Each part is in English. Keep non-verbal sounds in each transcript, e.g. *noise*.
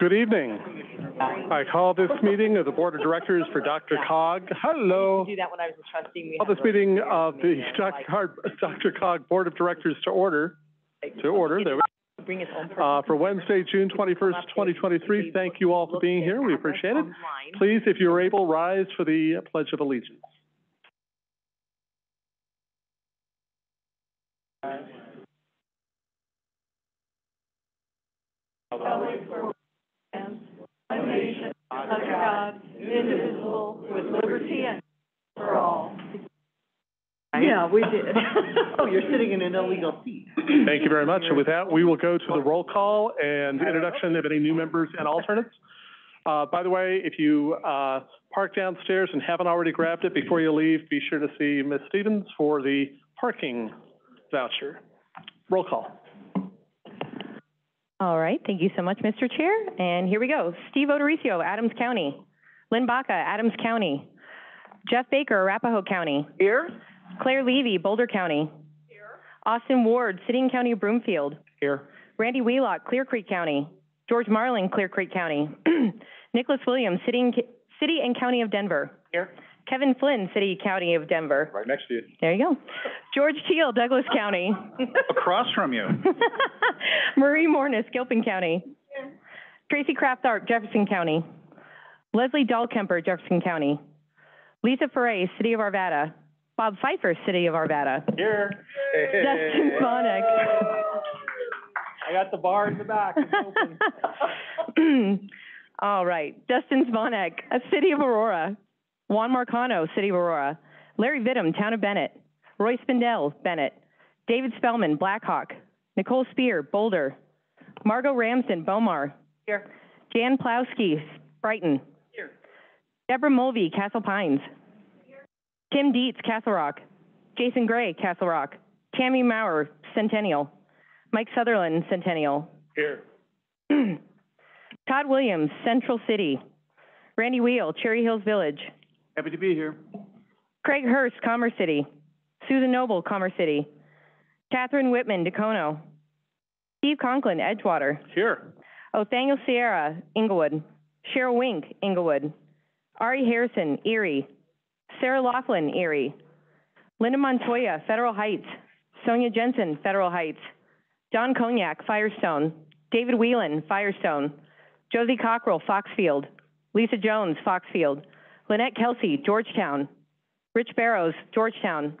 Good evening. I call this meeting of the Board of Directors for Dr. Cog. Hello. Do that when I was a trustee. Call this meeting of the Dr. Cog- DRCOG Board of Directors to order, to order. There we Bring own. Uh, for Wednesday, June twenty-first, twenty twenty-three. Thank you all for being here. We appreciate it. Please, if you're able, rise for the Pledge of Allegiance. Under God, indivisible, with liberty and for all. Yeah, we did. *laughs* Oh, you're sitting in an illegal seat. Thank you very much. And with that, we will go to the roll call and introduction of any new members and alternates. Uh, by the way, if you, uh, park downstairs and haven't already grabbed it before you leave, be sure to see Ms. Stevens for the parking voucher. Roll call. All right, thank you so much, Mr. Chair. And here we go. Steve O'Dorisio, Adams County. Lynn Baca, Adams County. Jeff Baker, Arapahoe County. Here? Claire Levy, Boulder County. Here. Austin Ward, City and County of Broomfield. Here. Randy Wheelock, Clear Creek County. George Marlin, Clear Creek County. *clears throat* Nicholas Williams, City and, City and County of Denver. Here. Kevin Flynn, City County of Denver. Right next to you. There you go. George Teal, Douglas County. *laughs* Across from you. *laughs* Marie Mornis, Gilpin County. Tracy Kraft-Tharp, Jefferson County. Leslie Dahlkemper, Jefferson County. Lisa Foray, City of Arvada. Bob Pfeiffer, City of Arvada. Here. *laughs* Dustin Sonic. I got the bar in the back. All right, Dustin Zvonek, uh, City of Aurora. Juan Marcano, City of Aurora. Larry Vittum, Town of Bennett. Roy Spindell, Bennett. David Spellman, Blackhawk. Nicole Speer, Boulder. Margot Ramsden, Bow Mar. Here. Jan Pawlowski, Brighton. Here. Deborah Mulvey, Castle Pines. Tim Dietz, Castle Rock. Jason Gray, Castle Rock. Tammy Maurer, Centennial. Mike Sutherland, Centennial. Here. *clears throat* Todd Williams, Central City. Randy Wheel, Cherry Hills Village. Happy to be here. Craig Hurst, Commerce City. Susan Noble, Commerce City. Catherine Whitman, Dacono. Steve Conklin, Edgewater. Here. Othoniel Sierra, Englewood. Cheryl Wink, Englewood. Ari Harrison, Erie. Sarah Laughlin, Erie. Linda Montoya, Federal Heights. Sonia Jensen, Federal Heights. John Cognac, Firestone. David Whelan, Firestone. Josie Cockrell, Foxfield. Lisa Jones, Foxfield. Lynette Kelsey, Georgetown. Rich Barrows, Georgetown.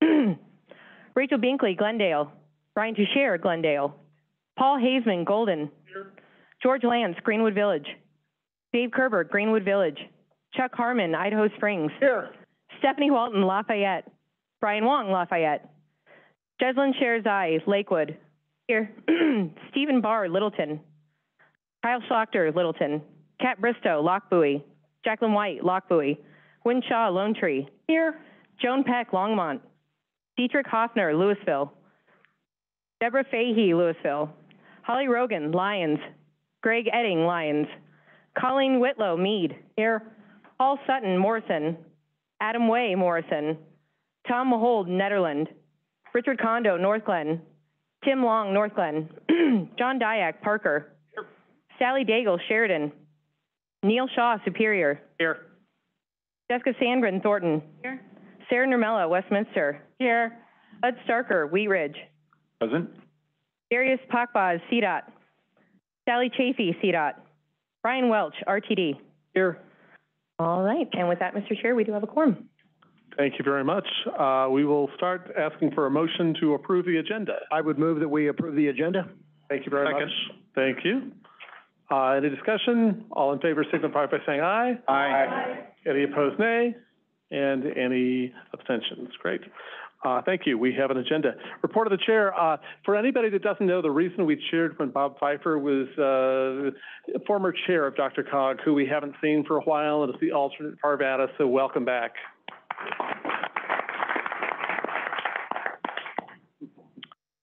*clears throat* Rachel Binkley, Glendale. Brian Toucher, Glendale. Paul Hazeman, Golden. George Lantz, Greenwood Village. Dave Kerber, Greenwood Village. Chuck Harmon, Idaho Springs. Here. Stephanie Walton, Lafayette. Brian Wong, Lafayette. Jeslyn Shahrezaei, Lakewood. Here. *clears throat* Stephen Barr, Littleton. Kyle Schlachter, Littleton. Kat Bristow, Lochbuie. Jacqueline White, Lochbuie. Wynne Shaw, Lone Tree. Here. Joan Peck, Longmont. Dietrich Hoffner, Louisville. Deborah Fahey, Louisville. Holly Rogan, Lyons. Greg Edding, Lyons. Colleen Whitlow, Mead. Here. Paul Sutton, Morrison. Adam Way, Morrison. Tom Mahold, Nederland. Richard Kondo, North Glen. Tim Long, Northglenn. *clears throat* John Diak, Parker. Sally Daigle, Sheridan. Neil Shaw, Superior. Here. Jessica Sandgren, Thornton. Here. Sarah Nurmela, Westminster. Here. Bud Starker, Wheat Ridge. Present. Darius Pakbaz, CDOT. Sally Chafee, CDOT. Brian Welch, RTD. Here. All right, and with that, Mr. Chair, we do have a quorum. Thank you very much. Uh, we will start asking for a motion to approve the agenda. I would move that we approve the agenda. Thank you very much. Thank you. Uh, any discussion? All in favor signify by saying aye. Aye. Any opposed, nay? And any abstentions? Great. Uh, thank you. We have an agenda. Report of the chair. Uh, for anybody that doesn't know, the reason we cheered when Bob Pfeiffer was, uh, former chair of DRCOG, who we haven't seen for a while, and is the alternate Parvada, so welcome back.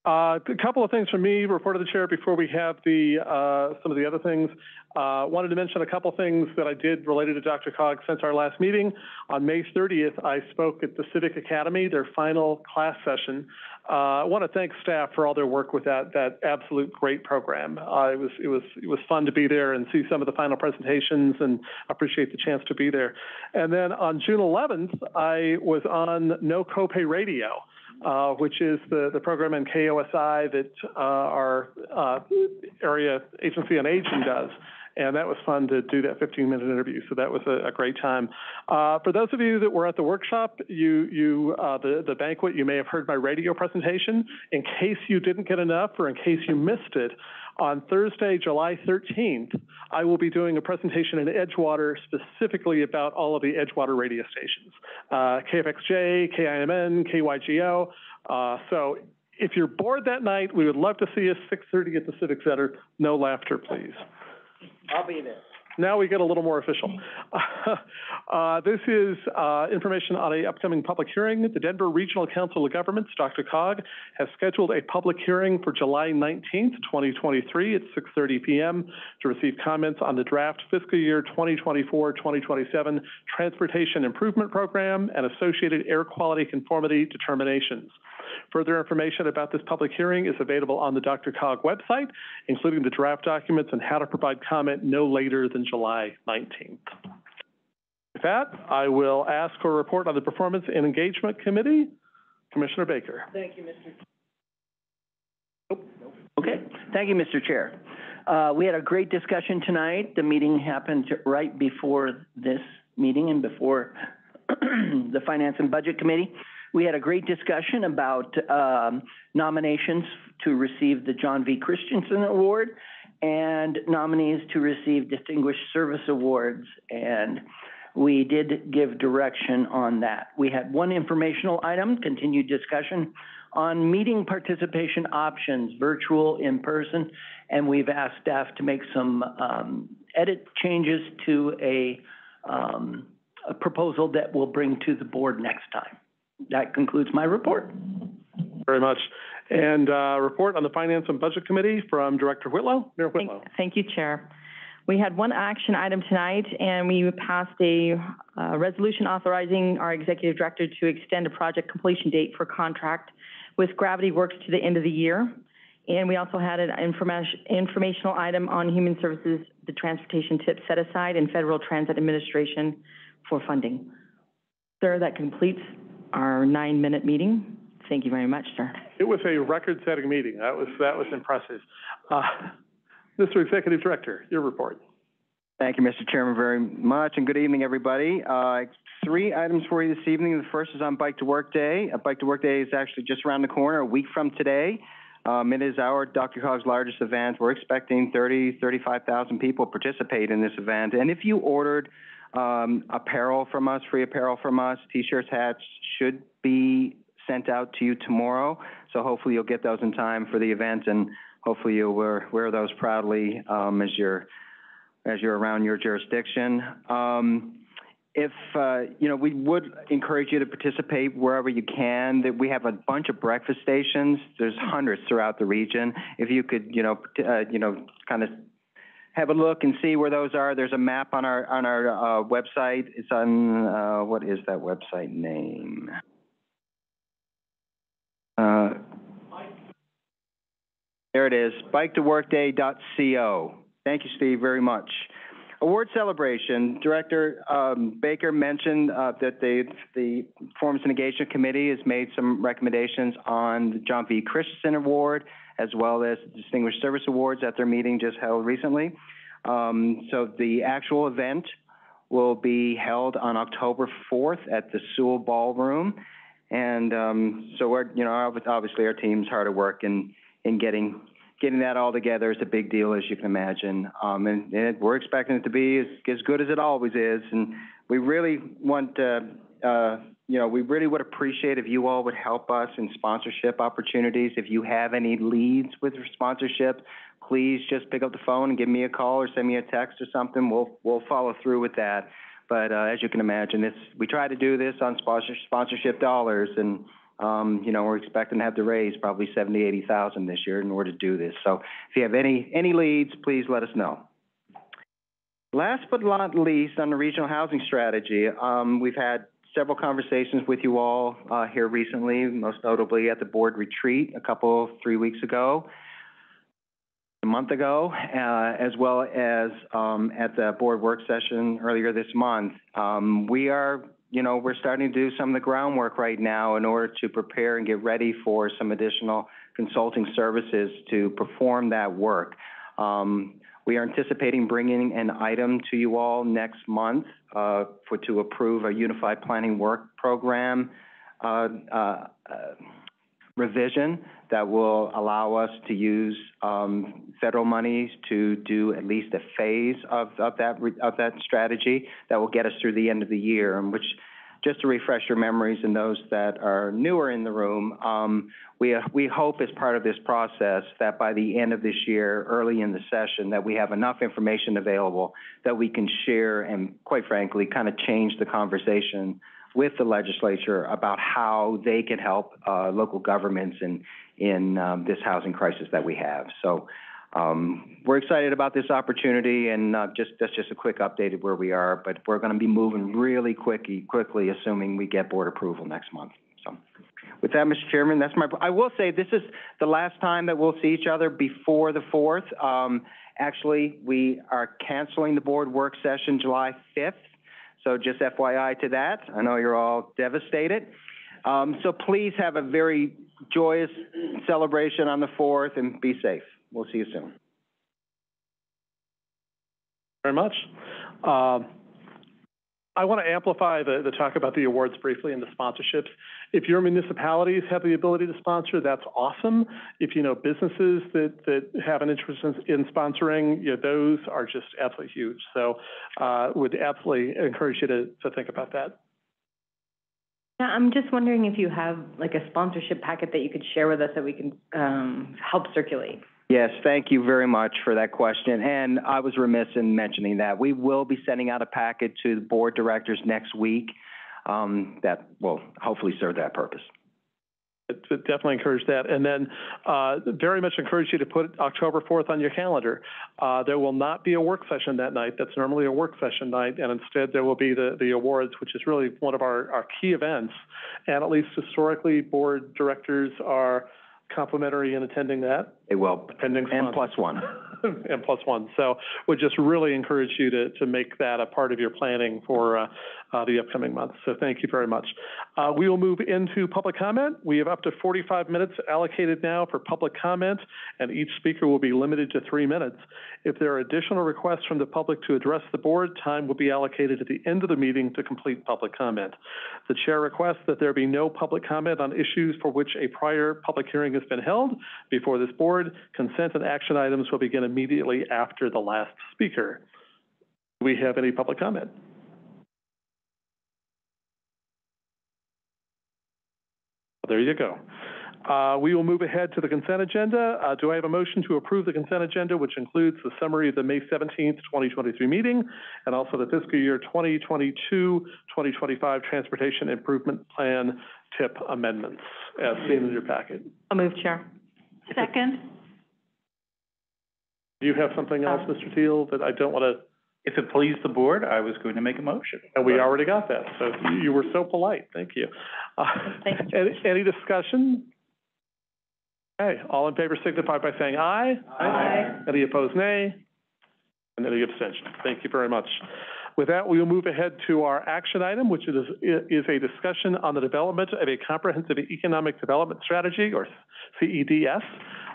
Uh, a couple of things from me, report of the chair, before we have the, uh, some of the other things. Uh, wanted to mention a couple things that I did related to DRCOG since our last meeting. On May thirtieth, I spoke at the Civic Academy, their final class session. Uh, I want to thank staff for all their work with that, that absolute great program. Uh, it was, it was, it was fun to be there and see some of the final presentations and appreciate the chance to be there. And then on June eleventh, I was on No Copay Radio uh, which is the, the program in KOSI that uh, our uh, area agency on aging does. And that was fun to do that 15-minute interview. So that was a, a great time. Uh, for those of you that were at the workshop, you, you uh, the, the banquet, you may have heard my radio presentation. In case you didn't get enough or in case you missed it, on Thursday, July 13th, I will be doing a presentation in Edgewater specifically about all of the Edgewater radio stations, uh, KFXJ, KIMN, KYGO. Uh, so if you're bored that night, we would love to see you 6:30 at the Civic Center. No laughter, please. I'll be there. Now we get a little more official. *laughs* Uh, this is, uh, information on a upcoming public hearing. The Denver Regional Council of Governments, DRCOG, has scheduled a public hearing for July nineteenth, twenty twenty-three at six thirty PM to receive comments on the draft fiscal year 2024-2027 Transportation Improvement Program and associated air quality conformity determinations. Further information about this public hearing is available on the DRCOG website, including the draft documents and how to provide comment no later than July 19th. With that, I will ask for a report on the Performance and Engagement Committee. Commissioner Baker. Thank you, Mr. Okay, thank you, Mr. Chair. Uh, we had a great discussion tonight. The meeting happened right before this meeting and before *clears throat* the Finance and Budget Committee. We had a great discussion about, um, nominations to receive the John V. Christensen Award and nominees to receive Distinguished Service Awards. And we did give direction on that. We had one informational item, continued discussion on meeting participation options, virtual, in person, and we've asked staff to make some um, edit changes to a, um, a proposal that we'll bring to the board next time. That concludes my report. Very much. And, uh, report on the Finance and Budget Committee from Director Whitlow. Mayor Thank- Whitlow. Thank you, Chair. We had one action item tonight, and we passed a uh, resolution authorizing our executive director to extend a project completion date for contract with Gravity Works to the end of the year. And we also had an information, informational item on human services, the transportation tip set aside in Federal Transit Administration for funding. Sir, that completes our nine-minute meeting. Thank you very much, sir. It was a record-setting meeting. That was, that was impressive. Uh, Mr. Executive Director, your report. Thank you, Mr. Chairman, very much, and good evening, everybody. Uh, three items for you this evening. The first is on Bike to Work Day. Uh, Bike to Work Day is actually just around the corner, a week from today. Um, it is our DRCOG's largest event. We're expecting 30, 35,000 people participate in this event. And if you ordered um, apparel from us, free apparel from us, t-shirts, hats, should be sent out to you tomorrow. So hopefully you'll get those in time for the event, and hopefully you'll wear, wear those proudly um, as you're as you're around your jurisdiction. Um, if, uh, you know, we would encourage you to participate wherever you can. That we have a bunch of breakfast stations. There's hundreds throughout the region. If you could, you know, uh, you know, kind of have a look and see where those are. There's a map on our on our uh, website. It's on uh, what is that website name? Uh, there it is, biketoworkday.co. Thank you, Steve, very much. Award celebration, Director um, Baker mentioned uh, that the, the Performance and Engagement Committee has made some recommendations on the John V. Christensen Award, as well as Distinguished Service Awards at their meeting just held recently. Um, so the actual event will be held on October 4th at the Seawell Ballroom. And um, so we're, you know, obviously our team's hard at work in, in getting getting that all together is a big deal, as you can imagine. Um, and, and we're expecting it to be as, as good as it always is. And we really want, uh, uh, you know, we really would appreciate if you all would help us in sponsorship opportunities. If you have any leads with sponsorship, please just pick up the phone and give me a call or send me a text or something. We'll we'll follow through with that. But uh, as you can imagine, it's we try to do this on sponsor, sponsorship dollars, and Um, you know, we're expecting to have to raise probably seventy, eighty thousand this year in order to do this. So if you have any, any leads, please let us know. Last but not least, on the regional housing strategy, um, we've had several conversations with you all, uh, here recently, most notably at the board retreat a couple, three weeks ago, a month ago, uh, as well as, um, at the board work session earlier this month. Um, we are, you know, we're starting to do some of the groundwork right now in order to prepare and get ready for some additional consulting services to perform that work. Um, we are anticipating bringing an item to you all next month, uh, for, to approve a unified planning work program, uh, uh, revision that will allow us to use, um, federal monies to do at least a phase of, of that, of that strategy that will get us through the end of the year, and which, just to refresh your memories and those that are newer in the room, um, we, we hope as part of this process that by the end of this year, early in the session, that we have enough information available that we can share and, quite frankly, kind of change the conversation with the legislature about how they can help, uh, local governments in, in, um, this housing crisis that we have. So, um, we're excited about this opportunity and, uh, just, that's just a quick update of where we are, but we're gonna be moving really quickly, quickly, assuming we get board approval next month, so. With that, Mr. Chairman, that's my, I will say, this is the last time that we'll see each other before the fourth. Um, actually, we are canceling the board work session July fifth, so just FYI to that. I know you're all devastated. Um, so please have a very joyous celebration on the fourth and be safe. We'll see you soon. very much. Um, I want to amplify the, the talk about the awards briefly and the sponsorships. If your municipalities have the ability to sponsor, that's awesome. If you know businesses that, that have an interest in, in sponsoring, you know, those are just absolutely huge. So, uh, would absolutely encourage you to, to think about that. Yeah, I'm just wondering if you have like a sponsorship packet that you could share with us that we can, um, help circulate. Yes, thank you very much for that question. And I was remiss in mentioning that. We will be sending out a packet to the board directors next week um, that will hopefully serve that purpose. It- it Definitely encourage that. And then, uh, very much encourage you to put October fourth on your calendar. Uh, there will not be a work session that night. That's normally a work session night. And instead, there will be the, the awards, which is really one of our, our key events. And at least historically, board directors are complimentary in attending that, They will, pending and plus one. *laughs* and plus one. So would just really encourage you to, to make that a part of your planning for, uh, uh, the upcoming months. So thank you very much. Uh, we will move into public comment. We have up to forty-five minutes allocated now for public comment, and each speaker will be limited to three minutes. If there are additional requests from the public to address the board, time will be allocated at the end of the meeting to complete public comment. The chair requests that there be no public comment on issues for which a prior public hearing has been held before this board. Consent and action items will begin immediately after the last speaker. Do we have any public comment? There you go. Uh, we will move ahead to the consent agenda. Uh, do I have a motion to approve the consent agenda, which includes the summary of the May seventeenth, twenty twenty-three meeting, and also the fiscal year 2022-2025 Transportation Improvement Plan tip amendments, as seen in your packet? I'll move, Chair. Second? Do you have something else, Mr. Teal, that I don't want to, If it pleased the board, I was going to make a motion. and we already got that, so you- you were so polite, thank you. Uh, Thank Any, any discussion? Okay, all in favor signify by saying aye. Aye. Any opposed, nay? And any abstentions? Thank you very much. With that, we will move ahead to our action item, which is, is a discussion on the development of a comprehensive economic development strategy, or CEDS.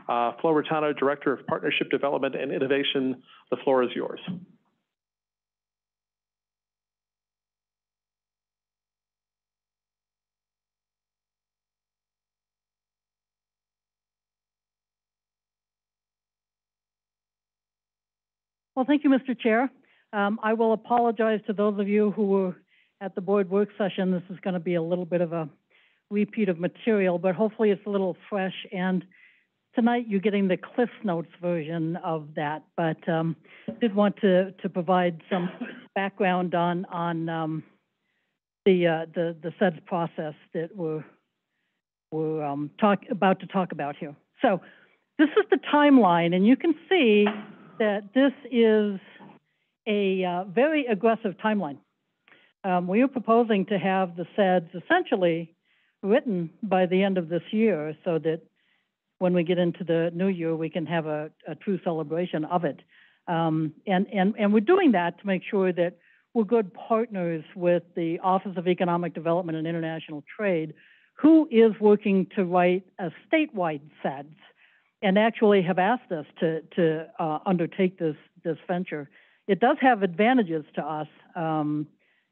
Uh, Flo Raitano, Director of Partnership Development and Innovation, the floor is yours. Well, thank you, Mr. Chair. Um, I will apologize to those of you who were at the board work session. This is going to be a little bit of a repeat of material, but hopefully it's a little fresh. And tonight you're getting the Cliff Notes version of that. But um, did want to to provide some background on on um, the uh, the the CEDS process that we're we're, um, talk, about to talk about here. So, this is the timeline, and you can see that this is a, uh, very aggressive timeline. Um, we are proposing to have the CEDS essentially written by the end of this year so that when we get into the new year, we can have a, a true celebration of it. Um, and, and, and we're doing that to make sure that we're good partners with the Office of Economic Development and International Trade, who is working to write a statewide CEDS and actually have asked us to, to uh, undertake this, this venture. It does have advantages to us, um,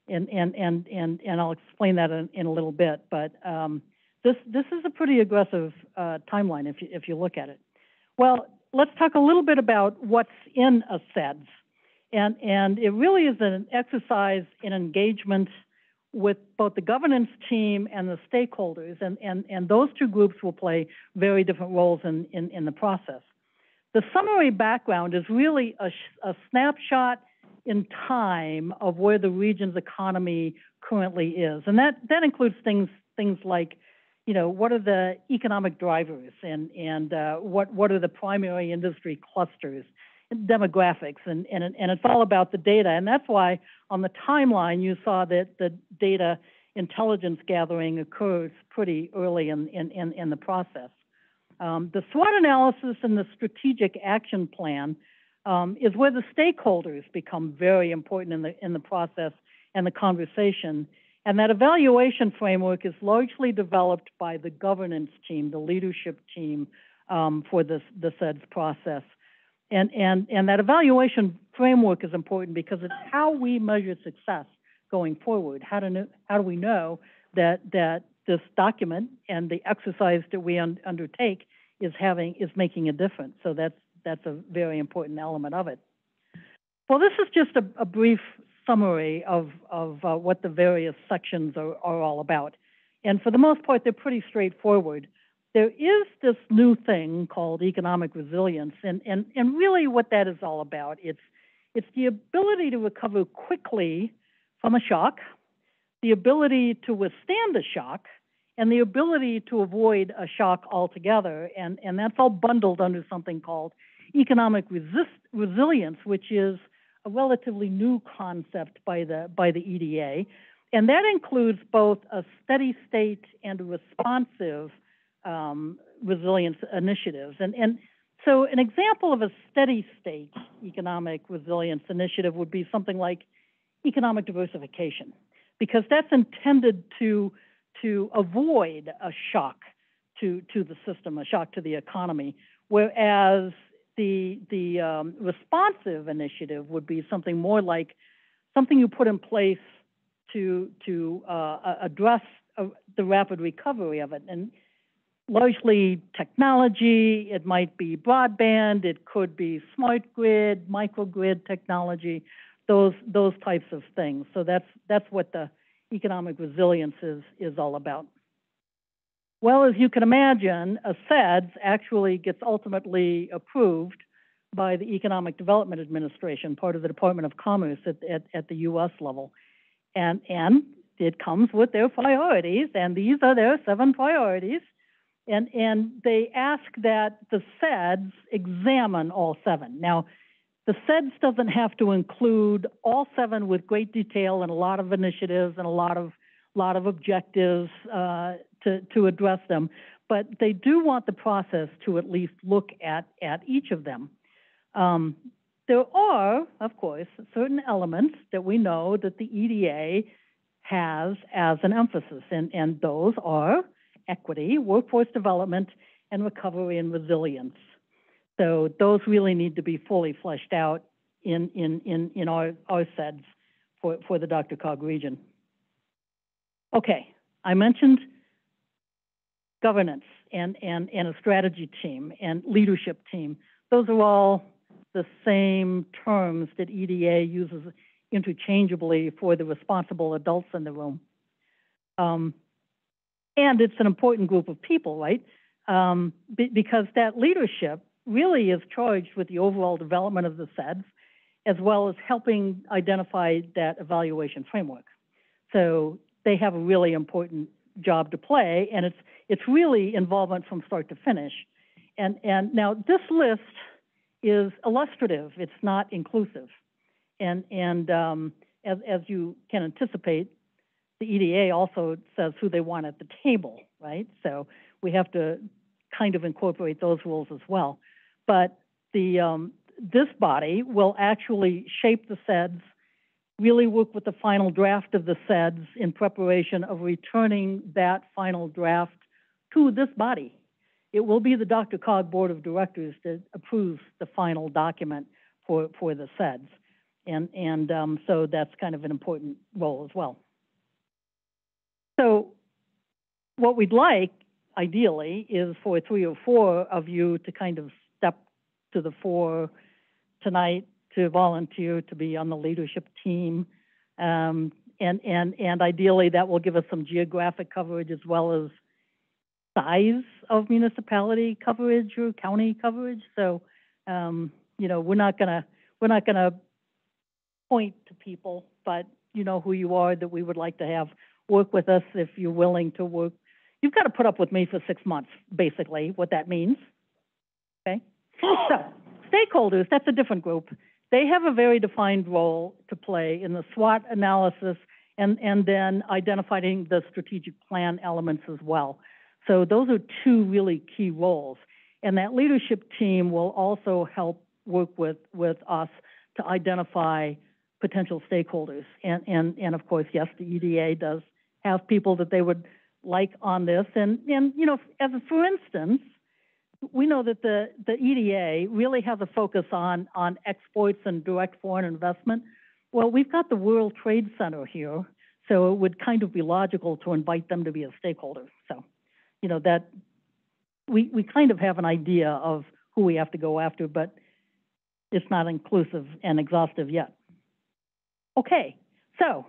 and, and, and, and, and I'll explain that in, in a little bit, but um, this, this is a pretty aggressive uh, timeline if you, if you look at it. Well, let's talk a little bit about what's in a CEDS. And, and it really is an exercise in engagement with both the governance team and the stakeholders, and, and, and those two groups will play very different roles in, in, in the process. The summary background is really a, a snapshot in time of where the region's economy currently is, and that, that includes things, things like, you know, what are the economic drivers and, and uh, what, what are the primary industry clusters, demographics, and, and, and it's all about the data. And that's why on the timeline you saw that the data intelligence gathering occurs pretty early in, in, in, in the process. Um, the SWOT analysis and the strategic action plan um, is where the stakeholders become very important in the, in the process and the conversation. And that evaluation framework is largely developed by the governance team, the leadership team um, for this, the CEDS process. And, and, and that evaluation framework is important because it's how we measure success going forward. How do, know, how do we know that, that this document and the exercise that we un undertake is having, is making a difference? So that's, that's a very important element of it. Well, this is just a, a brief summary of, of uh, what the various sections are, are all about. And for the most part, they're pretty straightforward there is this new thing called economic resilience, and, and, and really what that is all about. It's, it's the ability to recover quickly from a shock, the ability to withstand a shock, and the ability to avoid a shock altogether. And, and that's all bundled under something called economic resist, resilience, which is a relatively new concept by the, by the EDA. And that includes both a steady state and responsive um, resilience initiatives. And, and so an example of a steady state economic resilience initiative would be something like economic diversification, because that's intended to, to avoid a shock to, to the system, a shock to the economy, whereas the, the um, responsive initiative would be something more like something you put in place to, to uh, address uh, the rapid recovery of it. And largely technology. It might be broadband. It could be smart grid, microgrid technology, those those types of things. So that's that's what the economic resilience is is all about. Well, as you can imagine, a CEDS actually gets ultimately approved by the Economic Development Administration, part of the Department of Commerce at, at, at the U.S. level. And, and it comes with their priorities, and these are their seven priorities. And, and they ask that the CEDS examine all seven. Now, the CEDS doesn't have to include all seven with great detail and a lot of initiatives and a lot of, lot of objectives uh, to, to address them, but they do want the process to at least look at, at each of them. Um, there are, of course, certain elements that we know that the EDA has as an emphasis, and, and those are equity, workforce development, and recovery and resilience. So those really need to be fully fleshed out in, in, in, in our, our CEDS for, for the DRCOG region. Okay, I mentioned governance and, and, and a strategy team and leadership team. Those are all the same terms that EDA uses interchangeably for the responsible adults in the room. Um, and it's an important group of people, right? Um, be, because that leadership really is charged with the overall development of the CEDS, as well as helping identify that evaluation framework. So they have a really important job to play, and it's it's really involvement from start to finish. And, and now this list is illustrative, it's not inclusive. And, and, um, as, as you can anticipate, the EDA also says who they want at the table, right? So we have to kind of incorporate those rules as well. But the, um, this body will actually shape the CEDS, really work with the final draft of the CEDS in preparation of returning that final draft to this body. It will be the DRCOG Board of Directors that approves the final document for, for the CEDS. And, and, um, so that's kind of an important role as well. So what we'd like, ideally, is for three or four of you to kind of to the fore tonight to volunteer to be on the leadership team. Um, and, and, and ideally, that will give us some geographic coverage as well as size of municipality coverage or county coverage. So, um, you know, we're not gonna, we're not gonna point to people, but you know who you are that we would like to have work with us if you're willing to work. You've got to put up with me for six months, basically, what that means. Okay? Stakeholders, that's a different group. They have a very defined role to play in the SWOT analysis and, and then identifying the strategic plan elements as well. So those are two really key roles. And that leadership team will also help work with, with us to identify potential stakeholders. And, and, and of course, yes, the EDA does have people that they would like on this. And, and you know, as for instance, we know that the, the EDA really has a focus on, on exports and direct foreign investment. Well, we've got the World Trade Center here, so it would kind of be logical to invite them to be a stakeholder. So, you know, that we, we kind of have an idea of who we have to go after, but it's not inclusive and exhaustive yet. Okay, so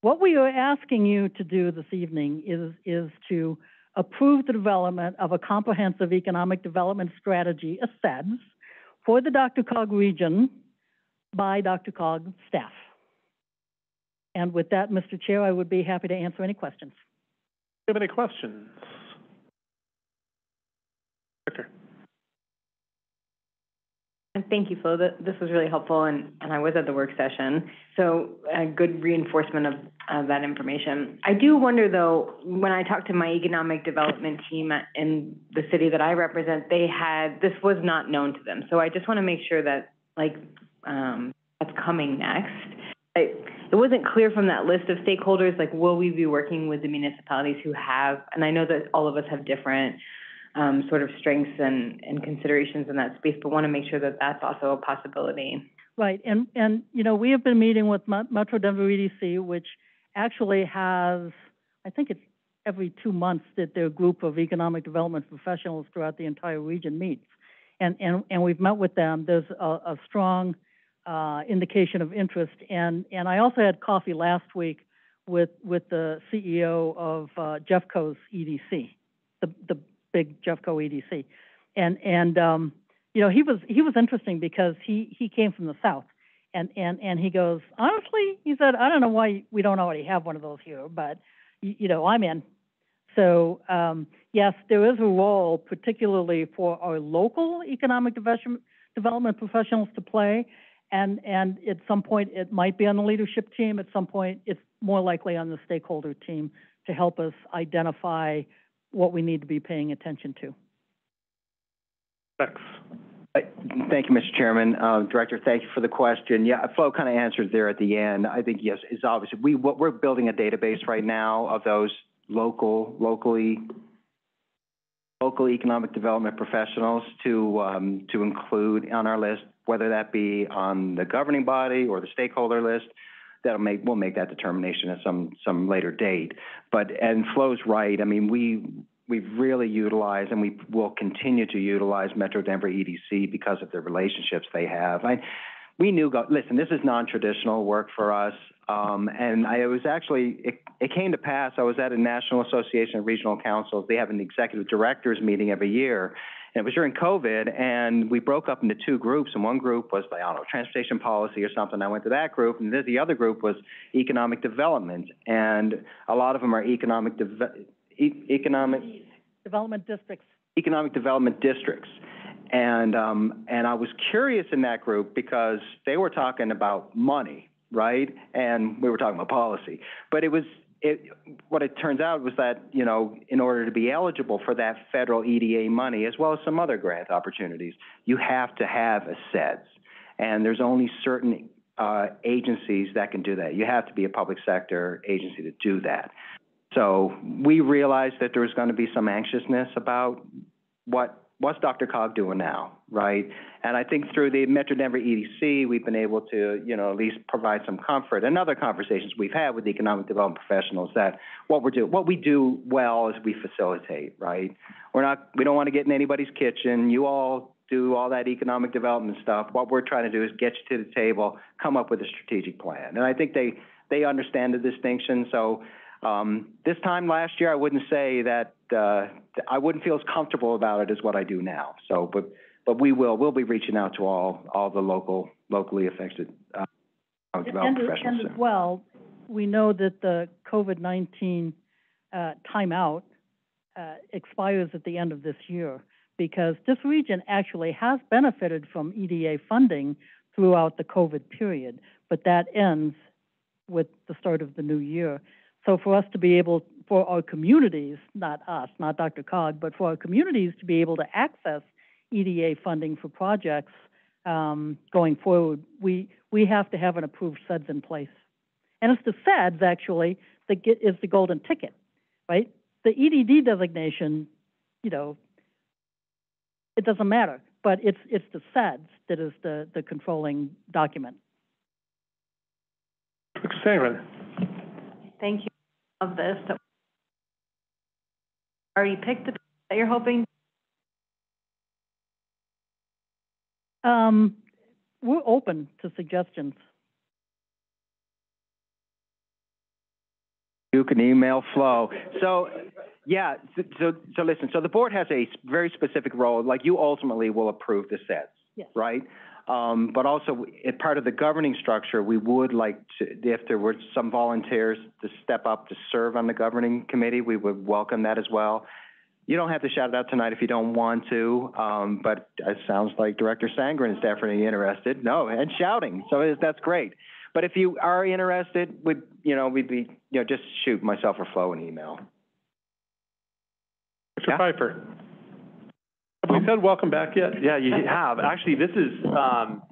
what we are asking you to do this evening is, is to approve the development of a comprehensive economic development strategy, a CEDS, for the DRCOG region by DRCOG staff. And with that, Mr. Chair, I would be happy to answer any questions. Do you have any questions? Director? And thank you, Flo. Th- This was really helpful, and, and I was at the work session, so a good reinforcement of, of that information. I do wonder, though, when I talked to my economic development team in the city that I represent, they had, this was not known to them. So I just want to make sure that, like, um, that's coming next. I, it wasn't clear from that list of stakeholders, like, will we be working with the municipalities who have, and I know that all of us have different um, sort of strengths and, and considerations in that space, but want to make sure that that's also a possibility. Right, and, and, you know, we have been meeting with Metro Denver EDC, which actually has, I think it's every two months that their group of economic development professionals throughout the entire region meets. And, and, and we've met with them, there's a, a strong, uh, indication of interest. And, and I also had coffee last week with, with the CEO of, uh, Jeffco's EDC, the, the big Jeffco EDC. And, and, um, you know, he was, he was interesting because he, he came from the South. And, and, and he goes, honestly, he said, I don't know why we don't already have one of those here, but, you, you know, I'm in. So, um, yes, there is a role, particularly for our local economic development, development professionals to play. And, and at some point, it might be on the leadership team. At some point, it's more likely on the stakeholder team to help us identify what we need to be paying attention to. Rex? Uh, Thank you, Mr. Chairman. Uh, Director, thank you for the question. Yeah, Flo kind of answered there at the end. I think, yes, it's obvious. We, what, we're building a database right now of those local, locally, local economic development professionals to, um, to include on our list, whether that be on the governing body or the stakeholder list. That'll make, we'll make that determination at some, some later date. But, and Flo's right. I mean, we, we've really utilized and we will continue to utilize Metro Denver EDC because of the relationships they have. I, we knew, go, listen, this is non-traditional work for us. Um, and I was actually, it, it came to pass, I was at a National Association of Regional Councils. They have an executive directors meeting every year. And it was during COVID, and we broke up into two groups. And one group was, I don't know, transportation policy or something. I went to that group. And then the other group was economic development. And a lot of them are economic development e- economic, Development districts. economic development districts. And, um, and I was curious in that group because they were talking about money, right? And we were talking about policy. But it was, it, what it turns out was that, you know, in order to be eligible for that federal EDA money, as well as some other grant opportunities, you have to have a CEDS. And there's only certain, uh, agencies that can do that. You have to be a public sector agency to do that. So we realized that there was going to be some anxiousness about what, what's DRCOG doing now, right? And I think through the Metro Denver EDC, we've been able to, you know, at least provide some comfort. And other conversations we've had with the economic development professionals that what we're doing, what we do well is we facilitate, right? We're not, we don't want to get in anybody's kitchen. You all do all that economic development stuff. What we're trying to do is get you to the table, come up with a strategic plan. And I think they, they understand the distinction. So, um, this time last year, I wouldn't say that, uh, I wouldn't feel as comfortable about it as what I do now. So, but, but we will, we'll be reaching out to all, all the local, locally affected, uh, And, development and professionals. as well, we know that the COVID-19, uh, timeout, uh, expires at the end of this year because this region actually has benefited from EDA funding throughout the COVID period, but that ends with the start of the new year. So for us to be able, for our communities, not us, not DRCOG, but for our communities to be able to access EDA funding for projects, um, going forward, we, we have to have an approved CEDS in place. And it's the CEDS, actually, that get, is the golden ticket, right? The EDD designation, you know, it doesn't matter, but it's, it's the CEDS that is the, the controlling document. Dr. Thank you of this. that- we Already picked the, that you're hoping, Um, we're open to suggestions. You can email Flo. So, yeah, so- so, so listen, so the board has a very specific role, like you ultimately will approve the sets, Yes. right? Um, but also, as part of the governing structure, we would like to, if there were some volunteers to step up to serve on the governing committee, we would welcome that as well. You don't have to shout it out tonight if you don't want to, um, but it sounds like Director Sandgren is definitely interested. No, and shouting, so that's great. But if you are interested, we'd, you know, we'd be, you know, just shoot myself or Flo an email. Dr. Yeah. Pfeiffer? We said welcome back yet? Yeah, you have. Actually, this is, um,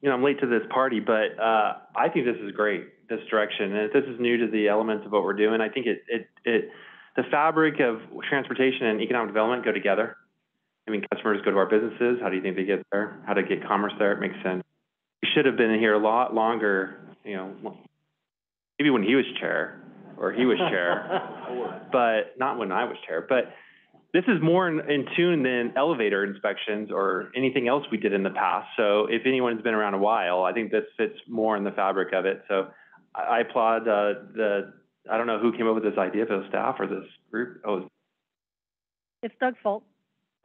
you know, I'm late to this party, but, uh, I think this is great, this direction. And if this is new to the elements of what we're doing, I think it, it, it, the fabric of transportation and economic development go together. I mean, customers go to our businesses. How do you think they get there? How to get commerce there? It makes sense. We should have been here a lot longer, you know, maybe when he was chair, or he was chair. *laughs* but not when I was chair. But this is more in, in tune than elevator inspections or anything else we did in the past. So if anyone's been around a while, I think this fits more in the fabric of it. So I, I applaud uh, the. I don't know who came up with this idea, if it was staff or this group. Oh, It's Doug's fault.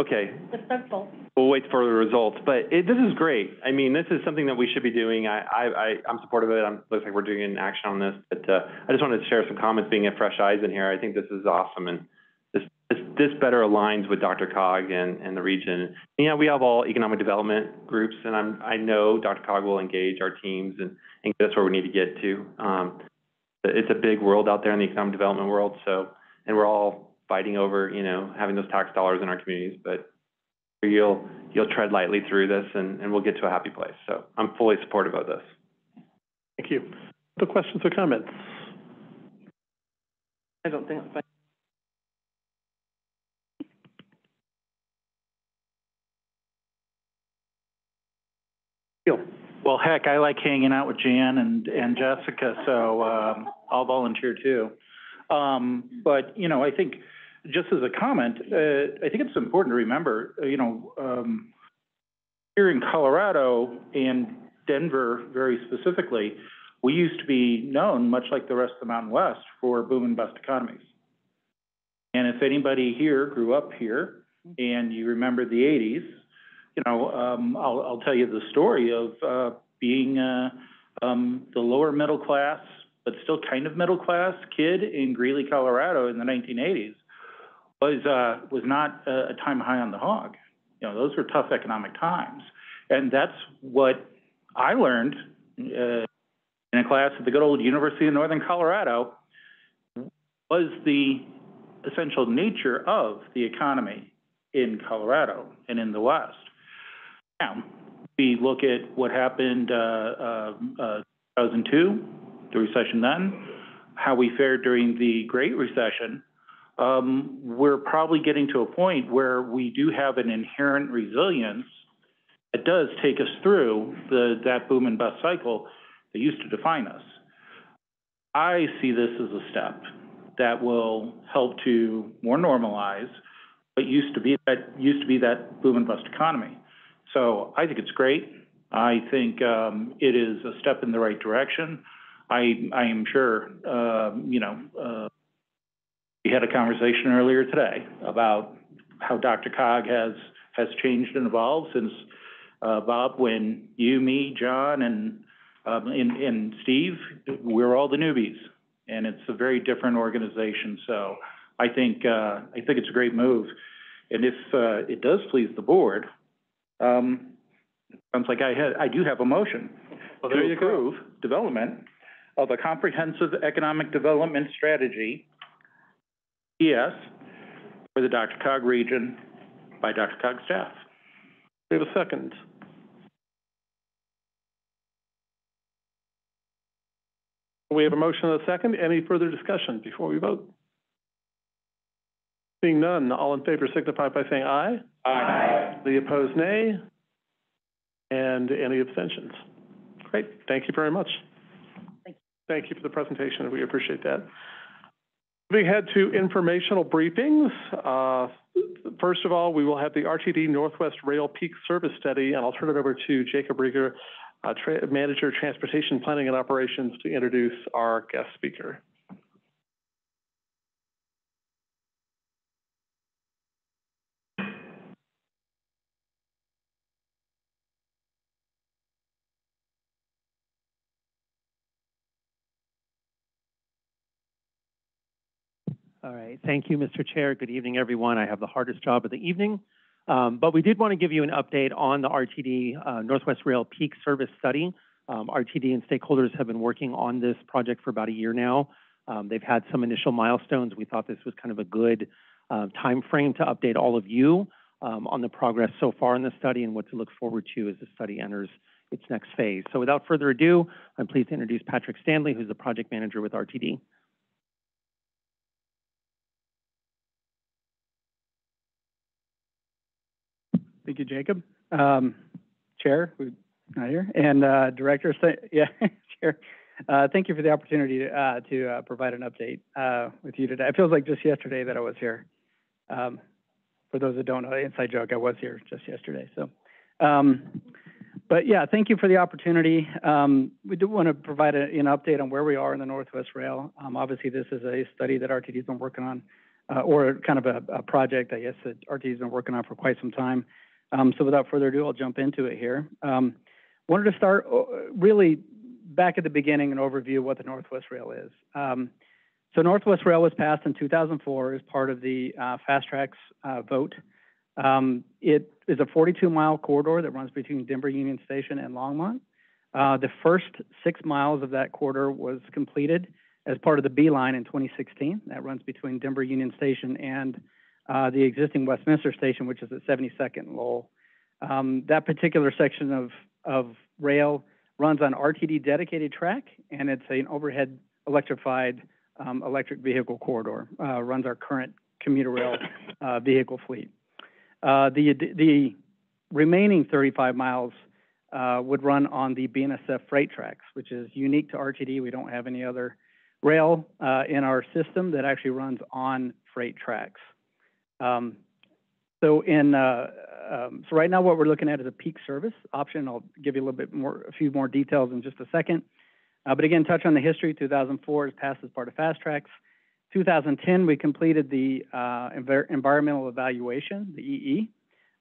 okay. It's Doug's fault. We'll wait for the results, but it, this is great. I mean, this is something that we should be doing. I, I, I, I'm supportive of it. I'm, looks like we're doing an action on this, but, uh, I just wanted to share some comments, being a fresh eyes in here. I think this is awesome, and this, this, this better aligns with DRCOG and, and the region. Yeah, we have all economic development groups, and I'm, I know DRCOG will engage our teams and, and get us where we need to get to. Um, it's a big world out there in the economic development world, so, and we're all fighting over, you know, having those tax dollars in our communities, but you'll, you'll tread lightly through this and, and we'll get to a happy place. So I'm fully supportive of this. Thank you. Other questions or comments? I don't think, Well, heck, I like hanging out with Jan and, and Jessica, so, um, I'll volunteer too. Um, but, you know, I think, just as a comment, uh, I think it's important to remember, uh, you know, um, here in Colorado and Denver very specifically, we used to be known, much like the rest of the Mountain West, for boom and bust economies. And if anybody here grew up here and you remember the eighties, you know, um, I'll, I'll tell you the story of, uh, being, uh, um, the lower middle class, but still kind of middle class kid in Greeley, Colorado in the nineteen eighties, was, uh, was not a, a time high on the hog. You know, those were tough economic times. And that's what I learned, uh, in a class at the good old University of Northern Colorado, was the essential nature of the economy in Colorado and in the West. Now, we look at what happened, uh, uh, uh, 2002, the recession then, how we fared during the Great Recession, um, we're probably getting to a point where we do have an inherent resilience that does take us through the, that boom and bust cycle that used to define us. I see this as a step that will help to more normalize what used to be that used to be that boom and bust economy. So I think it's great. I think um, it is a step in the right direction. I I am sure um, you know uh, we had a conversation earlier today about how DRCOG has has changed and evolved since uh, Bob, when you, me, John, and um, and, and Steve, we're all the newbies, and it's a very different organization. So I think uh, I think it's a great move, and if uh, it does please the board, um, sounds like I had I do have a motion Well, there to you go. approve development of a comprehensive economic development strategy, ES, for the DRCOG region by DRCOG staff. We have a second. We have a motion and a second. Any further discussion before we vote? Seeing none, all in favor signify by saying aye. Aye. The opposed, nay. And any abstentions? Great, thank you very much. Thank you for the presentation, we appreciate that. Moving ahead to informational briefings. Uh, First of all, we will have the RTD Northwest Rail Peak Service Study, and I'll turn it over to Jacob Riger, uh, Tra- Manager, Transportation Planning and Operations, to introduce our guest speaker. All right, thank you, Mr. Chair. Good evening, everyone. I have the hardest job of the evening. Um, but we did want to give you an update on the RTD, uh, Northwest Rail Peak Service Study. Um, RTD and stakeholders have been working on this project for about a year now. Um, they've had some initial milestones. We thought this was kind of a good, uh, timeframe to update all of you, um, on the progress so far in the study and what to look forward to as the study enters its next phase. So without further ado, I'm pleased to introduce Patrick Stanley, who's the project manager with RTD. Thank you, Jacob. Um, Chair, who's not here, and, uh, Director, *laughs* yeah, Chair. Uh, thank you for the opportunity to, uh, to, uh, provide an update, uh, with you today. It feels like just yesterday that I was here. Um, for those that don't know, inside joke, I was here just yesterday, so. Um, but yeah, thank you for the opportunity. Um, we do want to provide a, an update on where we are in the Northwest Rail. Um, obviously, this is a study that RTD's been working on, uh, or kind of a, a project, I guess, that RTD's been working on for quite some time. Um, so without further ado, I'll jump into it here. Um, wanted to start uh, really back at the beginning, an overview of what the Northwest Rail is. Um, so Northwest Rail was passed in 2004 as part of the uh, FasTracks uh, vote. Um, it is a 42-mile corridor that runs between Denver Union Station and Longmont. Uh, the first six miles of that corridor was completed as part of the B line in 2016. That runs between Denver Union Station and uh, the existing Westminster Station, which is at 72nd and Lowell. Um, that particular section of, of rail runs on RTD dedicated track, and it's an overhead electrified um, electric vehicle corridor. Uh, runs our current commuter rail uh, vehicle fleet. Uh, the the remaining 35 miles uh, would run on the BNSF freight tracks, which is unique to RTD. We don't have any other rail in our system that actually runs on freight tracks. Um, so in uh, um, so right now, what we're looking at is a peak service option. I'll give you a little bit more, a few more details in just a second. Uh, but again, touch on the history. 2004 is passed as part of FasTracks. 2010, we completed the uh, envir environmental evaluation, the EE.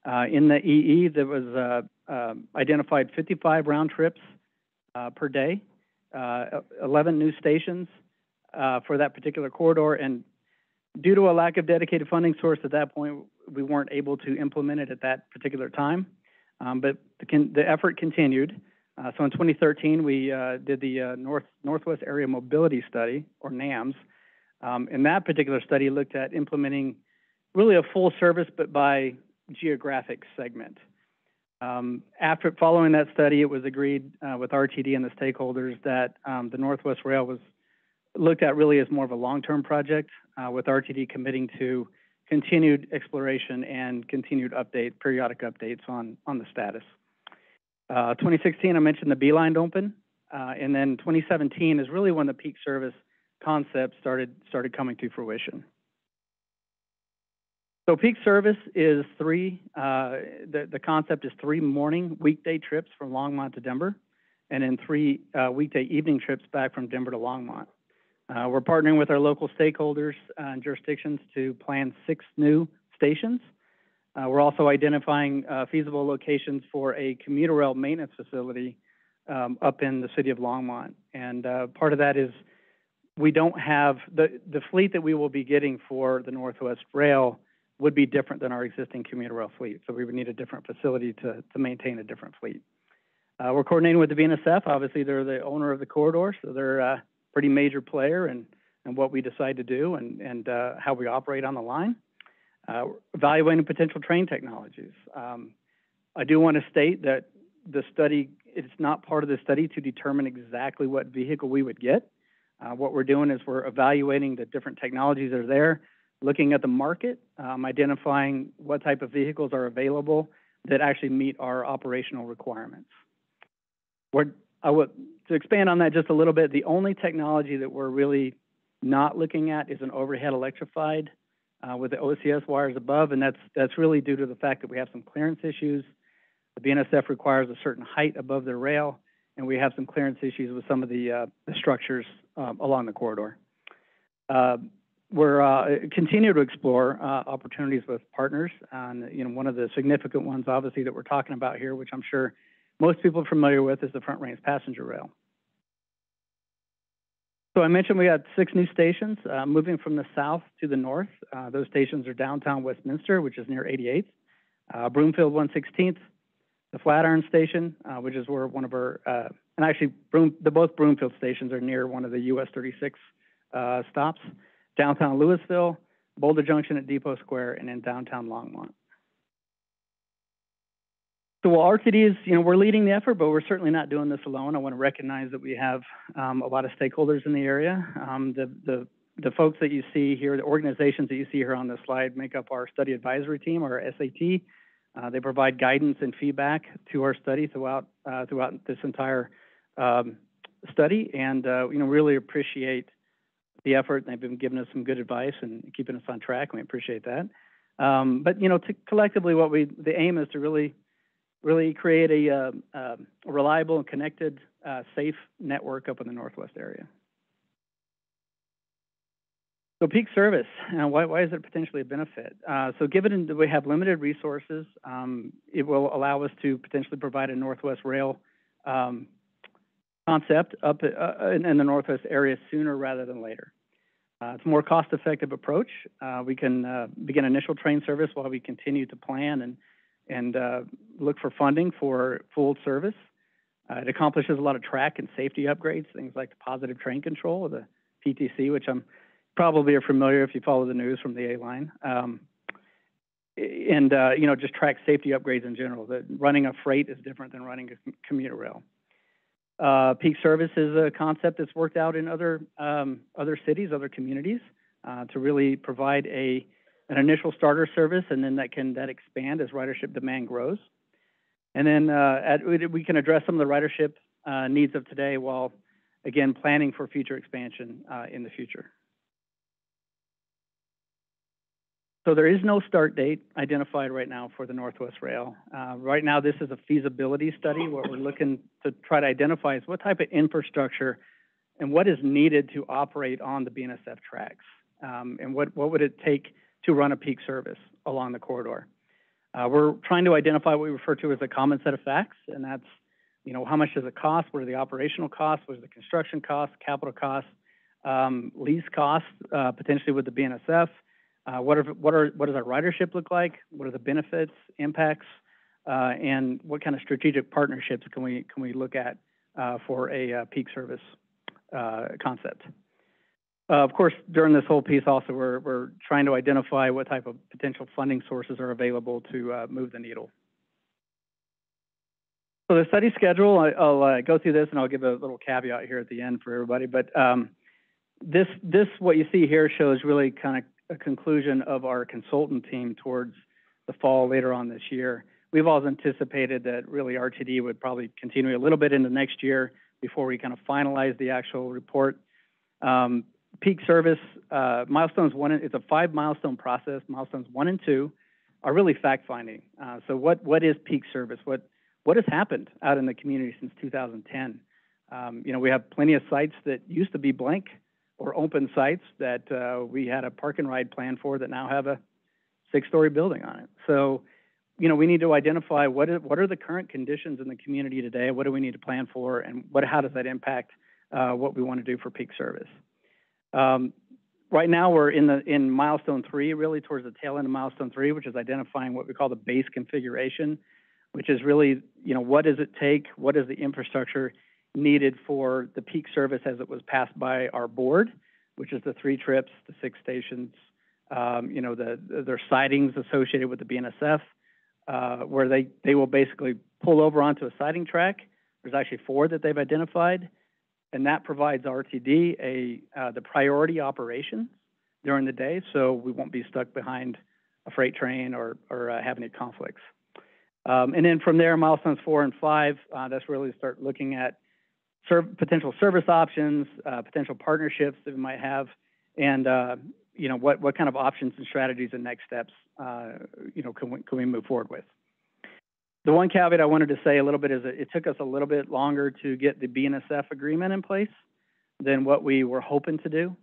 Uh, in the EE, there was uh, um, identified 55 round trips uh, per day, uh, 11 new stations for that particular corridor, and due to a lack of dedicated funding source at that point, we weren't able to implement it at that particular time. Um, but the, the effort continued. Uh, so in 2013, we uh, did the uh, North Northwest Area Mobility Study, or NAMS. Um, and that particular study looked at implementing really a full service, but by geographic segment. Um, after following that study, it was agreed uh, with RTD and the stakeholders that um, the Northwest Rail was looked at really as more of a long-term project, uh, with RTD committing to continued exploration and continued update, periodic updates on on the status. Uh, 2016, I mentioned the B line Open, uh, and then 2017 is really when the peak service concept started started coming to fruition. So peak service is three, uh, the, the concept is three morning weekday trips from Longmont to Denver, and then three uh, weekday evening trips back from Denver to Longmont. Uh, we're partnering with our local stakeholders uh, and jurisdictions to plan six new stations. Uh, we're also identifying uh, feasible locations for a commuter rail maintenance facility um, up in the city of Longmont. And uh, part of that is we don't have the the fleet that we will be getting for the Northwest Rail would be different than our existing commuter rail fleet. So we would need a different facility to, to maintain a different fleet. Uh, we're coordinating with the BNSF. Obviously, they're the owner of the corridor, so they're a pretty major player in, in what we decide to do and, and uh, how we operate on the line. Uh, evaluating potential train technologies. Um, I do want to state that the study, it's not part of the study to determine exactly what vehicle we would get. Uh, what we're doing is we're evaluating the different technologies that are there, looking at the market, um, identifying what type of vehicles are available that actually meet our operational requirements. We're, I would, to expand on that just a little bit, the only technology that we're really not looking at is an overhead electrified uh, with the OCS wires above, and that's that's really due to the fact that we have some clearance issues. The BNSF requires a certain height above the rail, and we have some clearance issues with some of the, uh, the structures um, along the corridor. Uh, we're uh, continue to explore uh, opportunities with partners. And you know, one of the significant ones, obviously, that we're talking about here, which I'm sure most people are familiar with, is the Front Range Passenger Rail. So I mentioned we had six new stations uh, moving from the south to the north. Uh, those stations are downtown Westminster, which is near 88th, uh, Broomfield 116th, the Flatiron Station, uh, which is where one of our, uh, and actually Broom, the both Broomfield stations are near one of the US 36 uh, stops, downtown Louisville, Boulder Junction at Depot Square, and in downtown Longmont. So while RTD is, you know, we're leading the effort, but we're certainly not doing this alone. I want to recognize that we have um, a lot of stakeholders in the area. Um, the, the, the folks that you see here, the organizations that you see here on this slide make up our study advisory team, our SAT. Uh, they provide guidance and feedback to our study throughout, uh, throughout this entire um, study, and, uh, you know, really appreciate the effort. They've been giving us some good advice and keeping us on track, we appreciate that. Um, but, you know, to, collectively, what we, the aim is to really really create a, uh, uh, reliable and connected, uh, safe network up in the Northwest area. So peak service, uh, why, why is it potentially a benefit? Uh, so given that we have limited resources, um, it will allow us to potentially provide a Northwest Rail um, concept up uh, in, in, the Northwest area sooner rather than later. Uh, it's a more cost-effective approach. Uh, we can uh, begin initial train service while we continue to plan and and uh, look for funding for full service. Uh, it accomplishes a lot of track and safety upgrades, things like the positive train control, the PTC, which I'm probably are familiar if you follow the news from the A line. Um, and uh, you know, just track safety upgrades in general. That running a freight is different than running a commuter rail. Uh, peak service is a concept that's worked out in other um, other cities, other communities, uh, to really provide a an initial starter service, and then that can that expand as ridership demand grows. And then uh, at, we can address some of the ridership uh, needs of today while, again, planning for future expansion uh, in the future. So there is no start date identified right now for the Northwest Rail. Uh, right now, this is a feasibility study. What we're looking to try to identify is what type of infrastructure and what is needed to operate on the BNSF tracks, um, and what, what would it take to run a peak service along the corridor. Uh, we're trying to identify what we refer to as a common set of facts, and that's, you know, how much does it cost? What are the operational costs? What are the construction costs, capital costs, um, lease costs, uh, potentially with the BNSF, Uh, what are, what are, what does our ridership look like? What are the benefits, impacts, uh, and what kind of strategic partnerships can we, can we look at, uh, for a, uh, peak service, concept? Uh, of course, during this whole piece also, we're, we're trying to identify what type of potential funding sources are available to, uh, move the needle. So the study schedule, I, I'll, uh, go through this and I'll give a little caveat here at the end for everybody, but, um, this, this, what you see here shows really kind of a conclusion of our consultant team towards the fall later on this year. We've always anticipated that really RTD would probably continue a little bit into next year before we kind of finalize the actual report. Um, peak service, uh, milestones one, and- it's a five milestone process. Milestones one and two are really fact-finding. Uh, so what, what is peak service? What, what has happened out in the community since 2010? Um, you know, we have plenty of sites that used to be blank or open sites that, uh, we had a park and ride plan for that now have a six-story building on it. So, you know, we need to identify what is, what are the current conditions in the community today? What do we need to plan for? And what, how does that impact, uh, what we want to do for peak service? Um, right now, we're in the, in milestone three, really towards the tail end of milestone three, which is identifying what we call the base configuration, which is really, you know, what does it take? What is the infrastructure needed for the peak service as it was passed by our board, which is the three trips, the six stations, um, you know, the, their sidings associated with the BNSF, uh, where they, they will basically pull over onto a siding track. There's actually four that they've identified, and that provides RTD a, uh, the priority operations during the day, so we won't be stuck behind a freight train or, or uh, have any conflicts. Um, and then from there, milestones four and five, uh, that's really start looking at serv- potential service options, uh, potential partnerships that we might have, and, uh, you know, what, what kind of options and strategies and next steps, uh, you know, can we, can we move forward with? The one caveat I wanted to say a little bit is that it took us a little bit longer to get the BNSF agreement in place than what we were hoping to do.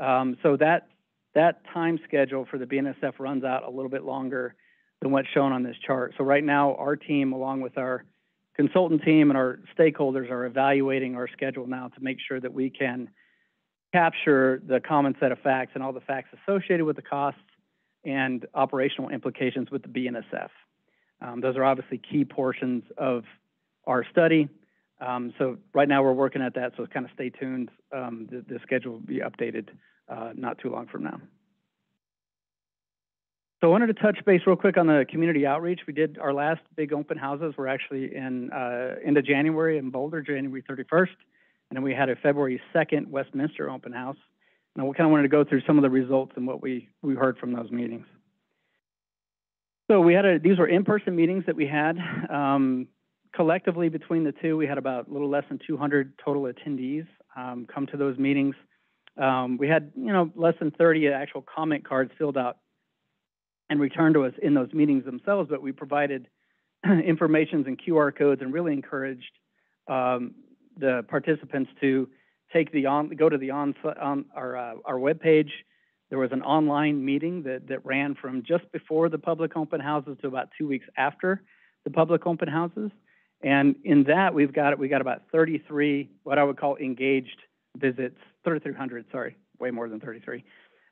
Um, so that, that time schedule for the BNSF runs out a little bit longer than what's shown on this chart. So right now, our team, along with our consultant team and our stakeholders, are evaluating our schedule now to make sure that we can capture the common set of facts and all the facts associated with the costs and operational implications with the BNSF. Um, those are obviously key portions of our study. Um, so right now we're working at that, so kind of stay tuned. Um, the, the schedule will be updated uh, not too long from now. So I wanted to touch base real quick on the community outreach. We did our last big open houses were actually in uh, end of January in Boulder, January 31st, and then we had a February 2nd Westminster open house. And I kind of wanted to go through some of the results and what we we heard from those meetings. So we had a, these were in-person meetings that we had. Um, collectively between the two, we had about a little less than 200 total attendees um, come to those meetings. Um, we had, you know, less than 30 actual comment cards filled out and returned to us in those meetings themselves, but we provided *clears throat* informations and QR codes and really encouraged um, the participants to take the on, go to the on, on our, uh, our webpage, there was an online meeting that, that ran from just before the public open houses to about two weeks after the public open houses. And in that, we've got, we got about 33, what I would call engaged visits, 3,300, sorry, way more than 33.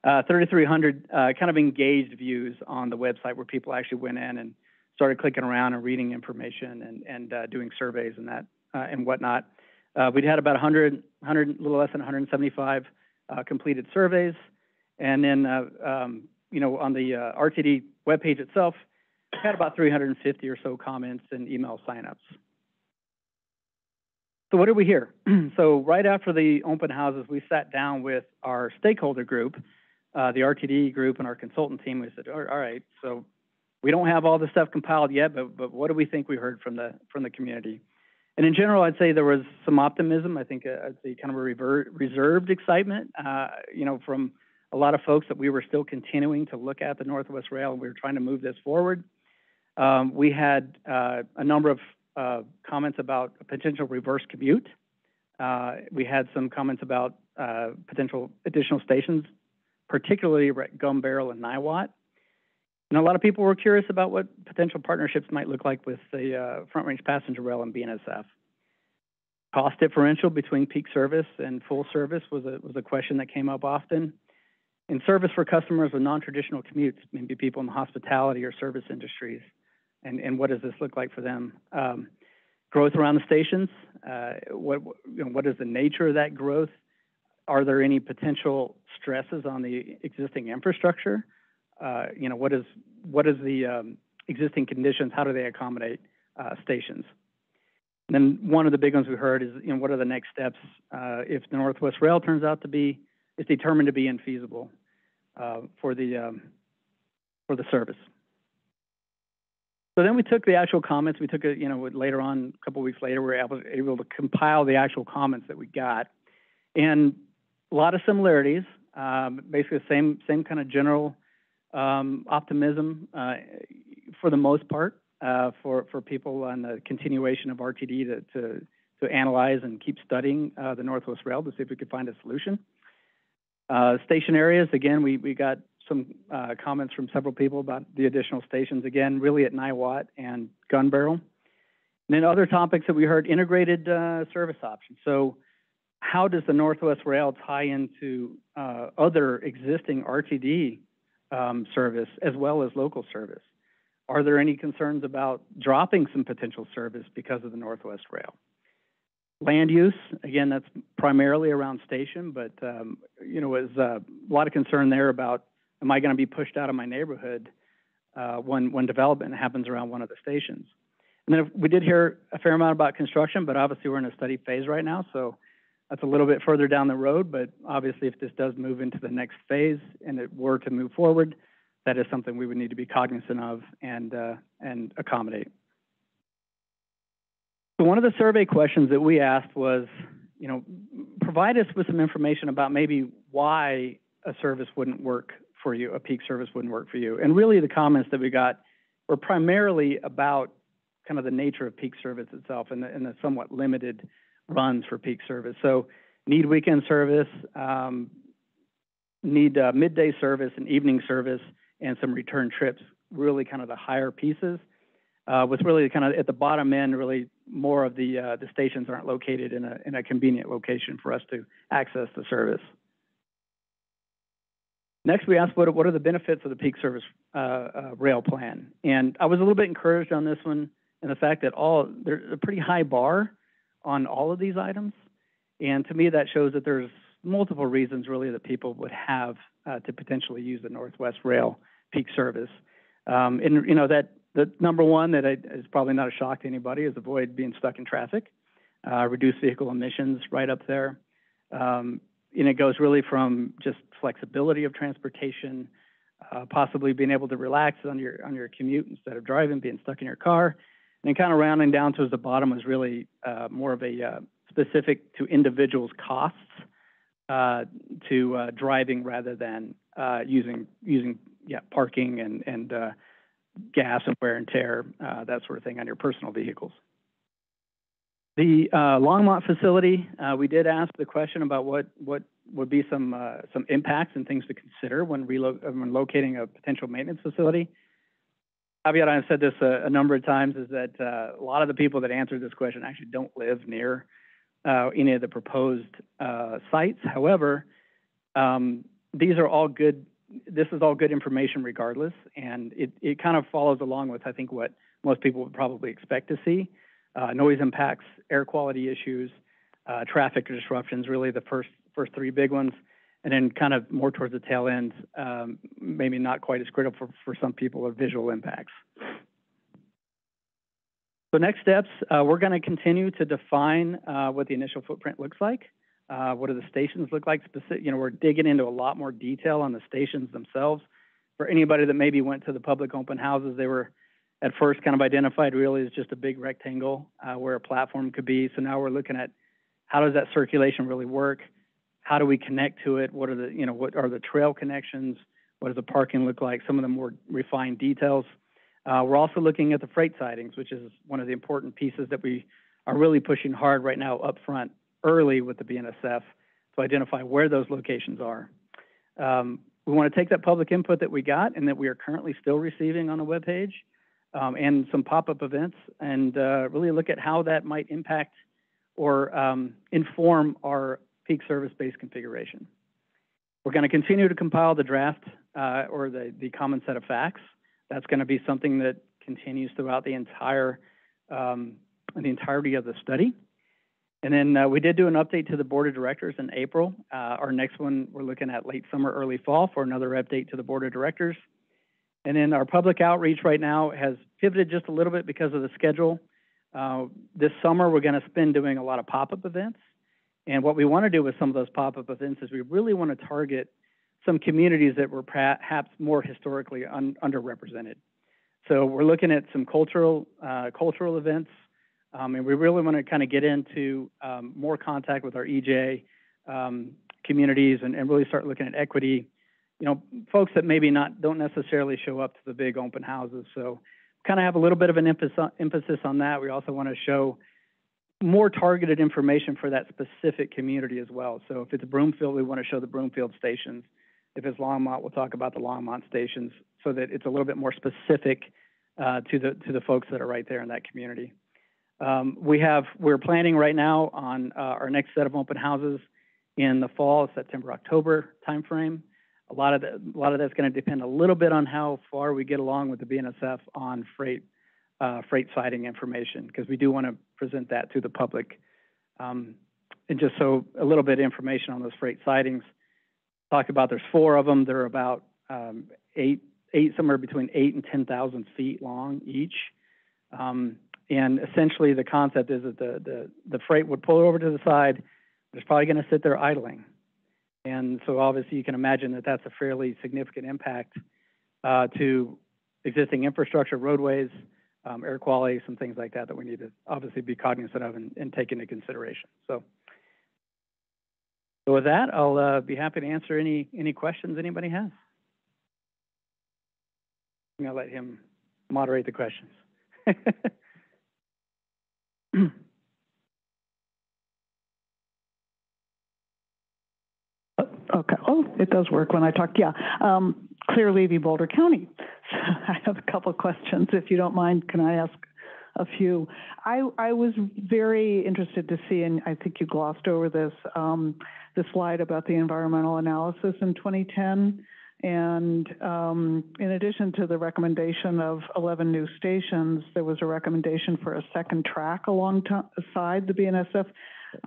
Uh, 3,300 uh, kind of engaged views on the website where people actually went in and started clicking around and reading information and, and uh, doing surveys and that uh, and whatnot. Uh, we'd had about 100, 100, a little less than 175 uh, completed surveys. And then, uh, um, you know, on the uh, RTD webpage itself, we had about 350 or so comments and email signups. So what did we hear? *clears throat* so right after the open houses, we sat down with our stakeholder group, uh, the RTD group and our consultant team. We said, all right, so we don't have all the stuff compiled yet, but, but what do we think we heard from the, from the community? And in general, I'd say there was some optimism. I think uh, I'd say kind of a reserved excitement, uh, you know, from a lot of folks that we were still continuing to look at the Northwest Rail and we were trying to move this forward. Um, we had uh, a number of uh, comments about a potential reverse commute. Uh, we had some comments about uh, potential additional stations, particularly at Gunbarrel and Niwot. And a lot of people were curious about what potential partnerships might look like with the uh, Front Range Passenger Rail and BNSF. Cost differential between peak service and full service was a was a question that came up often. In service for customers with non-traditional commutes, maybe people in the hospitality or service industries, and, and what does this look like for them? Um, growth around the stations, uh, what, you know, what is the nature of that growth? Are there any potential stresses on the existing infrastructure? Uh, you know, what is, what is the, um, existing conditions? How do they accommodate, uh, stations? And then one of the big ones we heard is, you know, what are the next steps, uh, if the Northwest Rail turns out to be, is determined to be infeasible, uh, for the, um, for the service? So then we took the actual comments, we took it, you know, later on, a couple weeks later, we were able, able to compile the actual comments that we got. And a lot of similarities, um, basically the same, same kind of general, um, optimism, uh, for the most part, uh, for, for people on the continuation of RTD to, to, to analyze and keep studying, uh, the Northwest Rail to see if we could find a solution. Uh, station areas, again, we, we got some, uh, comments from several people about the additional stations, again, really at Niwot and Gunbarrel. And then other topics that we heard, integrated, uh, service options. So how does the Northwest Rail tie into, uh, other existing RTD, um, service as well as local service? Are there any concerns about dropping some potential service because of the Northwest Rail? Land use, again, that's primarily around station, but, um, you know, there's uh, a lot of concern there about, am I gonna be pushed out of my neighborhood, uh, when, when development happens around one of the stations? And then we did hear a fair amount about construction, but obviously we're in a study phase right now, so that's a little bit further down the road, but obviously if this does move into the next phase and it were to move forward, that is something we would need to be cognizant of and, uh, and accommodate. So one of the survey questions that we asked was, you know, provide us with some information about maybe why a service wouldn't work for you, a peak service wouldn't work for you. And really the comments that we got were primarily about kind of the nature of peak service itself and the, and the somewhat limited runs for peak service. So need weekend service, um, need uh, midday service and evening service, and some return trips, really kind of the higher pieces. Uh, with really kind of at the bottom end, really more of the uh, the stations aren't located in a in a convenient location for us to access the service. Next, we asked what what are the benefits of the peak service uh, uh, rail plan, and I was a little bit encouraged on this one in the fact that all there's a pretty high bar on all of these items, and to me that shows that there's multiple reasons really that people would have uh, to potentially use the Northwest Rail peak service. Um, and you know that the number one that I, is probably not a shock to anybody is avoid being stuck in traffic, uh, reduce vehicle emissions right up there. Um, and it goes really from just flexibility of transportation, uh, possibly being able to relax on your on your commute instead of driving, being stuck in your car, and then kind of rounding down towards the bottom was really uh, more of a uh, specific to individuals' costs uh, to uh, driving rather than using using yeah parking and and gas and wear and tear uh, that sort of thing on your personal vehicles. The uh, Longmont facility, uh, we did ask the question about what what would be some uh, some impacts and things to consider when when locating a potential maintenance facility. Caveat, I've said this a, a number of times, is that uh, a lot of the people that answered this question actually don't live near uh, any of the proposed uh, sites. However, um, these are all good. This is all good information regardless, and it, it kind of follows along with I think what most people would probably expect to see. Uh, noise impacts, air quality issues, uh, traffic disruptions, really the first first three big ones, and then kind of more towards the tail end, um, maybe not quite as critical for, for some people, are visual impacts. So next steps, uh, we're going to continue to define uh, what the initial footprint looks like. Uh, what do the stations look like? Specific, you know, we're digging into a lot more detail on the stations themselves. For anybody that maybe went to the public open houses, they were at first kind of identified really as just a big rectangle uh, where a platform could be. So now we're looking at how does that circulation really work? How do we connect to it? What are the, you know, what are the trail connections? What does the parking look like? Some of the more refined details. Uh, we're also looking at the freight sidings, which is one of the important pieces that we are really pushing hard right now up front early with the BNSF to identify where those locations are. Um, we want to take that public input that we got and that we are currently still receiving on the webpage um, and some pop-up events and uh, really look at how that might impact or um, inform our peak service-based configuration. We're going to continue to compile the draft, uh, or the, the common set of facts. That's going to be something that continues throughout the entire, um, the entirety of the study. And then, uh, we did do an update to the board of directors in April. Uh, our next one, we're looking at late summer, early fall for another update to the board of directors. And then our public outreach right now has pivoted just a little bit because of the schedule. Uh, this summer, we're going to spend doing a lot of pop-up events. And what we want to do with some of those pop-up events is we really want to target some communities that were perhaps more historically un- underrepresented. So we're looking at some cultural, uh, cultural events, um, and we really want to kind of get into um, more contact with our EJ um, communities and, and really start looking at equity. You know, folks that maybe not don't necessarily show up to the big open houses. So kind of have a little bit of an emphasis on that. We also want to show more targeted information for that specific community as well. So if it's Broomfield, we want to show the Broomfield stations. If it's Longmont, we'll talk about the Longmont stations so that it's a little bit more specific uh, to the to the folks that are right there in that community. Um, we have we're planning right now on uh, our next set of open houses in the fall, September October timeframe. A lot of the, a lot of that's going to depend a little bit on how far we get along with the BNSF on freight uh, freight siding information because we do want to present that to the public. Um, and just so a little bit of information on those freight sidings. Talked about there's four of them. They're about um, eight eight somewhere between eight and ten thousand feet long each. Um, and essentially, the concept is that the, the, the freight would pull over to the side. It's probably going to sit there idling. And so obviously, you can imagine that that's a fairly significant impact uh, to existing infrastructure, roadways, um, air quality, some things like that that we need to obviously be cognizant of and, and take into consideration. So, so with that, I'll uh, be happy to answer any any questions anybody has. I'm going to let him moderate the questions. *laughs* Okay, oh, it does work when I talk, yeah. Um, Claire Levy, Boulder County. *laughs* So I have a couple of questions, if you don't mind, can I ask a few? I, I was very interested to see, and I think you glossed over this, um, the slide about the environmental analysis in 2010. And um, in addition to the recommendation of 11 new stations, there was a recommendation for a second track alongside the BNSF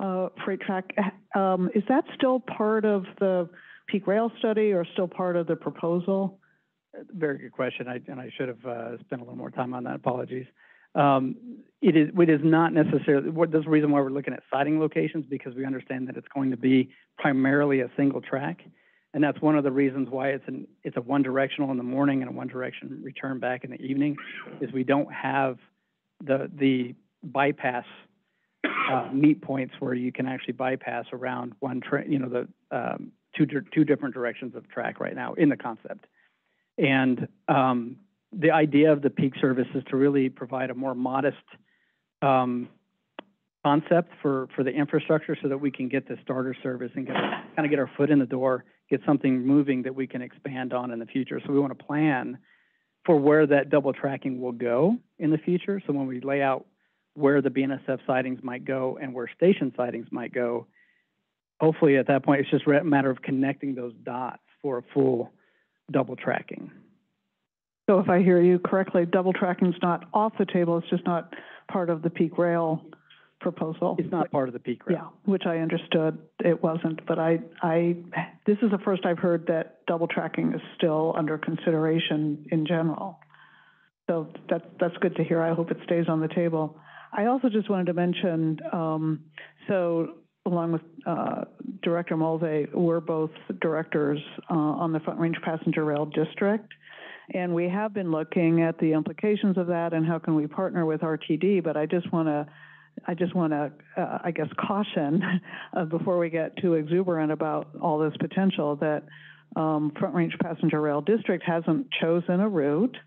uh, freight track. Um, is that still part of the peak rail study or still part of the proposal? Very good question, I, and I should have uh, spent a little more time on that. Apologies. Um, it is it is not necessarily. What, a reason why we're looking at siding locations because we understand that it's going to be primarily a single track, and that's one of the reasons why it's an it's a one directional in the morning and a one direction return back in the evening, is we don't have the the bypass uh, meet points where you can actually bypass around one train, you know, the um, two two different directions of track right now in the concept. And um, the idea of the peak service is to really provide a more modest um, concept for, for the infrastructure so that we can get the starter service and kind of get our foot in the door, get something moving that we can expand on in the future. So we want to plan for where that double tracking will go in the future. So when we lay out where the BNSF sidings might go and where station sightings might go. Hopefully, at that point, it's just a matter of connecting those dots for a full double tracking. So if I hear you correctly, double tracking is not off the table, it's just not part of the peak rail proposal. It's not part of the peak rail. Yeah, which I understood it wasn't, but I, I, this is the first I've heard that double tracking is still under consideration in general. So that's, that's good to hear. I hope it stays on the table. I also just wanted to mention, um, so along with uh, Director Mulvey, we're both directors uh, on the Front Range Passenger Rail District. And we have been looking at the implications of that and how can we partner with RTD, but I just want to I just want to, uh, I guess, caution uh, before we get too exuberant about all this potential that um, Front Range Passenger Rail District hasn't chosen a route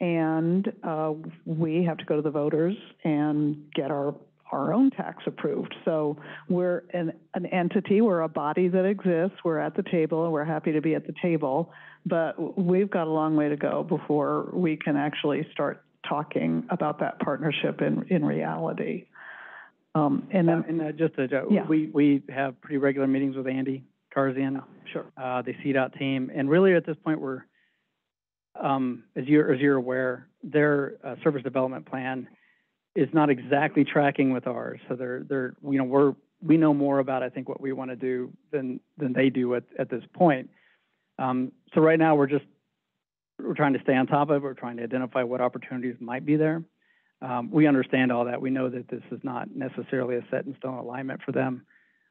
and uh, we have to go to the voters and get our our own tax approved. So we're an, an entity, we're a body that exists, we're at the table, and we're happy to be at the table, but we've got a long way to go before we can actually start talking about that partnership in, in reality. Um, and then, and uh, just to, Yeah. we, we have pretty regular meetings with Andy Karsian, Sure. uh, the CDOT team. And really, at this point, we're, um, as you're, as you're aware, their, uh, service development plan is not exactly tracking with ours. So they're, they're, you know, we're, we know more about, I think, what we want to do than, than they do at, at this point. Um, so right now, we're just, we're trying to stay on top of it. We're trying to identify what opportunities might be there. Um, we understand all that. We know that this is not necessarily a set in stone alignment for them.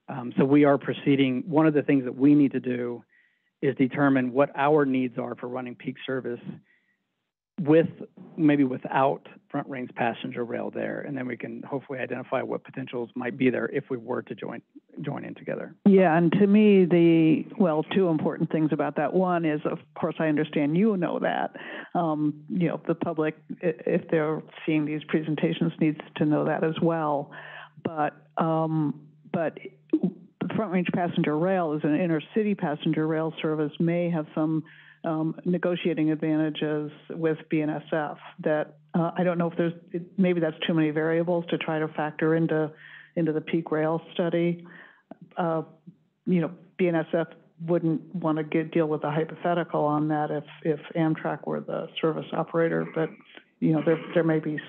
Um, so we are proceeding. One of the things that we need to do is determine what our needs are for running peak service with, maybe without Front Range passenger rail there. And then we can hopefully identify what potentials might be there if we were to join, join in together. Yeah, and to me, the, well, two important things about that. One is, of course, I understand you know that. Um, you know, the public, if they're seeing these presentations, needs to know that as well. But, um, but Front Range Passenger Rail is an intercity passenger rail service, may have some, um, negotiating advantages with BNSF that, uh, I don't know if there's, maybe that's too many variables to try to factor into, into the peak rail study uh, you know, BNSF wouldn't want to get, deal with a hypothetical on that if, if Amtrak were the service operator, but, you know, there, there may be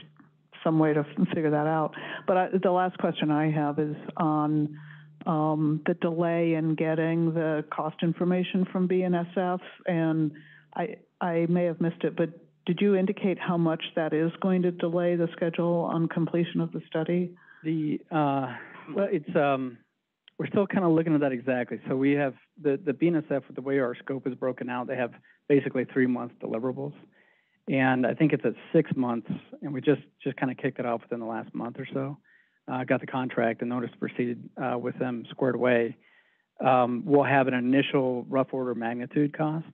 some way to figure that out. But I, the last question I have is on, um, the delay in getting the cost information from BNSF. And I, I may have missed it, but did you indicate how much that is going to delay the schedule on completion of the study? The, uh, well, it's, um, we're still kind of looking at that exactly. So we have, the, the BNSF, the way our scope is broken out, they have basically three month deliverables. And I think it's at six months, and we just, just kind of kicked it off within the last month or so. Uh, got the contract and notice to proceed, uh, with them squared away. Um, we'll have an initial rough order magnitude cost,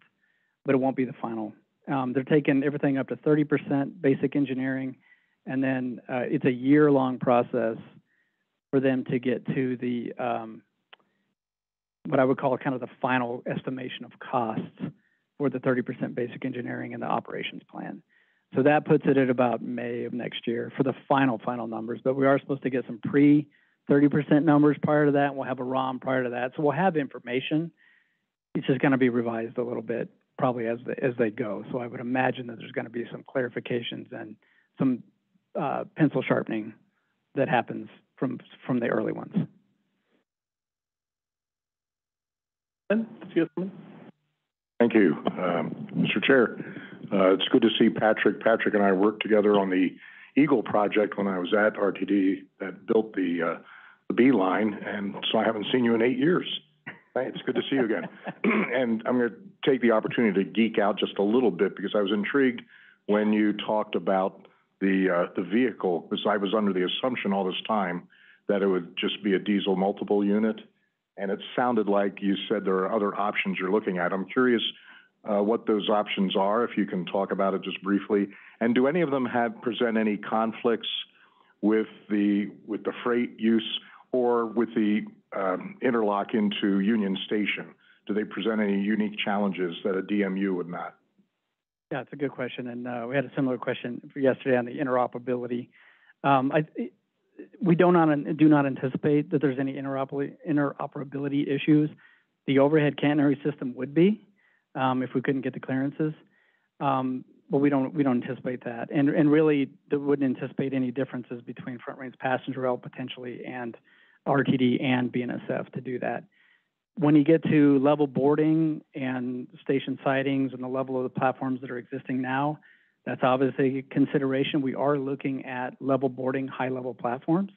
but it won't be the final. Um, they're taking everything up to thirty percent basic engineering, and then, uh, it's a year-long process for them to get to the, um, what I would call kind of the final estimation of costs for the thirty percent basic engineering and the operations plan. So that puts it at about May of next year for the final, final numbers, but we are supposed to get some pre thirty percent numbers prior to that, and we'll have a ROM prior to that, so we'll have information. It's just gonna be revised a little bit, probably as they, as they go, so I would imagine that there's gonna be some clarifications and some, uh, pencil sharpening that happens from, from the early ones. Ben, did you have something? Thank you, um, Mr. Chair. Uh, it's good to see Patrick. Patrick and I worked together on the Eagle project when I was at RTD that built the, uh, the B line, and so I haven't seen you in eight years. It's good to see you again. *clears throat* And I'm going to take the opportunity to geek out just a little bit because I was intrigued when you talked about the, uh, the vehicle, because I was under the assumption all this time that it would just be a diesel multiple unit. And it sounded like you said there are other options you're looking at. I'm curious uh, what those options are, if you can talk about it just briefly. And do any of them have, present any conflicts with the, with the freight use or with the um, interlock into Union Station? Do they present any unique challenges that a DMU would not? Yeah, it's a good question, and, uh, we had a similar question yesterday on the interoperability. Um, I, we do not, do not anticipate that there's any interoperability, issues. The overhead catenary system would be, um, if we couldn't get the clearances. Um, but we don't, we don't anticipate that. And, and really, wouldn't anticipate any differences between Front Range Passenger Rail potentially and RTD and BNSF to do that. When you get to level boarding and station sightings and the level of the platforms that are existing now, that's obviously a consideration. We are looking at level boarding, high-level platforms.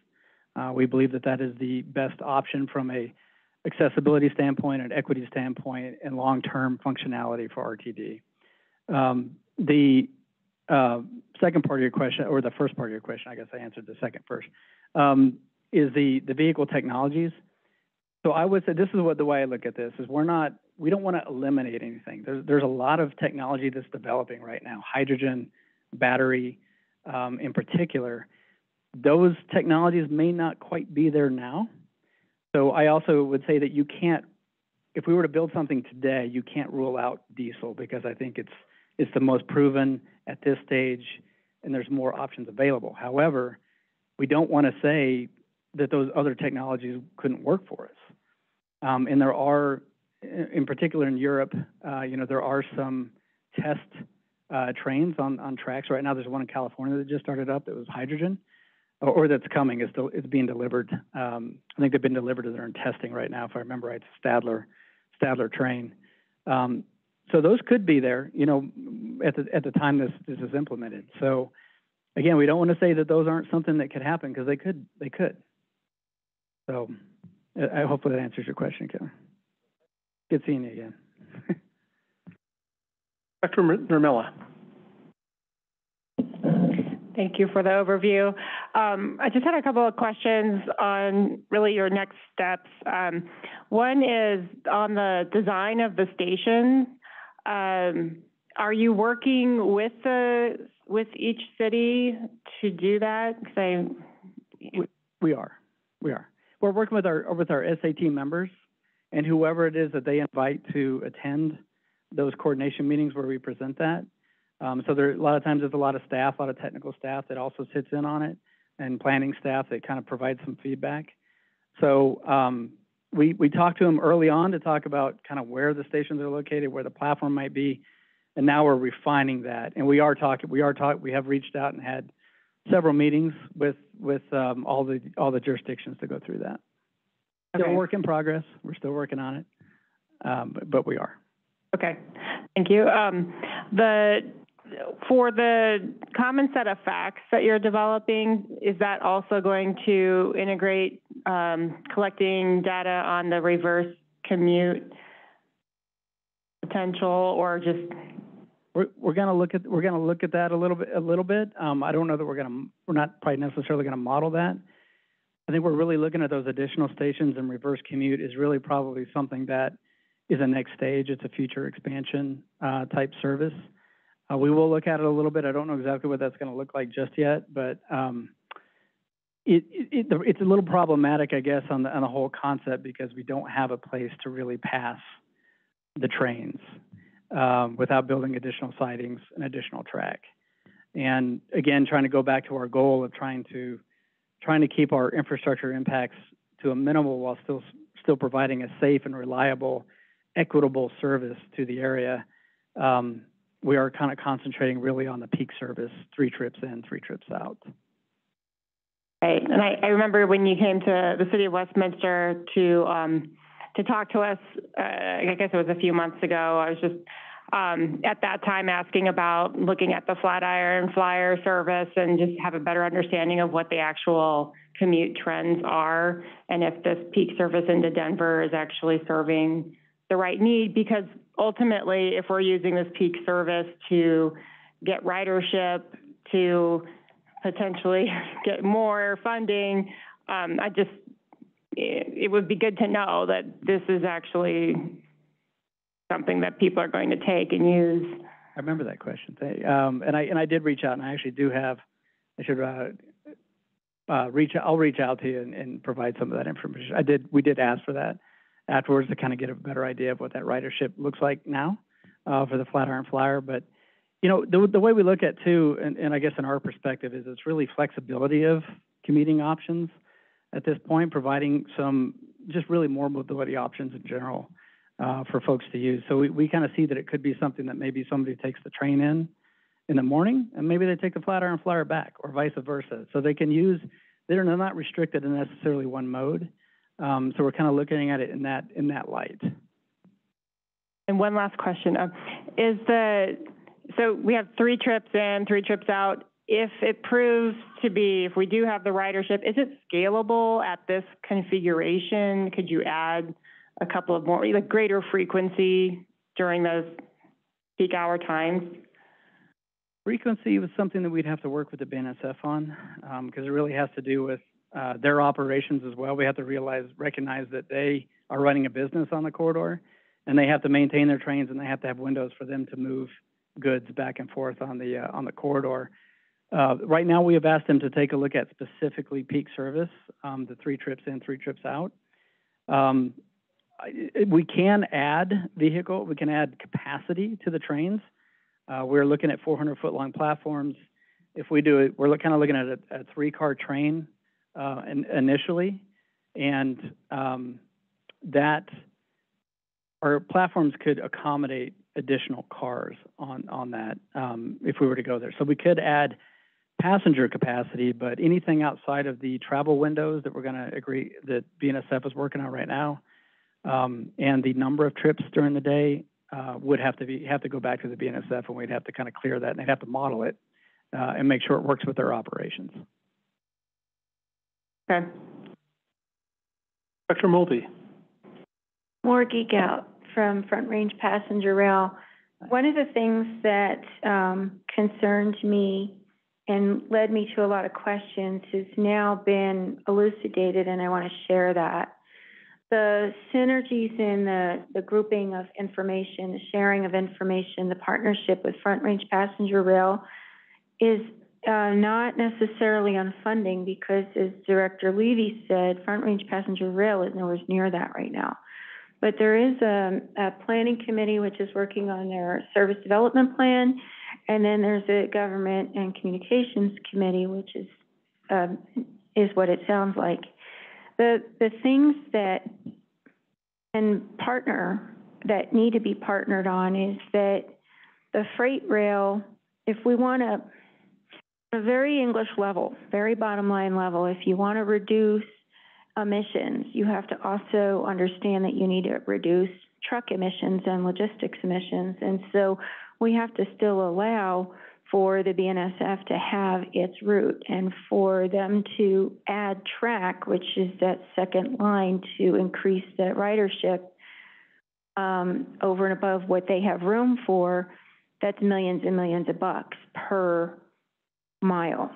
Uh, we believe that that is the best option from a accessibility standpoint, an equity standpoint, and long-term functionality for RTD. Um, the uh, second part of your question, or the first part of your question, I guess I answered the second first, um, is the, the vehicle technologies. So I would say this is what the way I look at this is we're not we don't want to eliminate anything. There's there's a lot of technology that's developing right now, hydrogen, battery, um, in particular. Those technologies may not quite be there now. So I also would say that you can't, if we were to build something today, you can't rule out diesel because I think it's it's the most proven at this stage, and there's more options available. However, we don't want to say that those other technologies couldn't work for us. Um, and there are in, particular in Europe, uh, you know, there are some test, uh, trains on, on tracks. Right now, there's one in California that just started up that was hydrogen, or, that's coming, is del- it's being delivered. Um, I think they've been delivered or they're in testing right now, if I remember right, Stadler, Stadler train. Um, so those could be there, you know, at the, at the time this, this is implemented. So, again, we don't want to say that those aren't something that could happen, because they could, they could. So, I, hopefully that answers your question, Kevin. Good seeing you again. *laughs* Dr. Nurmela? Thank you for the overview. Um, I just had a couple of questions on really your next steps. Um, one is on the design of the stations. Um, are you working with the, with each city to do that? I, We are, we are. We're working with our, with our SAT members and whoever it is that they invite to attend those coordination meetings where we present that. Um, so there, a lot of times there's a lot of staff, a lot of technical staff that also sits in on it and planning staff that kind of provides some feedback. So, um, we, we talked to them early on to talk about kind of where the stations are located, where the platform might be. And now we're refining that. And we are talking, we are talk, we have reached out and had several meetings with, with, um, all the, all the jurisdictions to go through that. Still Okay. a work in progress. We're still working on it. Um, but, but we are. okay, thank you. Um, the, for the common set of facts that you're developing, is that also going to integrate, um, collecting data on the reverse commute potential or just We're, we're gonna look at, we're gonna look at that a little bit, a little bit. Um, I don't know that we're gonna, we're not probably necessarily gonna model that. I think we're really looking at those additional stations and reverse commute is really probably something that is a next stage. It's a future expansion, uh, type service. Uh, we will look at it a little bit. I don't know exactly what that's gonna look like just yet, but, um, it, it, it, it's a little problematic, I guess, on the, on the whole concept because we don't have a place to really pass the trains um, without building additional sidings and additional track. And again, trying to go back to our goal of trying to, trying to keep our infrastructure impacts to a minimal while still, still providing a safe and reliable, equitable service to the area. Um, we are kind of concentrating really on the peak service, three trips in, three trips out. Right, and I, I remember when you came to the city of Westminster to, um, to talk to us, uh, I guess it was a few months ago, I was just, um, at that time asking about looking at the Flatiron Flyer service and just have a better understanding of what the actual commute trends are, and if this peak service into Denver is actually serving the right need, because ultimately, if we're using this peak service to get ridership, to potentially *laughs* get more funding. Um, I just, it, it would be good to know that this is actually something that people are going to take and use. I remember that question. Um, and I, and I did reach out, and I actually do have, I should, uh, uh, reach, I'll reach out to you and, and provide some of that information. I did, we did ask for that afterwards to kind of get a better idea of what that ridership looks like now, uh, for the Flatiron Flyer. But, you know, the, the way we look at too, and, and I guess in our perspective, is it's really flexibility of commuting options at this point, providing some, just really more mobility options in general uh, for folks to use. So we, we kind of see that it could be something that maybe somebody takes the train in in the morning, and maybe they take the Flatiron Flyer back, or vice versa. So they can use, they're not restricted in necessarily one mode. Um, so we're kind of looking at it in that, in that light. And one last question, um, is the, so we have three trips in, three trips out. If it proves to be, if we do have the ridership, is it scalable at this configuration? Could you add a couple of more, like greater frequency during those peak hour times? Frequency was something that we'd have to work with the BNSF on, um, because it really has to do with, uh, their operations as well. We have to realize, recognize that they are running a business on the corridor, and they have to maintain their trains, and they have to have windows for them to move goods back and forth on the, uh, on the corridor. Uh, right now, we have asked them to take a look at specifically peak service, um, the three trips in, three trips out. Um, we can add vehicle, we can add capacity to the trains. Uh, we're looking at four hundred foot long platforms. If we do it, we're kind of looking at a, a three car train, uh, in, initially. And, um, that, our platforms could accommodate additional cars on, on that, um, if we were to go there. So we could add passenger capacity, but anything outside of the travel windows that we're gonna agree, that BNSF is working on right now, um, and the number of trips during the day, uh, would have to be, have to go back to the BNSF, and we'd have to kind of clear that, and they'd have to model it, uh, and make sure it works with their operations. Okay. Dr. Mulvey? More geek out from Front Range Passenger Rail. One of the things that, um, concerned me and led me to a lot of questions has now been elucidated, and I want to share that. The synergies in the, the grouping of information, the sharing of information, the partnership with Front Range Passenger Rail is uh, not necessarily on funding because, as Director Levy said, Front Range Passenger Rail is nowhere near that right now. But there is a, a planning committee which is working on their service development plan, and then there's a government and communications committee, which is um, is what it sounds like. The the things that and partner that need to be partnered on is that the freight rail, if we want to a very English level, very bottom line level, if you want to reduce emissions, you have to also understand that you need to reduce truck emissions and logistics emissions. And so we have to still allow for the BNSF to have its route and for them to add track, which is that second line to increase the ridership um, over and above what they have room for, that's millions and millions of bucks per mile.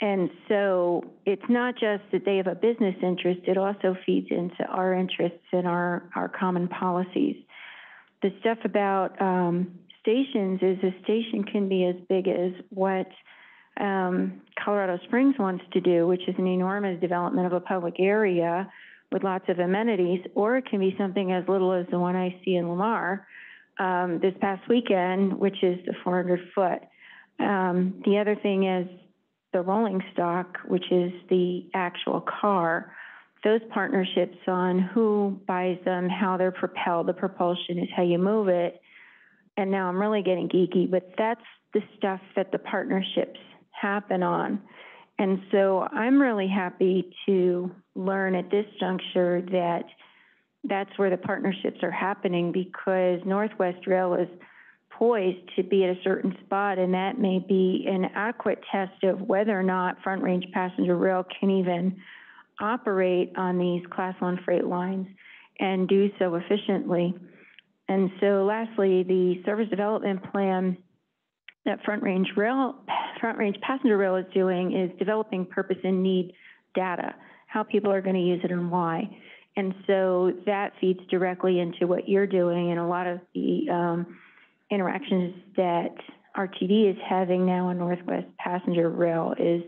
And so it's not just that they have a business interest, it also feeds into our interests and our, our common policies. The stuff about um, stations is a station can be as big as what um, Colorado Springs wants to do, which is an enormous development of a public area with lots of amenities, or it can be something as little as the one I see in Lamar um, this past weekend, which is the 400 foot. Um, the other thing is the rolling stock, which is the actual car. Those partnerships on who buys them, how they're propelled, the propulsion is how you move it. And now I'm really getting geeky, but that's the stuff that the partnerships happen on. And so I'm really happy to learn at this juncture that that's where the partnerships are happening because Northwest Rail is poised to be at a certain spot, and that may be an adequate test of whether or not Front Range Passenger Rail can even operate on these Class 1 freight lines and do so efficiently. And so lastly, the service development plan that Front Range Rail, Front Range Passenger Rail is doing is developing purpose and need data, how people are going to use it and why. And so that feeds directly into what you're doing and a lot of the um, interactions that RTD is having now on Northwest Passenger Rail is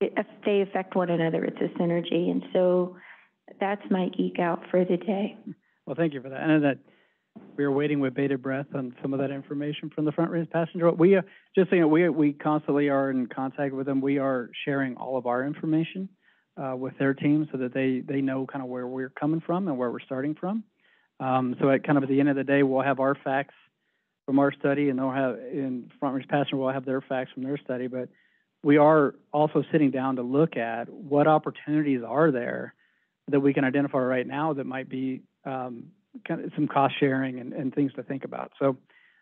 it, they affect one another. It's a synergy, and so that's my geek out for the day. Well, thank you for that. And that we are waiting with bated breath on some of that information from the front range passenger. We, uh, just know, we, we constantly are in contact with them. We are sharing all of our information, uh, with their team so that they, they know kind of where we're coming from and where we're starting from. Um, so at kind of at the end of the day, we'll have our facts from our study and they'll have, in front range passenger will have their facts from their study. But we are also sitting down to look at what opportunities are there that we can identify right now that might be um, kind of some cost sharing and, and things to think about. So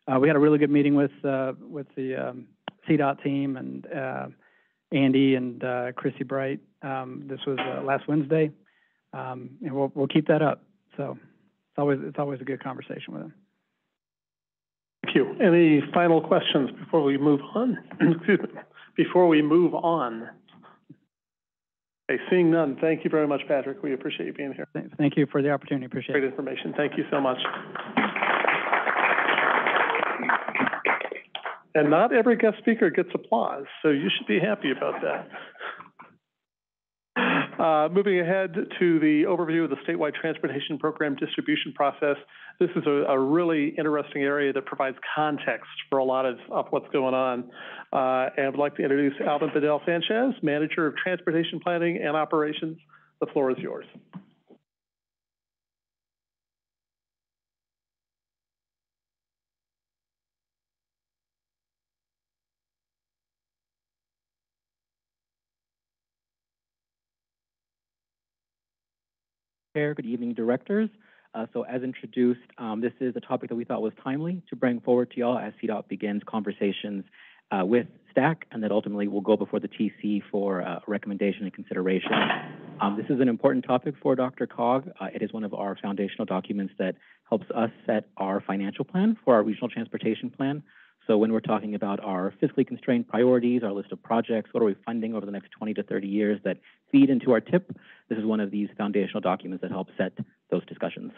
uh, we had a really good meeting with uh, with the um, CDOT team and uh, Andy and uh, Chrissy Bright. Um, this was uh, last Wednesday, um, and we'll we'll keep that up. So always it's always a good conversation with them. Thank you. Any final questions before we move on? *clears throat* Excuse me, before we move on? Okay, seeing none, thank you very much, Patrick. We appreciate you being here. Thank- you for the opportunity. Appreciate Great it. information. Thank you so much. And not every guest speaker gets applause, so you should be happy about that. Uh, moving ahead to the overview of the statewide transportation program distribution process. This is a, a really interesting area that provides context for a lot of, of what's going on. Uh, and I'd like to introduce Alvin Bedell Sanchez, Manager of Transportation Planning and Operations. The floor is yours. Chair, good evening, directors. Uh, so as introduced, um, this is a topic that we thought was timely to bring forward to y'all as CDOT begins conversations uh, with STAC and that ultimately will go before the TC for uh, recommendation and consideration. Um, this is an important topic for DRCOG. Uh, it is one of our foundational documents that helps us set our financial plan for our regional transportation plan. So when we're talking about our fiscally constrained priorities, our list of projects, what are we funding over the next 20 to 30 years that feed into our TIP, this is one of these foundational documents that help set those discussions.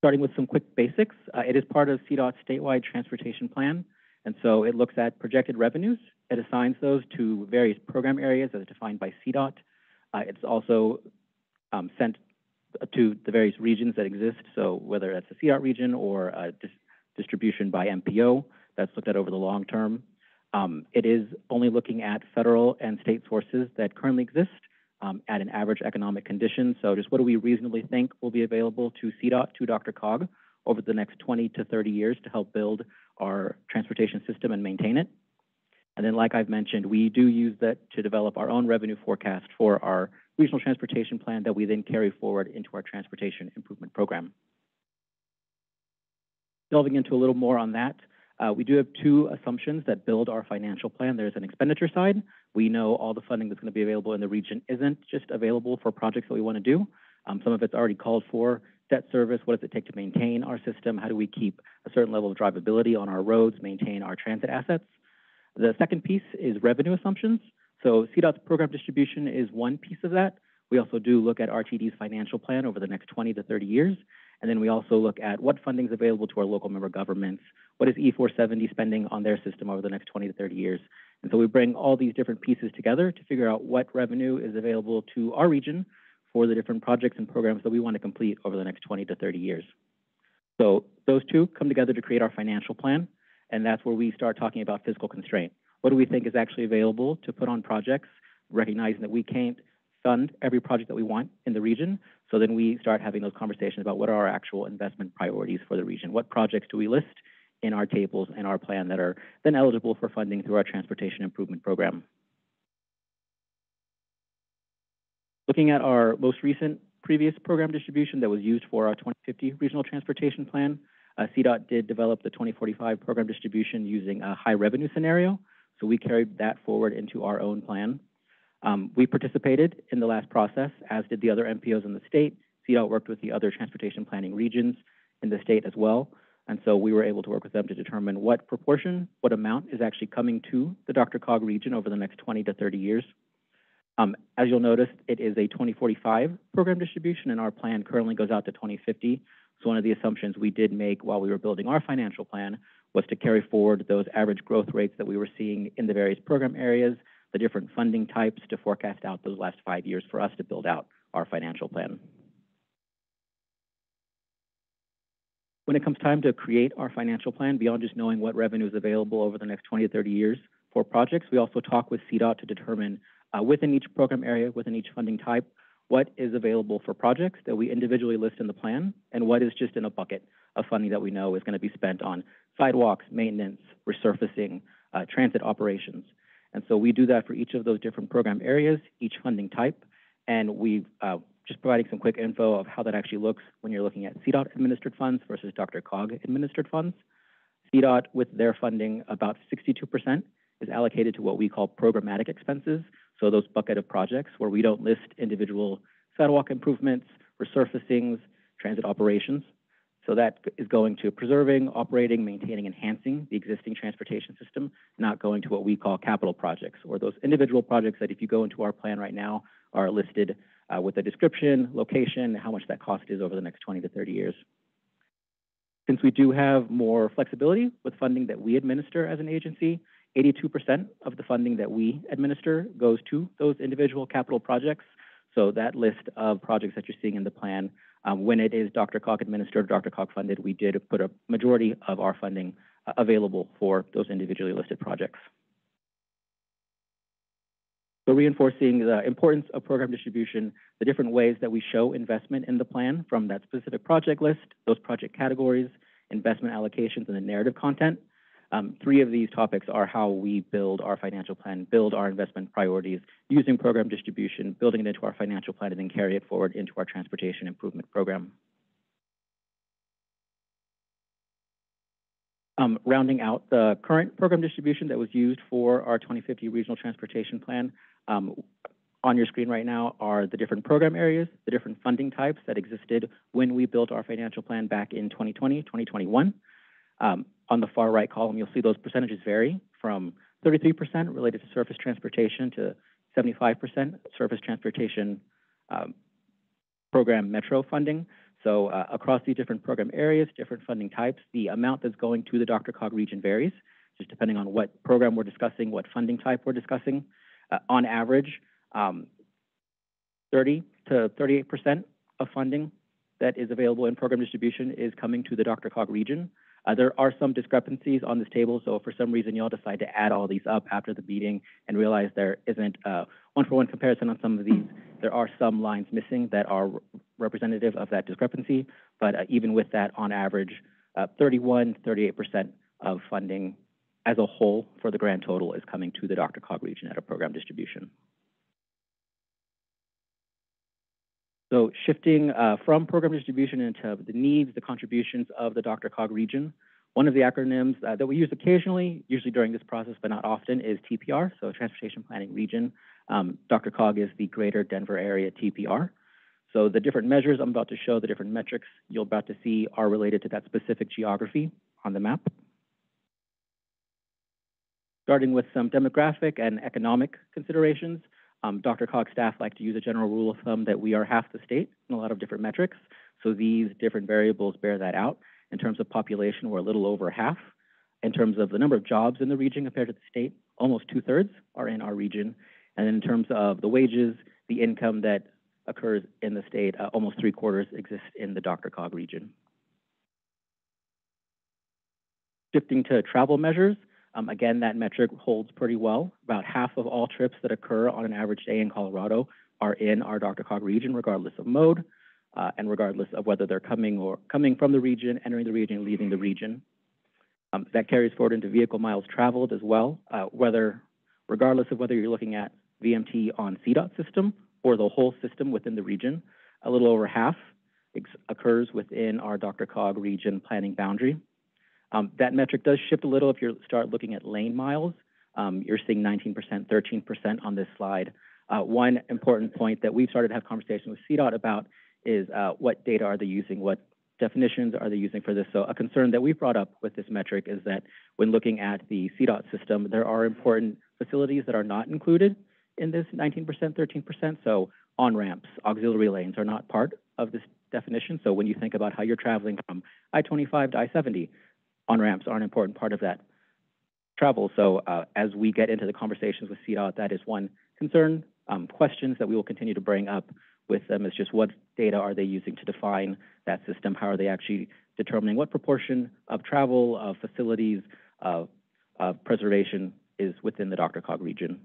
Starting with some quick basics, uh, it is part of CDOT's statewide transportation plan, and so it looks at projected revenues. It assigns those to various program areas as defined by CDOT. Uh, it's also um, sent to the various regions that exist, so whether that's a CDOT region or a dis distribution by MPO, that's looked at over the long term. Um, it is only looking at federal and state sources that currently exist um, at an average economic condition. So just what do we reasonably think will be available to CDOT, to DRCOG, over the next 20 to 30 years to help build our transportation system and maintain it. And then, like I've mentioned, we do use that to develop our own revenue forecast for our regional transportation plan that we then carry forward into our transportation improvement program. Delving into a little more on that, uh, we do have two assumptions that build our financial plan. There's an expenditure side. We know all the funding that's going to be available in the region isn't just available for projects that we want to do. Um, some of it's already called for. Debt service, what does it take to maintain our system? How do we keep a certain level of drivability on our roads, maintain our transit assets? The second piece is revenue assumptions. So CDOT's program distribution is one piece of that. We also do look at RTD's financial plan over the next 20 to 30 years. And then we also look at what funding is available to our local member governments. What is E470 spending on their system over the next 20 to 30 years? And so we bring all these different pieces together to figure out what revenue is available to our region for the different projects and programs that we want to complete over the next 20 to 30 years. So those two come together to create our financial plan, and that's where we start talking about fiscal constraint. What do we think is actually available to put on projects, recognizing that we can't fund every project that we want in the region. So then we start having those conversations about what are our actual investment priorities for the region. What projects do we list in our tables and our plan that are then eligible for funding through our transportation improvement program? Looking at our most recent previous program distribution that was used for our 2050 regional transportation plan, uh, CDOT did develop the 2045 program distribution using a high revenue scenario. So we carried that forward into our own plan. Um, we participated in the last process, as did the other MPOs in the state. CDOT worked with the other transportation planning regions in the state as well. And so we were able to work with them to determine what proportion, what amount is actually coming to the DRCOG region over the next 20 to 30 years. Um, as you'll notice, it is a 2045 program distribution, and our plan currently goes out to 2050. So one of the assumptions we did make while we were building our financial plan was to carry forward those average growth rates that we were seeing in the various program areas, the different funding types to forecast out those last five years for us to build out our financial plan. When it comes time to create our financial plan, beyond just knowing what revenue is available over the next 20 to 30 years for projects, we also talk with CDOT to determine uh, within each program area, within each funding type, what is available for projects that we individually list in the plan, and what is just in a bucket of funding that we know is going to be spent on sidewalks, maintenance, resurfacing, uh, transit operations. And so we do that for each of those different program areas, each funding type, and we uh, just providing some quick info of how that actually looks when you're looking at CDOT administered funds versus DRCOG administered funds. CDOT, with their funding, about 62% is allocated to what we call programmatic expenses, so those bucket of projects where we don't list individual sidewalk improvements, resurfacings, transit operations. So that is going to preserving, operating, maintaining, enhancing the existing transportation system, not going to what we call capital projects, or those individual projects that if you go into our plan right now are listed uh, with a description, location, how much that cost is over the next 20 to 30 years. Since we do have more flexibility with funding that we administer as an agency, 82% of the funding that we administer goes to those individual capital projects. So that list of projects that you're seeing in the plan, um, when it is DRCOG administered, DRCOG funded, we did put a majority of our funding uh, available for those individually listed projects. So reinforcing the importance of program distribution, the different ways that we show investment in the plan from that specific project list, those project categories, investment allocations, and the narrative content. Um, three of these topics are how we build our financial plan, build our investment priorities, using program distribution, building it into our financial plan, and then carry it forward into our transportation improvement program. Um, rounding out the current program distribution that was used for our 2050 regional transportation plan, um, on your screen right now are the different program areas, the different funding types that existed when we built our financial plan back in 2020, 2021. Um, on the far right column, you'll see those percentages vary from 33% related to surface transportation to 75% surface transportation um, program metro funding. So uh, across these different program areas, different funding types, the amount that's going to the DRCOG region varies, just depending on what program we're discussing, what funding type we're discussing. Uh, on average, um, 30 to 38% of funding that is available in program distribution is coming to the DRCOG region. Uh, there are some discrepancies on this table, so if for some reason y'all decide to add all these up after the meeting and realize there isn't a one-for-one comparison on some of these, there are some lines missing that are representative of that discrepancy, but uh, even with that, on average, uh, 31, 38% of funding as a whole for the grand total is coming to the DRCOG region at a program distribution. So shifting uh, from program distribution into the needs, the contributions of the DRCOG region, one of the acronyms uh, that we use occasionally, usually during this process, but not often, is TPR, so Transportation Planning Region. Um, DRCOG is the Greater Denver Area TPR. So the different measures I'm about to show, the different metrics you're about to see are related to that specific geography on the map. Starting with some demographic and economic considerations, um, DRCOG staff like to use a general rule of thumb that we are half the state in a lot of different metrics. So these different variables bear that out. In terms of population, we're a little over half. In terms of the number of jobs in the region compared to the state, almost two-thirds are in our region. And in terms of the wages, the income that occurs in the state, uh, almost three-quarters exist in the DRCOG region. Shifting to travel measures, um, again, that metric holds pretty well. About half of all trips that occur on an average day in Colorado are in our DRCOG region, regardless of mode, uh, and regardless of whether they're coming or coming from the region, entering the region, leaving the region. Um, that carries forward into vehicle miles traveled as well, uh, whether, regardless of whether you're looking at VMT on CDOT system or the whole system within the region, a little over half occurs within our DRCOG region planning boundary. Um, that metric does shift a little if you start looking at lane miles. Um, you're seeing 19%, 13% on this slide. Uh, one important point that we've started to have conversations with CDOT about is uh, what data are they using, what definitions are they using for this? So a concern that we've brought up with this metric is that when looking at the CDOT system, there are important facilities that are not included in this 19%, 13%. So on-ramps, auxiliary lanes are not part of this definition. So when you think about how you're traveling from I-25 to I-70, on-ramps are an important part of that travel. So uh, as we get into the conversations with CDOT, that is one concern. Um, questions that we will continue to bring up with them is just what data are they using to define that system? How are they actually determining what proportion of travel, of facilities, of, preservation is within the DRCOG region?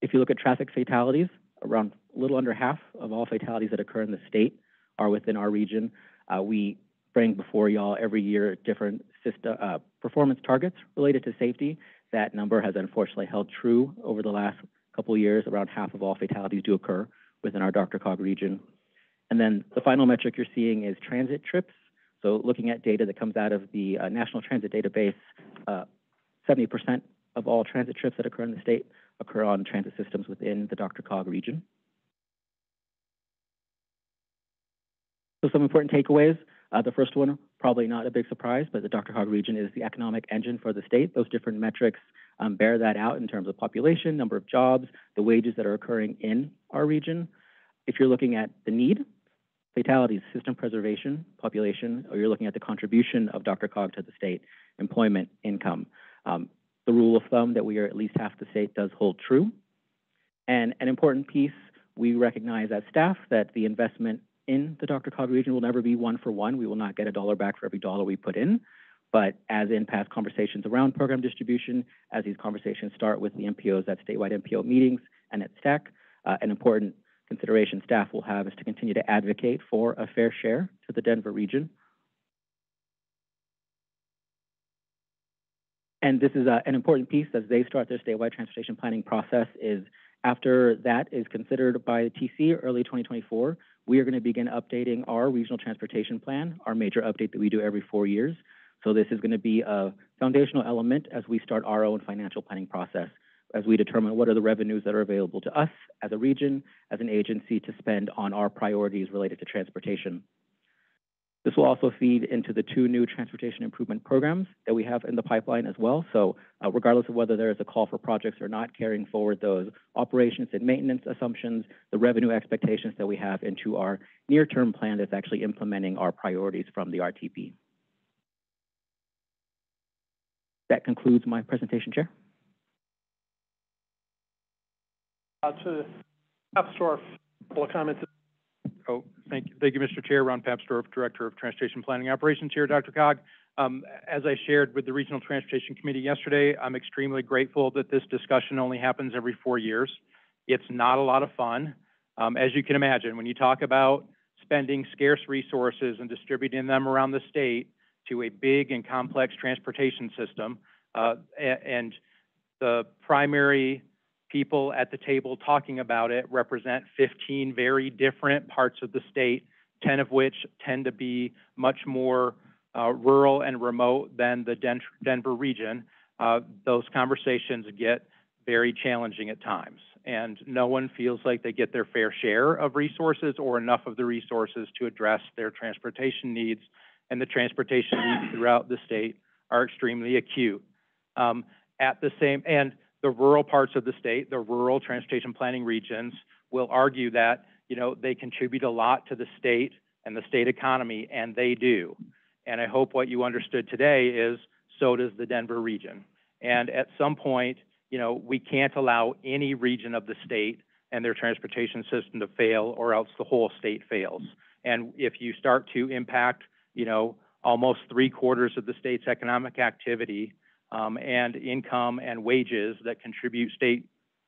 If you look at traffic fatalities, around a little under half of all fatalities that occur in the state are within our region. Uh, we bring before y'all every year different system, uh, performance targets related to safety. That number has unfortunately held true over the last couple years. Around half of all fatalities do occur within our DRCOG region. And then the final metric you're seeing is transit trips. So looking at data that comes out of the uh, National Transit Database, 70% uh, of all transit trips that occur in the state occur on transit systems within the DRCOG region. So some important takeaways. Uh, the first one, probably not a big surprise, but the DRCOG region is the economic engine for the state. Those different metrics um, bear that out in terms of population, number of jobs, the wages that are occurring in our region. If you're looking at the need, fatalities, system preservation, population, or you're looking at the contribution of DRCOG to the state, employment, income. Um, the rule of thumb that we are at least half the state does hold true. And an important piece, we recognize as staff that the investment in the DRCOG region will never be one for one. We will not get a dollar back for every dollar we put in. But as in past conversations around program distribution, as these conversations start with the MPOs at statewide MPO meetings and at STAC, uh, an important consideration staff will have is to continue to advocate for a fair share to the Denver region And this is uh, an important piece as they start their statewide transportation planning process is after that is considered by the TC early 2024, we are going to begin updating our regional transportation plan, our major update that we do every four years. So this is going to be a foundational element as we start our own financial planning process, as we determine what are the revenues that are available to us as a region, as an agency to spend on our priorities related to transportation. This will also feed into the two new transportation improvement programs that we have in the pipeline as well. So uh, regardless of whether there is a call for projects or not, carrying forward those operations and maintenance assumptions, the revenue expectations that we have into our near-term plan that's actually implementing our priorities from the RTP. That concludes my presentation, Chair. Uh, to Papsdorf, a couple of comments. Oh, thank you, thank you, Mr. Chair. Ron Papsdorf, Director of Transportation Planning Operations here, DRCOG. Um, as I shared with the Regional Transportation Committee yesterday, I'm extremely grateful that this discussion only happens every four years. It's not a lot of fun. Um, as you can imagine, when you talk about spending scarce resources and distributing them around the state to a big and complex transportation system, uh, and the primary people at the table talking about it represent 15 very different parts of the state, 10 of which tend to be much more uh, rural and remote than the Den Denver region. Uh, those conversations get very challenging at times, and no one feels like they get their fair share of resources or enough of the resources to address their transportation needs, and the transportation needs throughout the state are extremely acute. Um, at the same, and the rural parts of the state, the rural transportation planning regions, will argue that, you know, they contribute a lot to the state and the state economy, and they do. And I hope what you understood today is so does the Denver region. And at some point, you know, we can't allow any region of the state and their transportation system to fail or else the whole state fails. And if you start to impact, you know, almost three quarters of the state's economic activity, um, and income and wages that contribute state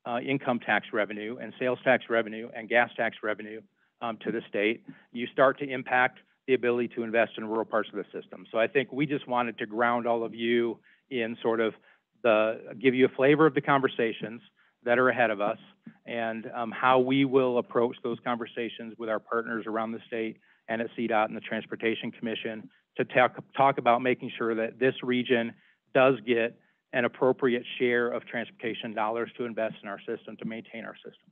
uh, income tax revenue and sales tax revenue and gas tax revenue um, to the state, you start to impact the ability to invest in rural parts of the system. So I think we just wanted to ground all of you in sort of the, give you a flavor of the conversations that are ahead of us and um, how we will approach those conversations with our partners around the state and at CDOT and the Transportation Commission to talk, talk about making sure that this region does get an appropriate share of transportation dollars to invest in our system, to maintain our system.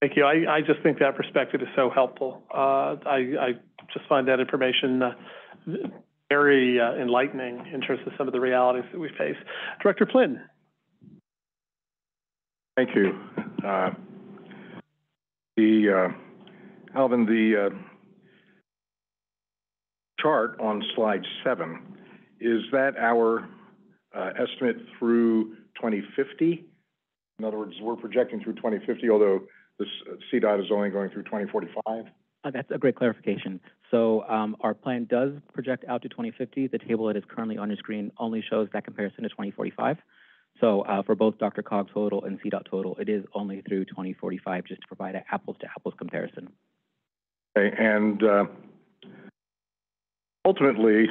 Thank you. I, I just think that perspective is so helpful. Uh, I, I just find that information uh, very uh, enlightening in terms of some of the realities that we face. Director Flynn. Thank you. Uh, the, uh, Alvin, the uh, chart on slide seven is that our uh, estimate through 2050? In other words, we're projecting through 2050, although this uh, CDOT is only going through 2045? Uh, that's a great clarification. So um, our plan does project out to 2050. The table that is currently on your screen only shows that comparison to 2045. So uh, for both DRCOG total and CDOT total, it is only through 2045, just to provide an apples-to-apples comparison. Okay, and uh, ultimately,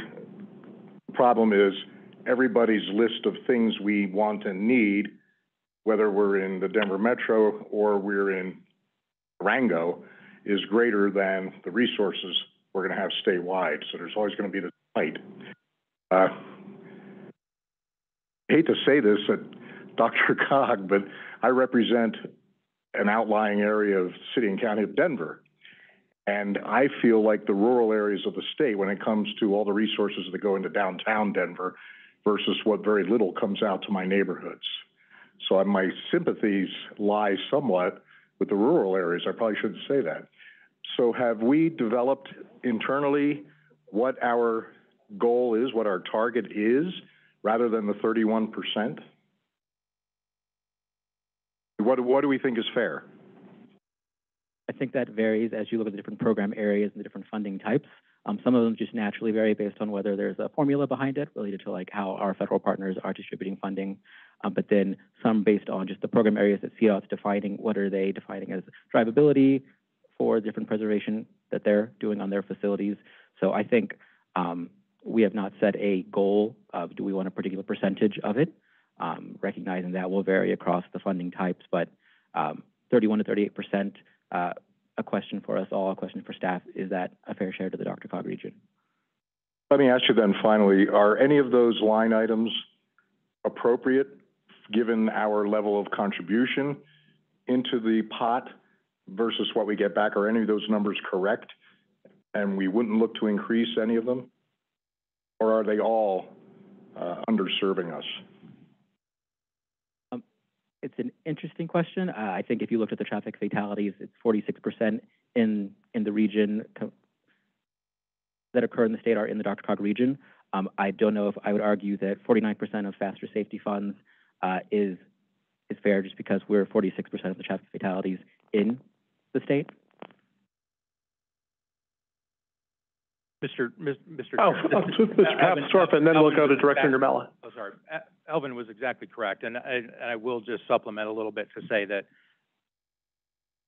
problem is everybody's list of things we want and need, whether we're in the Denver Metro or we're in Rango, is greater than the resources we're going to have statewide. So there's always going to be the fight. Uh, I hate to say this, *laughs* at Dr. Cog, but I represent an outlying area of city and county of Denver. And I feel like the rural areas of the state, when it comes to all the resources that go into downtown Denver versus what very little comes out to my neighborhoods. So my sympathies lie somewhat with the rural areas. I probably shouldn't say that. So have we developed internally what our goal is, what our target is, rather than the 31%? What, what do we think is fair? I think that varies as you look at the different program areas and the different funding types. Um, some of them just naturally vary based on whether there's a formula behind it related to like how our federal partners are distributing funding. Um, but then some based on just the program areas that CDOT's defining, what are they defining as drivability for different preservation that they're doing on their facilities. So I think um, we have not set a goal of, do we want a particular percentage of it? Um, recognizing that will vary across the funding types, but, um, thirty-one to thirty-eight percent, uh, a question for us all, a question for staff, is that a fair share to the DRCOG region? Let me ask you then finally, are any of those line items appropriate, given our level of contribution into the pot versus what we get back? Are any of those numbers correct? And we wouldn't look to increase any of them? Or are they all, uh, underserving us? It's an interesting question. Uh, I think if you looked at the traffic fatalities, it's forty-six percent in, in the region that occur in the state are in the DRCOG region. Um, I don't know if I would argue that forty-nine percent of faster safety funds, uh, is, is fair just because we're forty-six percent of the traffic fatalities in the state. Mr. Mis- Mr. Oh, Chair, oh, Mr. Uh, Alvin- and then we'll Alvin go to Director exactly- Nurmela. Oh, sorry. Alvin was exactly correct, and I, and I will just supplement a little bit to say that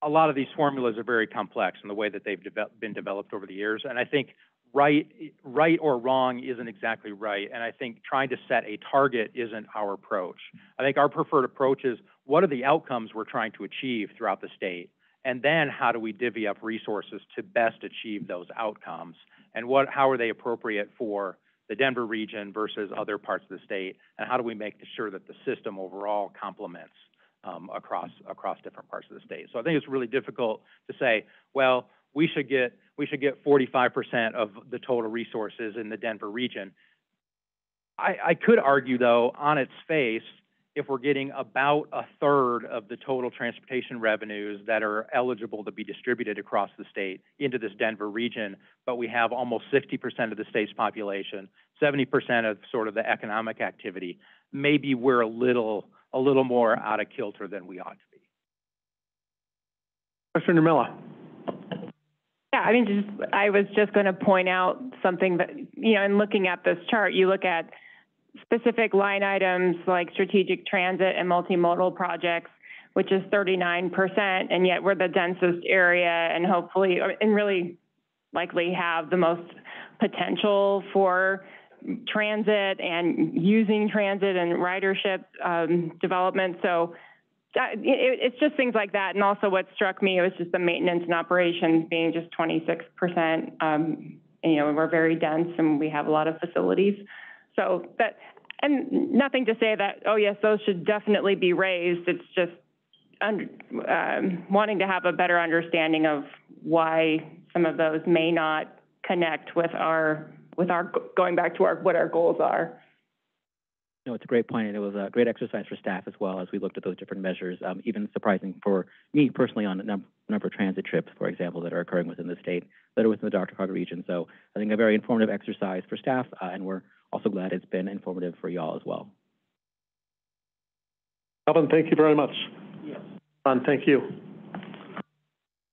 a lot of these formulas are very complex in the way that they've devel- been developed over the years, and I think right, right or wrong isn't exactly right, and I think trying to set a target isn't our approach. I think our preferred approach is, what are the outcomes we're trying to achieve throughout the state? And then how do we divvy up resources to best achieve those outcomes? And what, how are they appropriate for the Denver region versus other parts of the state? And how do we make sure that the system overall complements, um, across, across different parts of the state? So I think it's really difficult to say, well, we should get, we should get forty-five percent of the total resources in the Denver region. I, I could argue, though, on its face, if we're getting about a third of the total transportation revenues that are eligible to be distributed across the state into this Denver region, but we have almost sixty percent of the state's population, seventy percent of sort of the economic activity, maybe we're a little, a little more out of kilter than we ought to be. Director Nurmela. Yeah, I mean, just, I was just going to point out something that, you know, in looking at this chart, you look at specific line items like strategic transit and multimodal projects, which is thirty-nine percent, and yet we're the densest area and hopefully, and really likely have the most potential for transit and using transit and ridership, um, development. So, uh, it, it's just things like that. And also what struck me was just the maintenance and operations being just twenty-six percent. Um, you know, we're very dense and we have a lot of facilities. So that, and nothing to say that, oh yes, those should definitely be raised. It's just um, wanting to have a better understanding of why some of those may not connect with our, with our, going back to our, what our goals are. No, it's a great point, and it was a great exercise for staff as well as we looked at those different measures. Um, even surprising for me personally on a num- number of transit trips, for example, that are occurring within the state, that are within the DRCOG region. So I think a very informative exercise for staff, uh, and we're also glad it's been informative for y'all as well. Alvin, thank you very much. Yes. Ron, thank you.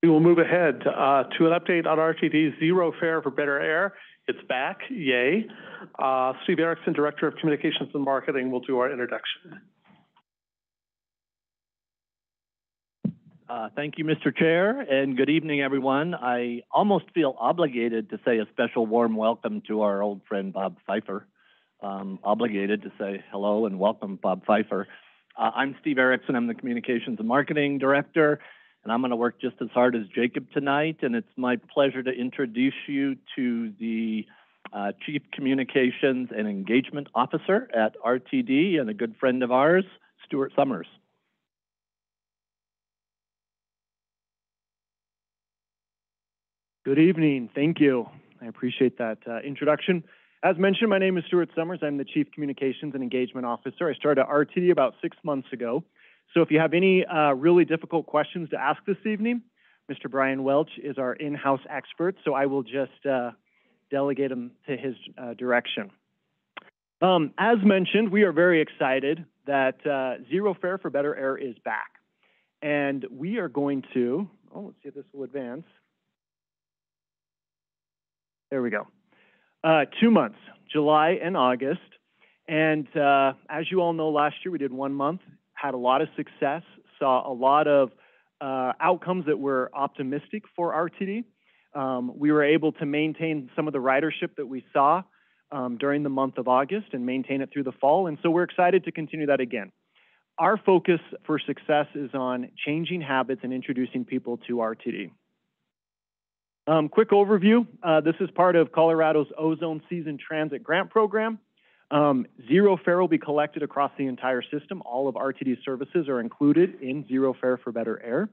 We will move ahead, uh, to an update on RTD's Zero Fare for Better Air. It's back, yay. Uh, Steve Erickson, Director of Communications and Marketing, will do our introduction. Uh, thank you, Mr. Chair, and good evening, everyone. I almost feel obligated to say a special warm welcome to our old friend Bob Pfeiffer. Um, obligated to say hello and welcome, Bob Pfeiffer. Uh, I'm Steve Erickson. I'm the Communications and Marketing Director, and I'm going to work just as hard as Jacob tonight. And it's my pleasure to introduce you to the uh, Chief Communications and Engagement Officer at RTD and a good friend of ours, Stuart Summers. Good evening. Thank you. I appreciate that uh, introduction. As mentioned, my name is Stuart Summers. I'm the Chief Communications and Engagement Officer. I started at RTD about six months ago. So if you have any uh, really difficult questions to ask this evening, Mr. Brian Welch is our in-house expert, so I will just uh, delegate him to his uh, direction. Um, as mentioned, we are very excited that uh, Zero Fare for Better Air is back. And we are going to, oh, let's see if this will advance. There we go. Uh, two months, July and August. And uh, as you all know, last year we did one month, had a lot of success, saw a lot of uh, outcomes that were optimistic for RTD. Um, we were able to maintain some of the ridership that we saw, um, during the month of August and maintain it through the fall. And so we're excited to continue that again. Our focus for success is on changing habits and introducing people to RTD. Um, quick overview. Uh, this is part of Colorado's Ozone Season Transit Grant Program. Um, zero fare will be collected across the entire system. All of RTD's services are included in Zero Fare for Better Air.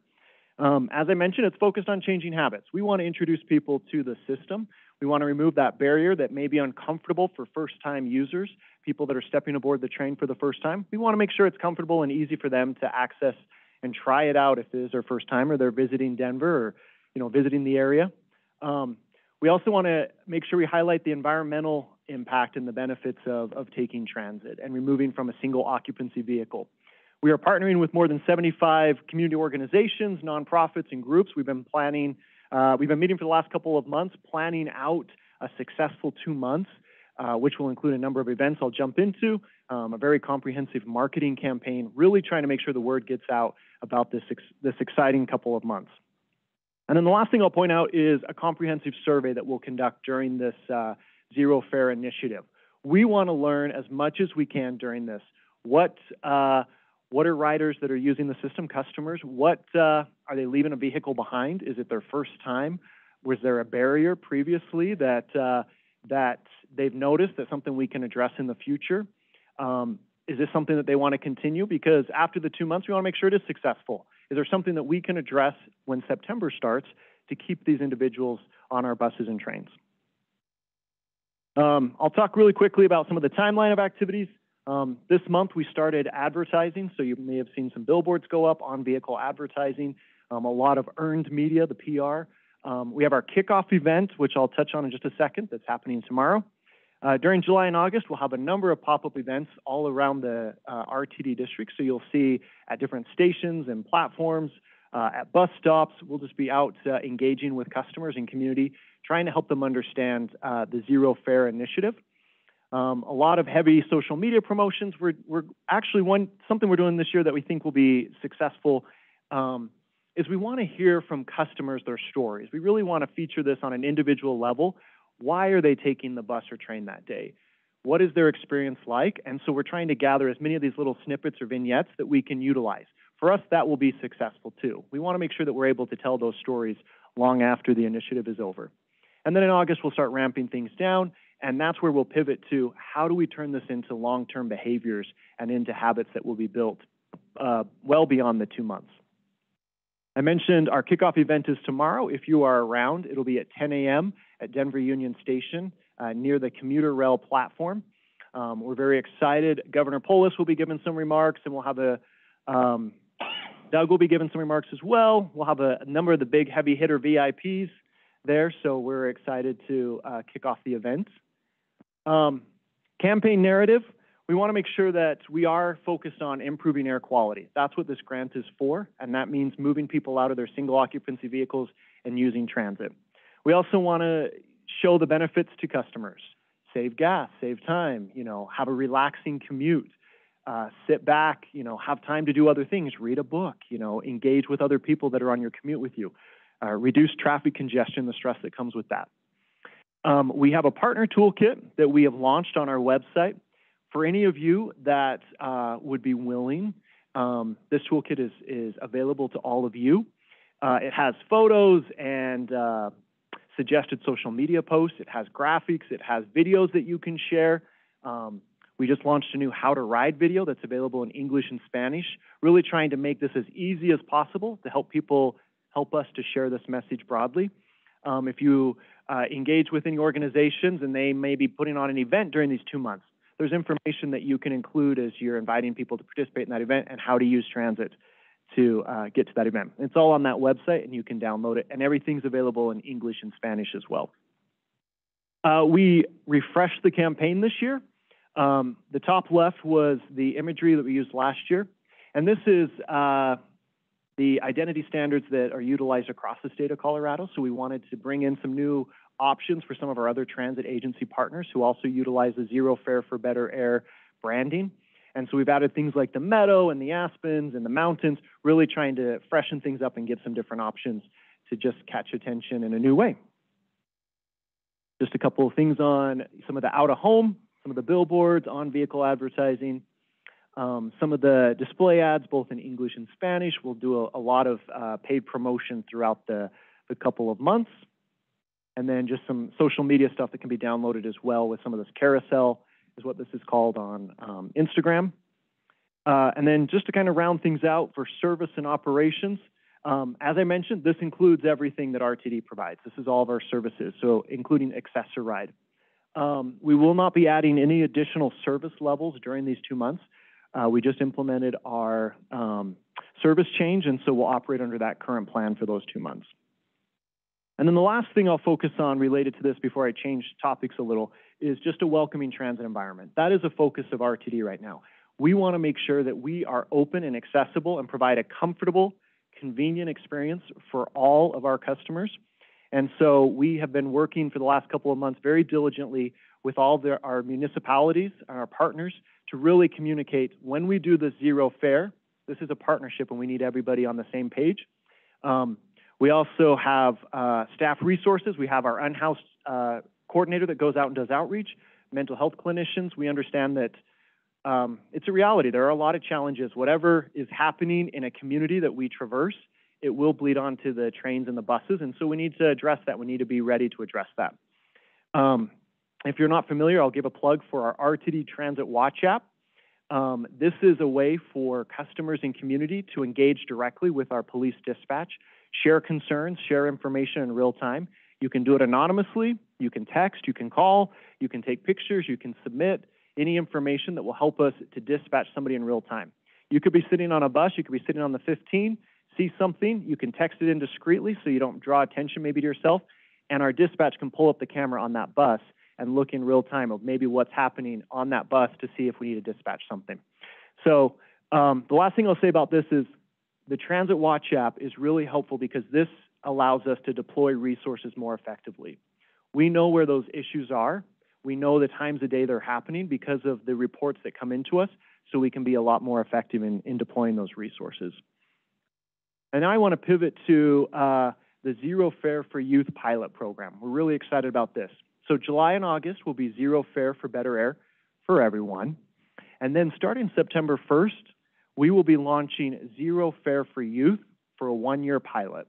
Um, as I mentioned, it's focused on changing habits. We want to introduce people to the system. We want to remove that barrier that may be uncomfortable for first-time users, people that are stepping aboard the train for the first time. We want to make sure it's comfortable and easy for them to access and try it out if it is their first time or they're visiting Denver or, you know, visiting the area. Um, we also want to make sure we highlight the environmental impact and the benefits of, of taking transit and removing from a single occupancy vehicle. We are partnering with more than 75 community organizations, nonprofits, and groups. We've been planning, uh, we've been meeting for the last couple of months, planning out a successful two months, uh, which will include a number of events I'll jump into, um, a very comprehensive marketing campaign, really trying to make sure the word gets out about this, ex this exciting couple of months. And then the last thing I'll point out is a comprehensive survey that we'll conduct during this uh, Zero Fare initiative. We want to learn as much as we can during this. What, uh, what are riders that are using the system, customers? What uh, are they leaving a vehicle behind? Is it their first time? Was there a barrier previously that uh, that they've noticed that something we can address in the future? Um, is this something that they want to continue? Because after the two months, we want to make sure it is successful. Is there something that we can address when September starts to keep these individuals on our buses and trains? Um, I'll talk really quickly about some of the timeline of activities. Um, this month we started advertising, so you may have seen some billboards go up on vehicle advertising, um, a lot of earned media, the PR. Um, we have our kickoff event, which I'll touch on in just a second, that's happening tomorrow. Uh, during July and August, we'll have a number of pop-up events all around the uh, RTD district. So you'll see at different stations and platforms, uh, at bus stops. We'll just be out uh, engaging with customers and community, trying to help them understand uh, the Zero Fare initiative. Um, a lot of heavy social media promotions. We're, we're actually one something we're doing this year that we think will be successful. Um, is we want to hear from customers their stories. We really want to feature this on an individual level. Why are they taking the bus or train that day? What is their experience like? And so we're trying to gather as many of these little snippets or vignettes that we can utilize. For us, that will be successful too. We want to make sure that we're able to tell those stories long after the initiative is over. And then in August, we'll start ramping things down and that's where we'll pivot to how do we turn this into long-term behaviors and into habits that will be built uh, well beyond the two months. I mentioned our kickoff event is tomorrow. If you are around, it'll be at 10 a.m. at Denver Union Station uh, near the commuter rail platform. Um, we're very excited. Governor Polis will be giving some remarks, and we'll have a um, Doug will be giving some remarks as well. We'll have a, number of the big heavy hitter VIPs there, so we're excited to uh, kick off the event. Um, campaign narrative, we want to make sure that we are focused on improving air quality. That's what this grant is for, and that means moving people out of their single occupancy vehicles and using transit. We also want to show the benefits to customers. Save gas, save time, you know, have a relaxing commute, uh, sit back, you know, have time to do other things, read a book, you know, engage with other people that are on your commute with you, uh, reduce traffic congestion, the stress that comes with that. Um, we have a partner toolkit that we have launched on our website. For any of you that uh, would be willing, um, this toolkit is, is available to all of you. Uh, it has photos and uh, suggested social media posts. It has graphics. It has videos that you can share. Um, we just launched a new how to ride video that's available in English and Spanish, really trying to make this as easy as possible to help people help us to share this message broadly. Um, if you uh, engage with any organizations and they may be putting on an event during these two months. There's information that you can include as you're inviting people to participate in that event and how to use transit to uh, get to that event. It's all on that website and you can download it and everything's available in English and Spanish as well. Uh, we refreshed the campaign this year. Um, the top left was the imagery that we used last year. And this is uh, the identity standards that are utilized across the state of Colorado. So we wanted to bring in some new options for some of our other transit agency partners who also utilize the Zero Fare for Better Air branding. And so we've added things like the meadow and the aspens and the mountains, really trying to freshen things up and give some different options to just catch attention in a new way. Just a couple of things on some of the out-of-home, some of the billboards, on-vehicle advertising, um, some of the display ads, both in English and Spanish. We'll do a, a lot of uh, paid promotion throughout the, the couple of months. And then just some social media stuff that can be downloaded as well with some of this carousel, is what this is called on um, Instagram. Uh, and then just to kind of round things out for service and operations, um, as I mentioned, this includes everything that RTD provides. This is all of our services, so including Access-a-Ride. Um, we will not be adding any additional service levels during these two months. Uh, we just implemented our um, service change, and so we'll operate under that current plan for those two months. And then the last thing I'll focus on related to this before I change topics a little is just a welcoming transit environment. That is a focus of RTD right now. We want to make sure that we are open and accessible and provide a comfortable, convenient experience for all of our customers. And so we have been working for the last couple of months very diligently with all the, our municipalities and our partners to really communicate when we do the zero fare. This is a partnership and we need everybody on the same page. Um, we also have uh, staff resources. We have our unhoused uh, coordinator that goes out and does outreach, mental health clinicians. We understand that um, it's a reality. There are a lot of challenges. Whatever is happening in a community that we traverse, it will bleed onto the trains and the buses, and so we need to address that. We need to be ready to address that. Um, if you're not familiar, I'll give a plug for our RTD Transit Watch app. Um, this is a way for customers and community to engage directly with our police dispatch, share concerns, share information in real time. You can do it anonymously, you can text, you can call, you can take pictures, you can submit any information that will help us to dispatch somebody in real time. You could be sitting on a bus, you could be sitting on the 15, see something, you can text it in discreetly so you don't draw attention maybe to yourself, and our dispatch can pull up the camera on that bus and look in real time of maybe what's happening on that bus to see if we need to dispatch something. So um, the last thing I'll say about this is the Transit Watch app is really helpful because this allows us to deploy resources more effectively. We know where those issues are. We know the times of day they're happening because of the reports that come into us, so we can be a lot more effective in, in deploying those resources. And now I want to pivot to uh, the Zero Fare for Youth pilot program. We're really excited about this. So July and August will be zero fare for better air for everyone. And then starting September 1st, we will be launching zero fare for youth for a one-year pilot.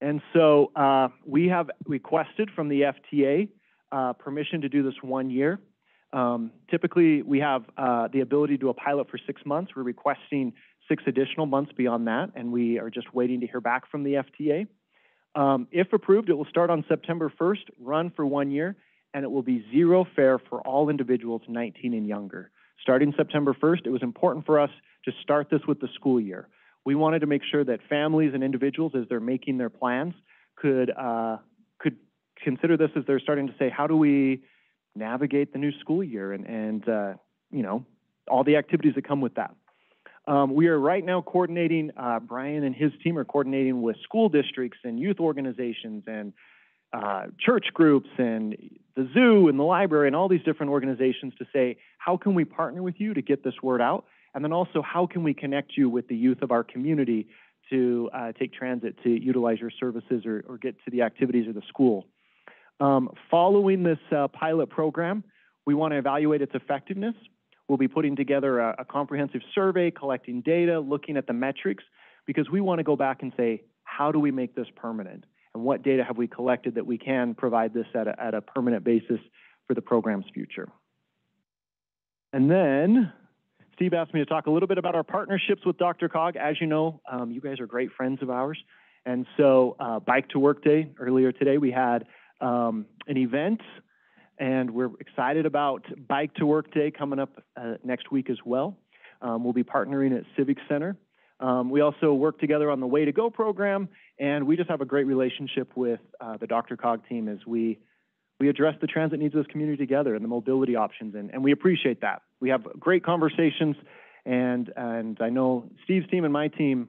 And so uh, we have requested from the FTA uh, permission to do this one year. Um, typically, we have uh, the ability to do a pilot for six months. We're requesting six additional months beyond that, and we are just waiting to hear back from the FTA. Um, if approved, it will start on September 1st, run for one year, and it will be zero fare for all individuals 19 and younger. Starting September 1st, it was important for us to start this with the school year. We wanted to make sure that families and individuals, as they're making their plans, could uh, could consider this as they're starting to say, how do we navigate the new school year and, and uh, you know, all the activities that come with that. Um, we are right now coordinating, uh, Brian and his team are coordinating with school districts and youth organizations and uh, church groups and the zoo and the library and all these different organizations to say, how can we partner with you to get this word out? And then also, how can we connect you with the youth of our community to uh, take transit to utilize your services or, or, get to the activities of the school? Um, following this uh, pilot program, we want to evaluate its effectiveness. We'll be putting together a, a comprehensive survey, collecting data, looking at the metrics, because we want to go back and say, how do we make this permanent? And what data have we collected that we can provide this at a, at a permanent basis for the program's future? And then Steve asked me to talk a little bit about our partnerships with DRCOG. As you know, um, you guys are great friends of ours. And so uh, Bike to Work Day, earlier today, we had um, an event and we're excited about Bike to Work Day coming up uh, next week as well. Um, we'll be partnering at Civic Center. Um, we also work together on the Way to Go program, and we just have a great relationship with uh, the DRCOG team as we we address the transit needs of this community together and the mobility options, and, and we appreciate that. We have great conversations, and and I know Steve's team and my team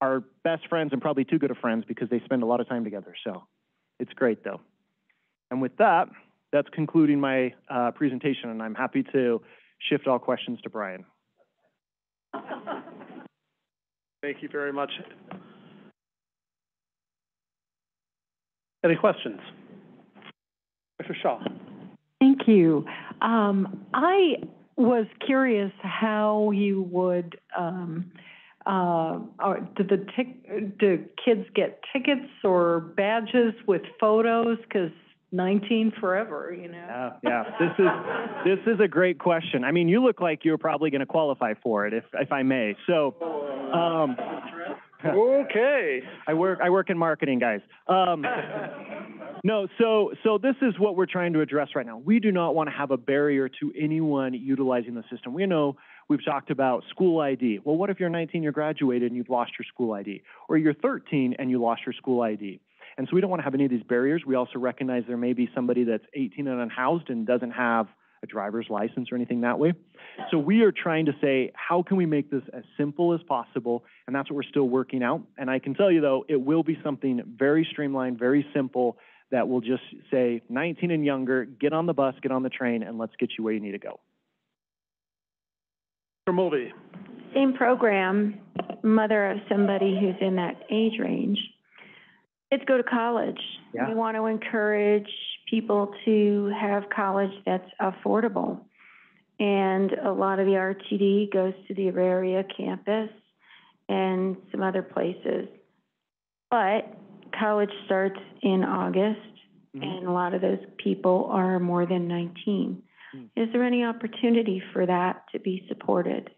are best friends and probably too good of friends because they spend a lot of time together. So it's great though. And with that, that's concluding my uh, presentation, and I'm happy to shift all questions to Brian. Thank you very much. Any questions? Dr. Shaw? Thank you. Um, I was curious how you would, um, uh, or do the tic, do kids get tickets or badges with photos? Because nineteen forever, you know? Yeah, yeah, this is, this is a great question. I mean, you look like you're probably gonna qualify for it, if, if I may. So, um, Okay. I work, I work in marketing, guys. Um, no, so, so this is what we're trying to address right now. We do not want to have a barrier to anyone utilizing the system. We know we've talked about school ID. Well, what if you're 19, you're graduated, and you've lost your school ID? Or you're 13 and you lost your school ID? And so we don't want to have any of these barriers. We also recognize there may be somebody that's 18 and unhoused and doesn't have a driver's license or anything that way. So we are trying to say, how can we make this as simple as possible? And that's what we're still working out. And I can tell you though, it will be something very streamlined, very simple, that will just say 19 and younger, get on the bus, get on the train, and let's get you where you need to go. Mr. Mulvey? Same program, mother of somebody who's in that age range. Kids go to college. Yeah. We want to encourage people to have college that's affordable. And a lot of the RTD goes to the Auraria campus and some other places. But college starts in August, mm-hmm. and a lot of those people are more than nineteen. Hmm. Is there any opportunity for that to be supported?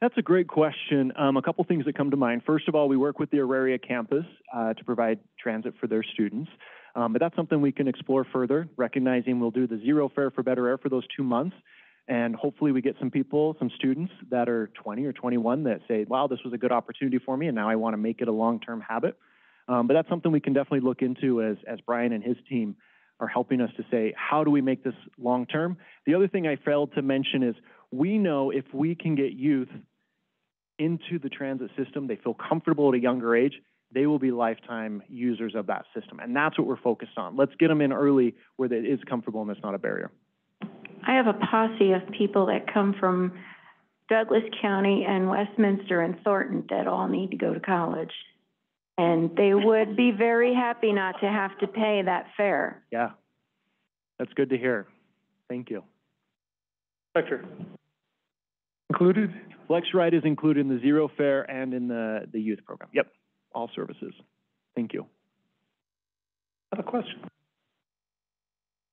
That's a great question. Um, a couple things that come to mind. First of all, we work with the Auraria campus uh, to provide transit for their students. Um, but that's something we can explore further, recognizing we'll do the zero fare for better air for those two months. And hopefully we get some people, some students that are 20 or 21 that say, wow, this was a good opportunity for me and now I want to make it a long-term habit. Um, but that's something we can definitely look into as, as Brian and his team are helping us to say, how do we make this long-term? The other thing I failed to mention is we know if we can get youth into the transit system, they feel comfortable at a younger age, they will be lifetime users of that system. And that's what we're focused on. Let's get them in early where it is comfortable and it's not a barrier. I have a posse of people that come from Douglas County and Westminster and Thornton that all need to go to college. And they would be very happy not to have to pay that fare. Yeah. That's good to hear. Thank you. Director? Included? Flex Ride is included in the zero fare and in the, the youth program. Yep, all services. Thank you. Have a question?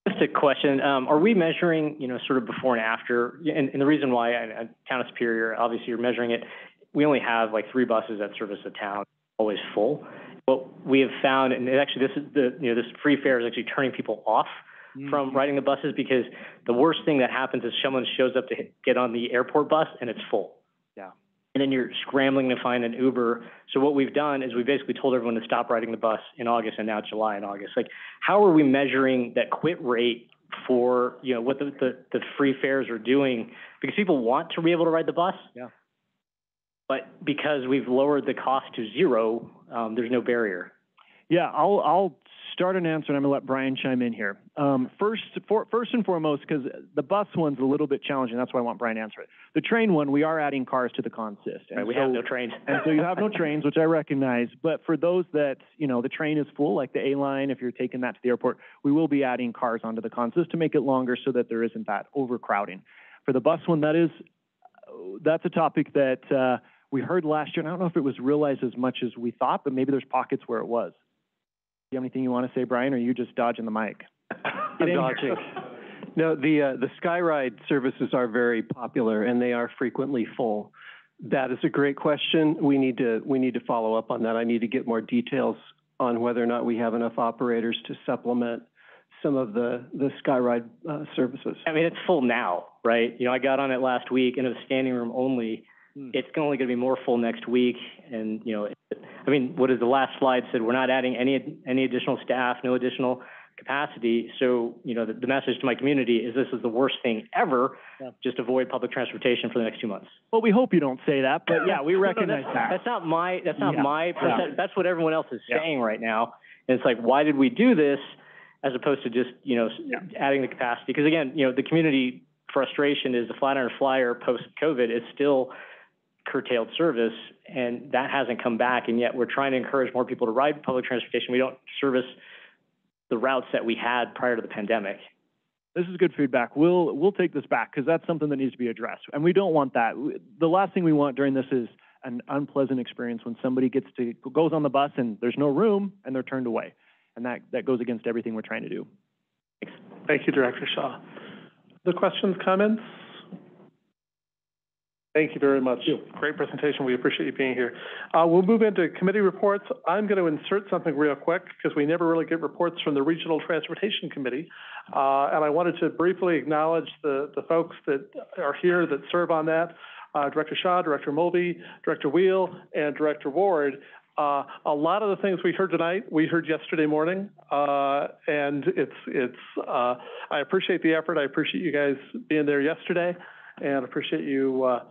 Just a question, um, are we measuring, you know, sort of before and after? And, and the reason why, I, I, Town of Superior, obviously you're measuring it, we only have like three buses that service the town, always full. What we have found, and actually this is the, you know, this free fare is actually turning people off from riding the buses because the worst thing that happens is someone shows up to hit- get on the airport bus and it's full. Yeah. And then you're scrambling to find an Uber. So what we've done is we basically told everyone to stop riding the bus in August and now July and August. Like, how are we measuring that quit rate for, you know, what the, the, the free fares are doing? Because people want to be able to ride the bus. Yeah. But because we've lowered the cost to zero, um, there's no barrier. Yeah, I'll, I'll start an answer and I'm gonna let Brian chime in here. Um, first, for, first and foremost, because the bus one's a little bit challenging, that's why I want Brian to answer it. The train one, we are adding cars to the consist. and Right, we have so- no trains. *laughs* And so you have no trains, which I recognize, but for those that, you know, the train is full, like the A line, if you're taking that to the airport, we will be adding cars onto the consist to make it longer so that there isn't that overcrowding. For the bus one, that is, that's a topic that, uh, we heard last year, and I don't know if it was realized as much as we thought, but maybe there's pockets where it was. Do you have anything you want to say, Brian, or are you just dodging the mic? *laughs* I'm Get in here. dodging. No, the, uh, the Skyride services are very popular and they are frequently full. That is a great question. We need to, we need to follow up on that. I need to get more details on whether or not we have enough operators to supplement some of the, the Skyride, uh, services. I mean, it's full now, right? You know, I got on it last week and it was standing room only. Hmm. It's only gonna be more full next week and, you know, I mean, what is the last slide said, we're not adding any, any additional staff, no additional capacity. So, you know, the, the message to my community is this is the worst thing ever. Yeah. Just avoid public transportation for the next two months. Well, we hope you don't say that, but yeah, we *laughs* No, no, recognize that's- that. That's not my, that's not Yeah. my, Yeah. that's what everyone else is saying right now. And it's like, why did we do this as opposed to just, you know, adding the capacity? Because again, you know, the community frustration is the Flatiron Flyer post-COVID is still curtailed service, and that hasn't come back, and yet we're trying to encourage more people to ride public transportation. We don't service the routes that we had prior to the pandemic. This is good feedback. We'll, we'll take this back because that's something that needs to be addressed. And we don't want that. The last thing we want during this is an unpleasant experience when somebody gets to, goes on the bus and there's no room and they're turned away. And that, that goes against everything we're trying to do. Thank you, Director Shaw. The questions, comments? Thank you very much. Great presentation. We appreciate you being here. Uh, we'll move into committee reports. I'm going to insert something real quick because we never really get reports from the Regional Transportation Committee. Uh, and I wanted to briefly acknowledge the, the folks that are here that serve on that. Uh, Director Shaw, Director Mulvey, Director Wheel, and Director Ward. Uh, a lot of the things we heard tonight, we heard yesterday morning, uh, and it's, it's, uh, I appreciate the effort. I appreciate you guys being there yesterday, and appreciate you, uh,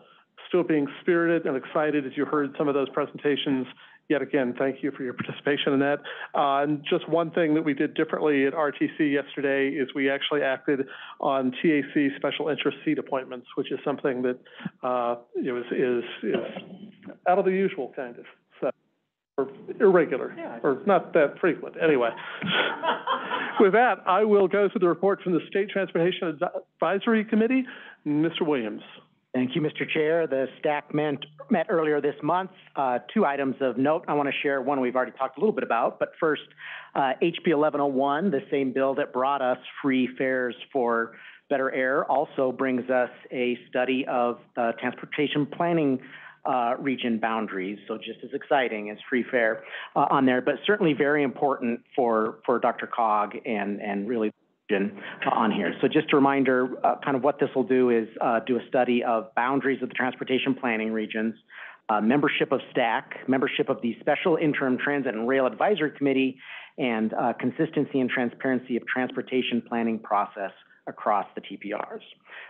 still being spirited and excited as you heard some of those presentations. Yet again, thank you for your participation in that. Uh, and just one thing that we did differently at RTC yesterday is we actually acted on TAC special interest seat appointments, which is something that, uh, is, is, is out of the usual kind of, so, or irregular, or not that frequent, anyway. With that, I will go to the report from the State Transportation Advisory Committee. Mr. Williams. Thank you, Mr. Chair. The STAC met, met earlier this month. Uh, two items of note I want to share. One we've already talked a little bit about, but first, uh, HB 1101, the same bill that brought us free fares for better air, also brings us a study of uh, transportation planning uh, region boundaries. So just as exciting as free fare uh, on there, but certainly very important for for DRCOG and and really on here. So just a reminder, uh, kind of what this will do is uh, do a study of boundaries of the transportation planning regions, uh, membership of STAC, membership of the Special Interim Transit and Rail Advisory Committee, and uh, consistency and transparency of transportation planning process across the TPRs.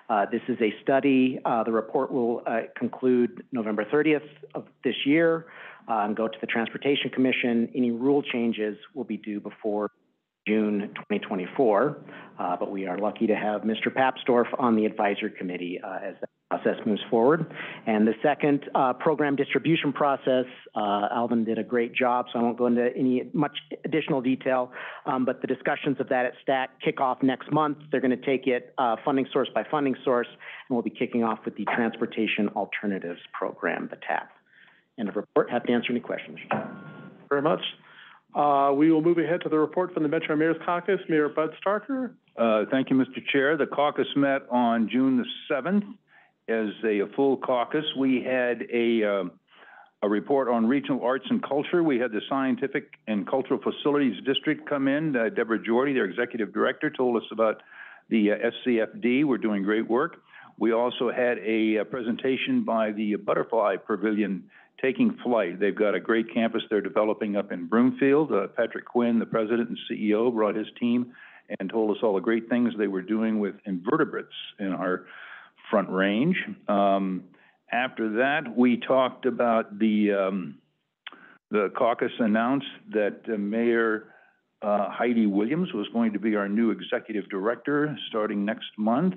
Uh, this is a study. Uh, the report will uh, conclude November 30th of this year uh, and go to the Transportation Commission. Any rule changes will be due before June 2024. Uh, but we are lucky to have Mr. Papsdorf on the advisory committee uh, as that process moves forward. And the second uh, program distribution process, uh, Alvin did a great job, so I won't go into any much additional detail. Um, but the discussions of that at STAC kick off next month. They're going to take it uh, funding source by funding source, and we'll be kicking off with the Transportation Alternatives Program, the TAP. End of report. Happy to answer any questions. Very much. Uh, we will move ahead to the report from the Metro Mayor's Caucus. Mayor Bud Starker. Uh, thank you, Mr. Chair. The caucus met on June the seventh as a, full caucus. We had a, uh, a report on regional arts and culture. We had the Scientific and Cultural Facilities District come in. Uh, Deborah Jordy, their executive director, told us about the uh, SCFD. We're doing great work. We also had a, a presentation by the Butterfly Pavilion taking flight. They've got a great campus they're developing up in Broomfield. Uh, Patrick Quinn, the president and CEO, brought his team and told us all the great things they were doing with invertebrates in our front range. Um, after that, we talked about the um, the caucus announced that uh, Mayor uh, Heidi Williams was going to be our new executive director starting next month.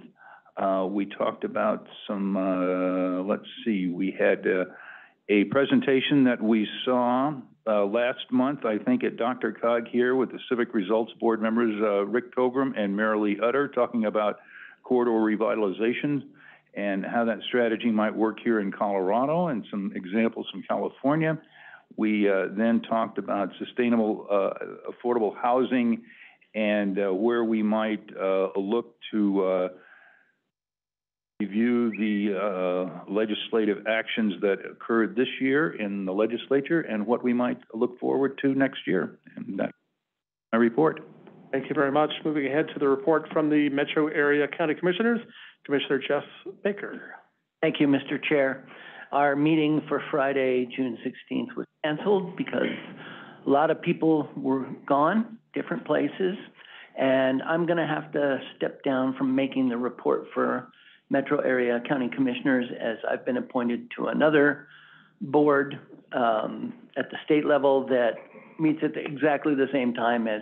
Uh, we talked about some, uh, let's see, we had uh, a presentation that we saw uh, last month, I think, at DRCOG here with the Civic Results Board members, uh, Rick Pilgrim and Marilee Utter, talking about corridor revitalization and how that strategy might work here in Colorado and some examples from California. We uh, then talked about sustainable, uh, affordable housing and uh, where we might uh, look to review the uh, legislative actions that occurred this year in the legislature and what we might look forward to next year. And that's my report. Thank you very much. Moving ahead to the report from the Metro Area County Commissioners, Commissioner Jeff Baker. Thank you, Mr. Chair. Our meeting for Friday, June sixteenth was canceled because a lot of people were gone, different places. And I'm gonna have to step down from making the report for Metro Area County Commissioners as I've been appointed to another board, um, at the state level that meets at the- exactly the same time as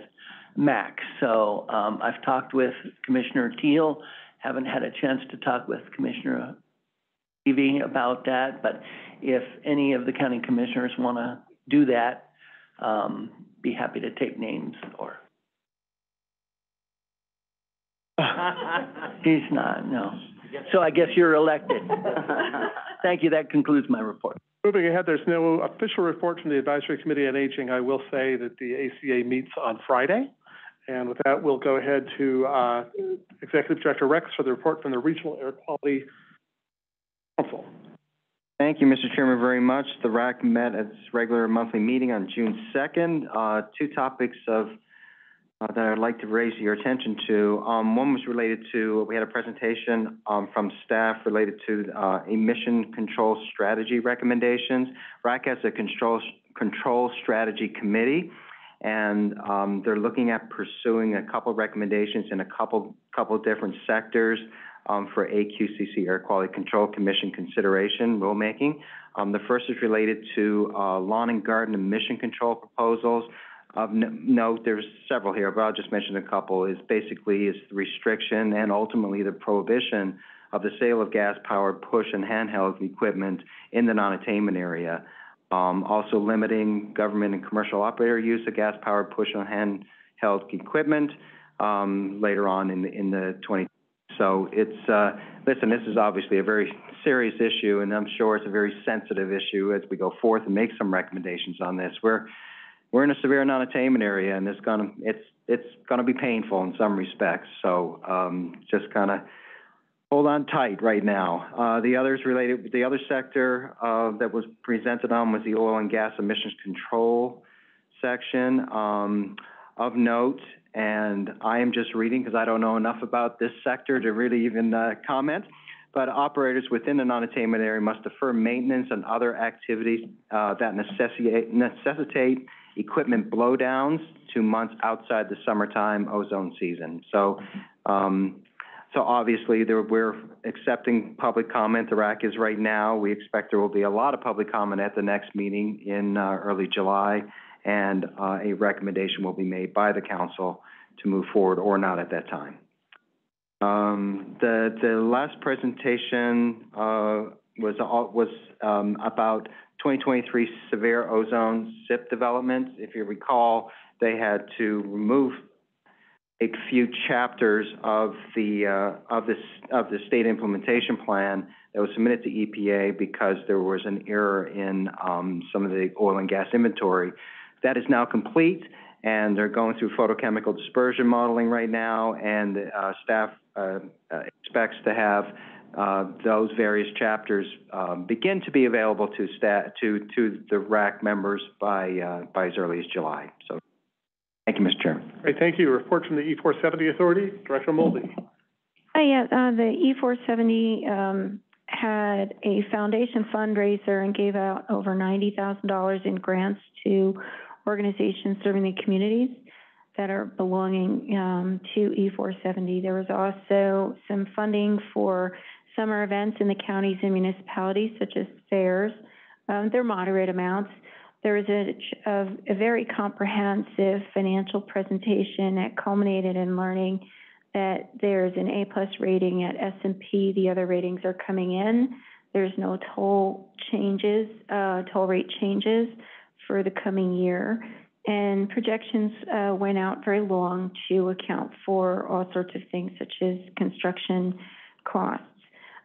MAC. So, um, I've talked with Commissioner Teal, haven't had a chance to talk with Commissioner Levy about that, but if any of the county commissioners want to do that, um, be happy to take names or *laughs* He's not, no. So I guess you're elected. *laughs* Thank you, that concludes my report. Moving ahead, there's no official report from the Advisory Committee on Aging. I will say that the ACA meets on Friday. And with that, we'll go ahead to, uh, Executive Director Rex for the report from the Regional Air Quality Council. Thank you, Mr. Chairman, very much. The RAC met at its regular monthly meeting on June second. Uh, two topics of, uh, that I'd like to raise your attention to. Um, one was related to, we had a presentation, um, from staff related to, uh, emission control strategy recommendations. RAC has a control, control strategy committee, and, um, they're looking at pursuing a couple recommendations in a couple, couple different sectors um, for AQCC Air Quality Control Commission consideration rulemaking. Um, the first is related to uh, lawn and garden emission control proposals. Of note, there's several here, but I'll just mention a couple. Is basically is the restriction and ultimately the prohibition of the sale of gas-powered push and handheld equipment in the non-attainment area. Um, also limiting government and commercial operator use of gas-powered push and handheld equipment um, later on in the, in the 20 so it's, uh, listen, this is obviously a very serious issue, and I'm sure it's a very sensitive issue as we go forth and make some recommendations on this. We're, we're in a severe non-attainment area, and it's gonna, it's, it's gonna be painful in some respects. So, um, just kind of hold on tight right now. Uh, the others related, the other sector, uh, that was presented on was the oil and gas emissions control section. Um, of note, and I am just reading because I don't know enough about this sector to really even uh, comment. But operators within the non-attainment area must defer maintenance and other activities uh, that necessitate, necessitate equipment blowdowns to months outside the summertime ozone season. So, um, so obviously there, we're accepting public comment. The RAC is right now. We expect there will be a lot of public comment at the next meeting in uh, early July and uh, a recommendation will be made by the council to move forward or not at that time. Um, the, the last presentation uh, was, was um, about 2023 severe ozone SIP developments. If you recall, they had to remove a few chapters of the uh, of this of the state implementation plan that was submitted to EPA because there was an error in um, some of the oil and gas inventory. That is now complete, and they're going through photochemical dispersion modeling right now, and uh, staff uh, uh, expects to have uh, those various chapters um, begin to be available to stat to to the RAC members by uh, by as early as July. So, thank you, Mr. Chairman. Great, thank you. Report from the E470 Authority, Director Mulvey. Hi, yeah, uh, the E four seventy, um, had a foundation fundraiser and gave out over ninety thousand dollars in grants to organizations serving the communities that are belonging um, to E470. There was also some funding for summer events in the counties and municipalities, such as fairs. Um, they're moderate amounts. There was a, a, a very comprehensive financial presentation that culminated in learning that there's an A-plus rating at S&P. The other ratings are coming in. There's no toll changes, uh, toll rate changes for the coming year. And projections uh, went out very long to account for all sorts of things such as construction costs.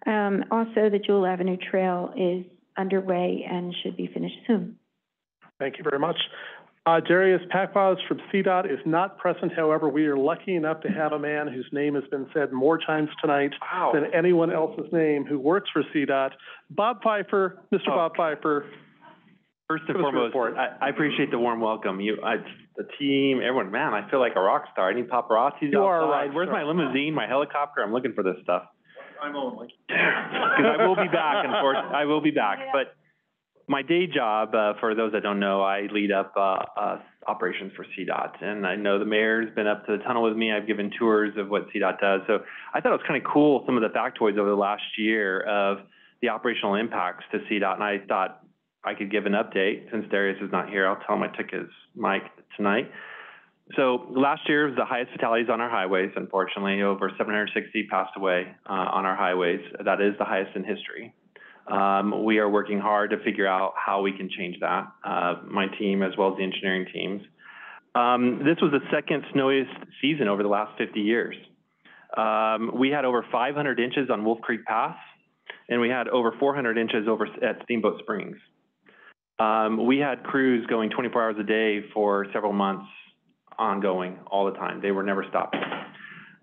Um, also, the Jewell Avenue Trail is underway and should be finished soon. Thank you very much. Uh, Darius Pakbaz from CDOT is not present. However, we are lucky enough to have a man whose name has been said more times tonight Wow. than anyone else's name who works for CDOT. Bob Pfeiffer, Mr. Oh. Bob Pfeiffer. First and Give us a foremost. I, I appreciate the warm welcome. You, I, the team, everyone, man, I feel like a rock star. I need paparazzis You are a outside. rock Where's star. my limousine, my helicopter? I'm looking for this stuff. I'm on like. *laughs* Because I will be back, unfortunately, I will be back. But my day job, uh, for those that don't know, I lead up, uh, uh, operations for CDOT. And I know the mayor's been up to the tunnel with me. I've given tours of what CDOT does. So I thought it was kind of cool, some of the factoids over the last year of the operational impacts to CDOT. And I thought I could give an update. Since Darius is not here, I'll tell him I took his mic tonight. So last year was the highest fatalities on our highways, unfortunately. Over 760 passed away uh, on our highways. That is the highest in history. Um, we are working hard to figure out how we can change that, uh, my team as well as the engineering teams. Um, this was the second snowiest season over the last 50 years. Um, we had over five hundred inches on Wolf Creek Pass, and we had over four hundred inches over at Steamboat Springs. Um, we had crews going twenty-four hours a day for several months, ongoing, all the time. They were never stopped.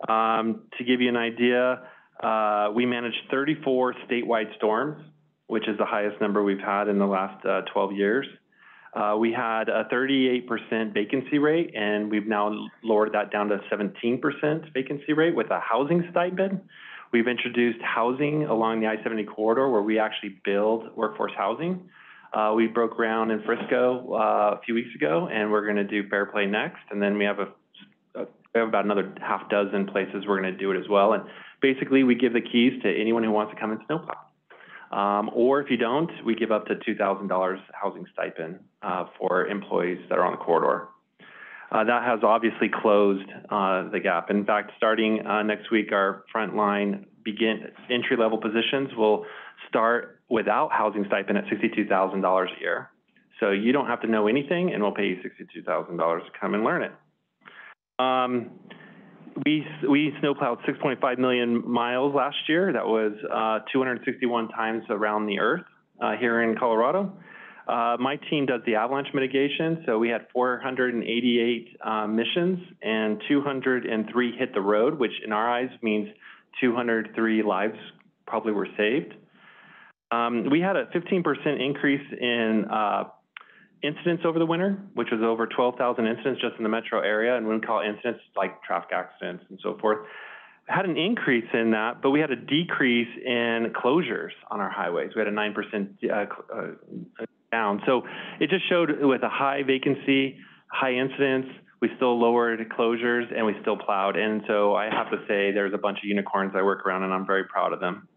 Um, to give you an idea, uh, we managed thirty-four statewide storms, which is the highest number we've had in the last, uh, twelve years. Uh, we had a thirty-eight percent vacancy rate, and we've now lowered that down to seventeen percent vacancy rate with a housing stipend. We've introduced housing along the I-70 corridor where we actually build workforce housing. Uh, we broke ground in Frisco, uh, a few weeks ago, and we're gonna do Fairplay next. And then we have a, a- we have about another half dozen places we're gonna do it as well. And basically, we give the keys to anyone who wants to come and snowplow. Um, or if you don't, we give up to two thousand dollars housing stipend, uh, for employees that are on the corridor. Uh, that has obviously closed, uh, the gap. In fact, starting, uh, next week, our frontline begin, entry-level positions will start without housing stipend at sixty-two thousand dollars a year. So you don't have to know anything, and we'll pay you sixty-two thousand dollars to come and learn it. Um, we, we snowplowed six point five million miles last year. That was, uh, two hundred and sixty-one times around the earth, uh, here in Colorado. Uh, my team does the avalanche mitigation, so we had four hundred and eighty-eight, uh, missions, and two hundred and three hit the road, which in our eyes means two hundred three lives probably were saved. Um, we had a fifteen percent increase in, uh, incidents over the winter, which was over twelve thousand incidents just in the metro area, and we call incidents like traffic accidents and so forth. Had an increase in that, but we had a decrease in closures on our highways. We had a nine percent, uh, uh, down. So it just showed with a high vacancy, high incidents, we still lowered closures and we still plowed. And so I have to say, there's a bunch of unicorns I work around and I'm very proud of them.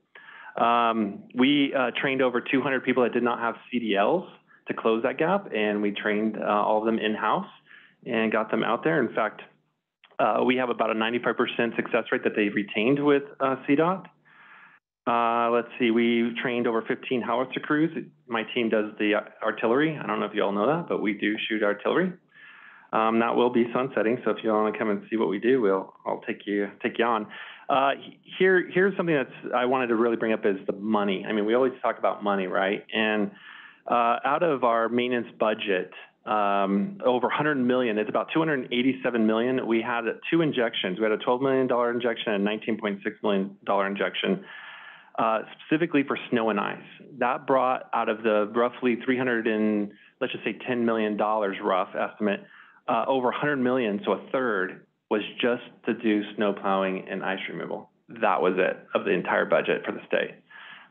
Um, we, uh, trained over two hundred people that did not have CDLs to close that gap, and we trained, uh, all of them in-house and got them out there. In fact, uh, we have about a ninety-five percent success rate that they retained with, uh, CDOT. Uh, let's see, we trained over fifteen howitzer crews. My team does the artillery. I don't know if you all know that, but we do shoot artillery. Um, that will be sunsetting, so if you want to come and see what we do, we'll, I'll take you, take you on. Uh, here, here's something that's, I wanted to really bring up is the money. I mean, we always talk about money, right? And, uh, out of our maintenance budget, um, over hundred million, it's about two hundred and eighty-seven million. We had two injections. We had a twelve million dollar injection and nineteen point six million dollar injection, uh, specifically for snow and ice. That brought out of the roughly three hundred and, let's just say ten million dollars rough estimate, uh, over hundred million, so a third, was just to do snow plowing and ice removal. That was it, of the entire budget for the state,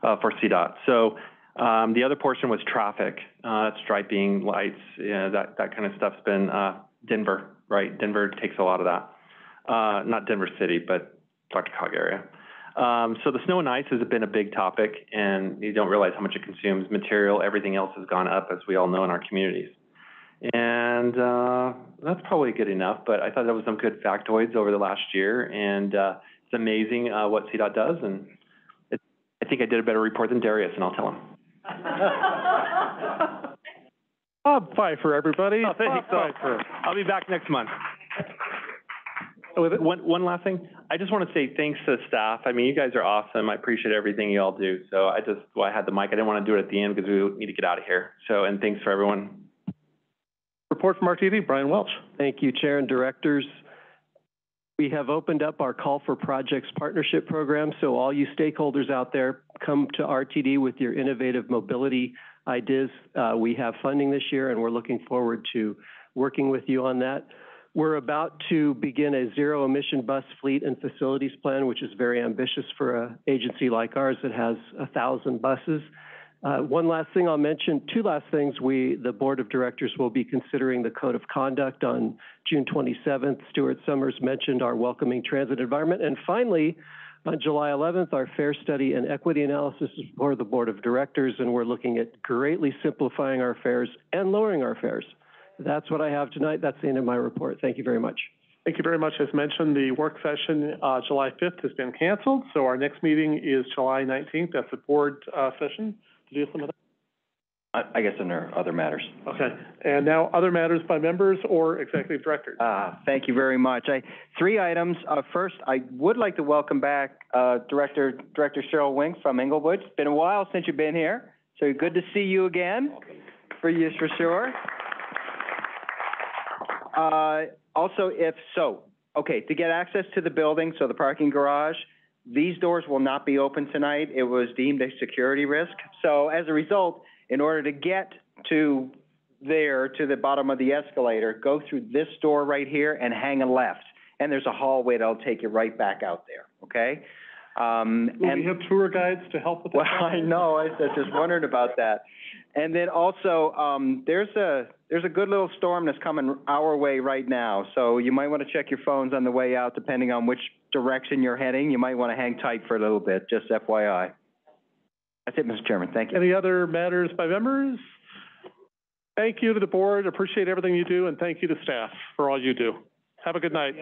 uh, for CDOT. So, um, the other portion was traffic, uh, striping, lights, yeah, that, that kind of stuff's been, uh, Denver, right? Denver takes a lot of that. Uh, not Denver City, but DRCOG area. Um, so the snow and ice has been a big topic, and you don't realize how much it consumes material. Everything else has gone up, as we all know in our communities. And, uh, that's probably good enough, but I thought that was some good factoids over the last year, and, uh, it's amazing, uh, what CDOT does, and it, I think I did a better report than Darius, and I'll tell him. *laughs* Bob Pfeiffer, everybody. Oh, thanks. Bob Pfeiffer. I'll be back next month. Oh, One, one last thing, I just want to say thanks to the staff. I mean, you guys are awesome. I appreciate everything you all do. So I just, well, I had the mic. I didn't want to do it at the end because we need to get out of here. So, and thanks for everyone. Report from RTD, Brian Welch. Thank you, Chair and Directors. We have opened up our Call for Projects Partnership Program, so all you stakeholders out there, come to RTD with your innovative mobility ideas. Uh, we have funding this year, and we're looking forward to working with you on that. We're about to begin a zero-emission bus fleet and facilities plan, which is very ambitious for an agency like ours that has a thousand buses. Uh, one last thing I'll mention, two last things. We, the Board of Directors will be considering the Code of Conduct on June 27th. Stuart Summers mentioned our welcoming transit environment. And finally, on July 11th, our fare study and equity analysis is for the Board of Directors, and we're looking at greatly simplifying our fares and lowering our fares. That's what I have tonight. That's the end of my report. Thank you very much. Thank you very much. As mentioned, the work session, uh, July fifth has been canceled, so our next meeting is July nineteenth. That's a board, uh, session to do some of that. I, I guess under other matters. Okay. And now, other matters by members or executive directors? Uh, thank you very much. I, three items. Uh, first, I would like to welcome back, uh, Director, Director Cheryl Wink from Englewood. It's been a while since you've been here, so good to see you again, for you, for sure. Uh, also, if, so, okay, to get access to the building, so the parking garage, these doors will not be open tonight. It was deemed a security risk. So as a result, in order to get to there, to the bottom of the escalator, go through this door right here and hang a left. And there's a hallway that'll take you right back out there, okay? Um, Will and. we have tour guides to help with that? Well, I know, I was just wondering about that. And then also, um, there's a, there's a good little storm that's coming our way right now, so you might want to check your phones on the way out, depending on which direction you're heading. You might want to hang tight for a little bit, just FYI. That's it, Mr. Chairman, thank you. Any other matters by members? Thank you to the board, appreciate everything you do, and thank you to staff for all you do. Have a good night.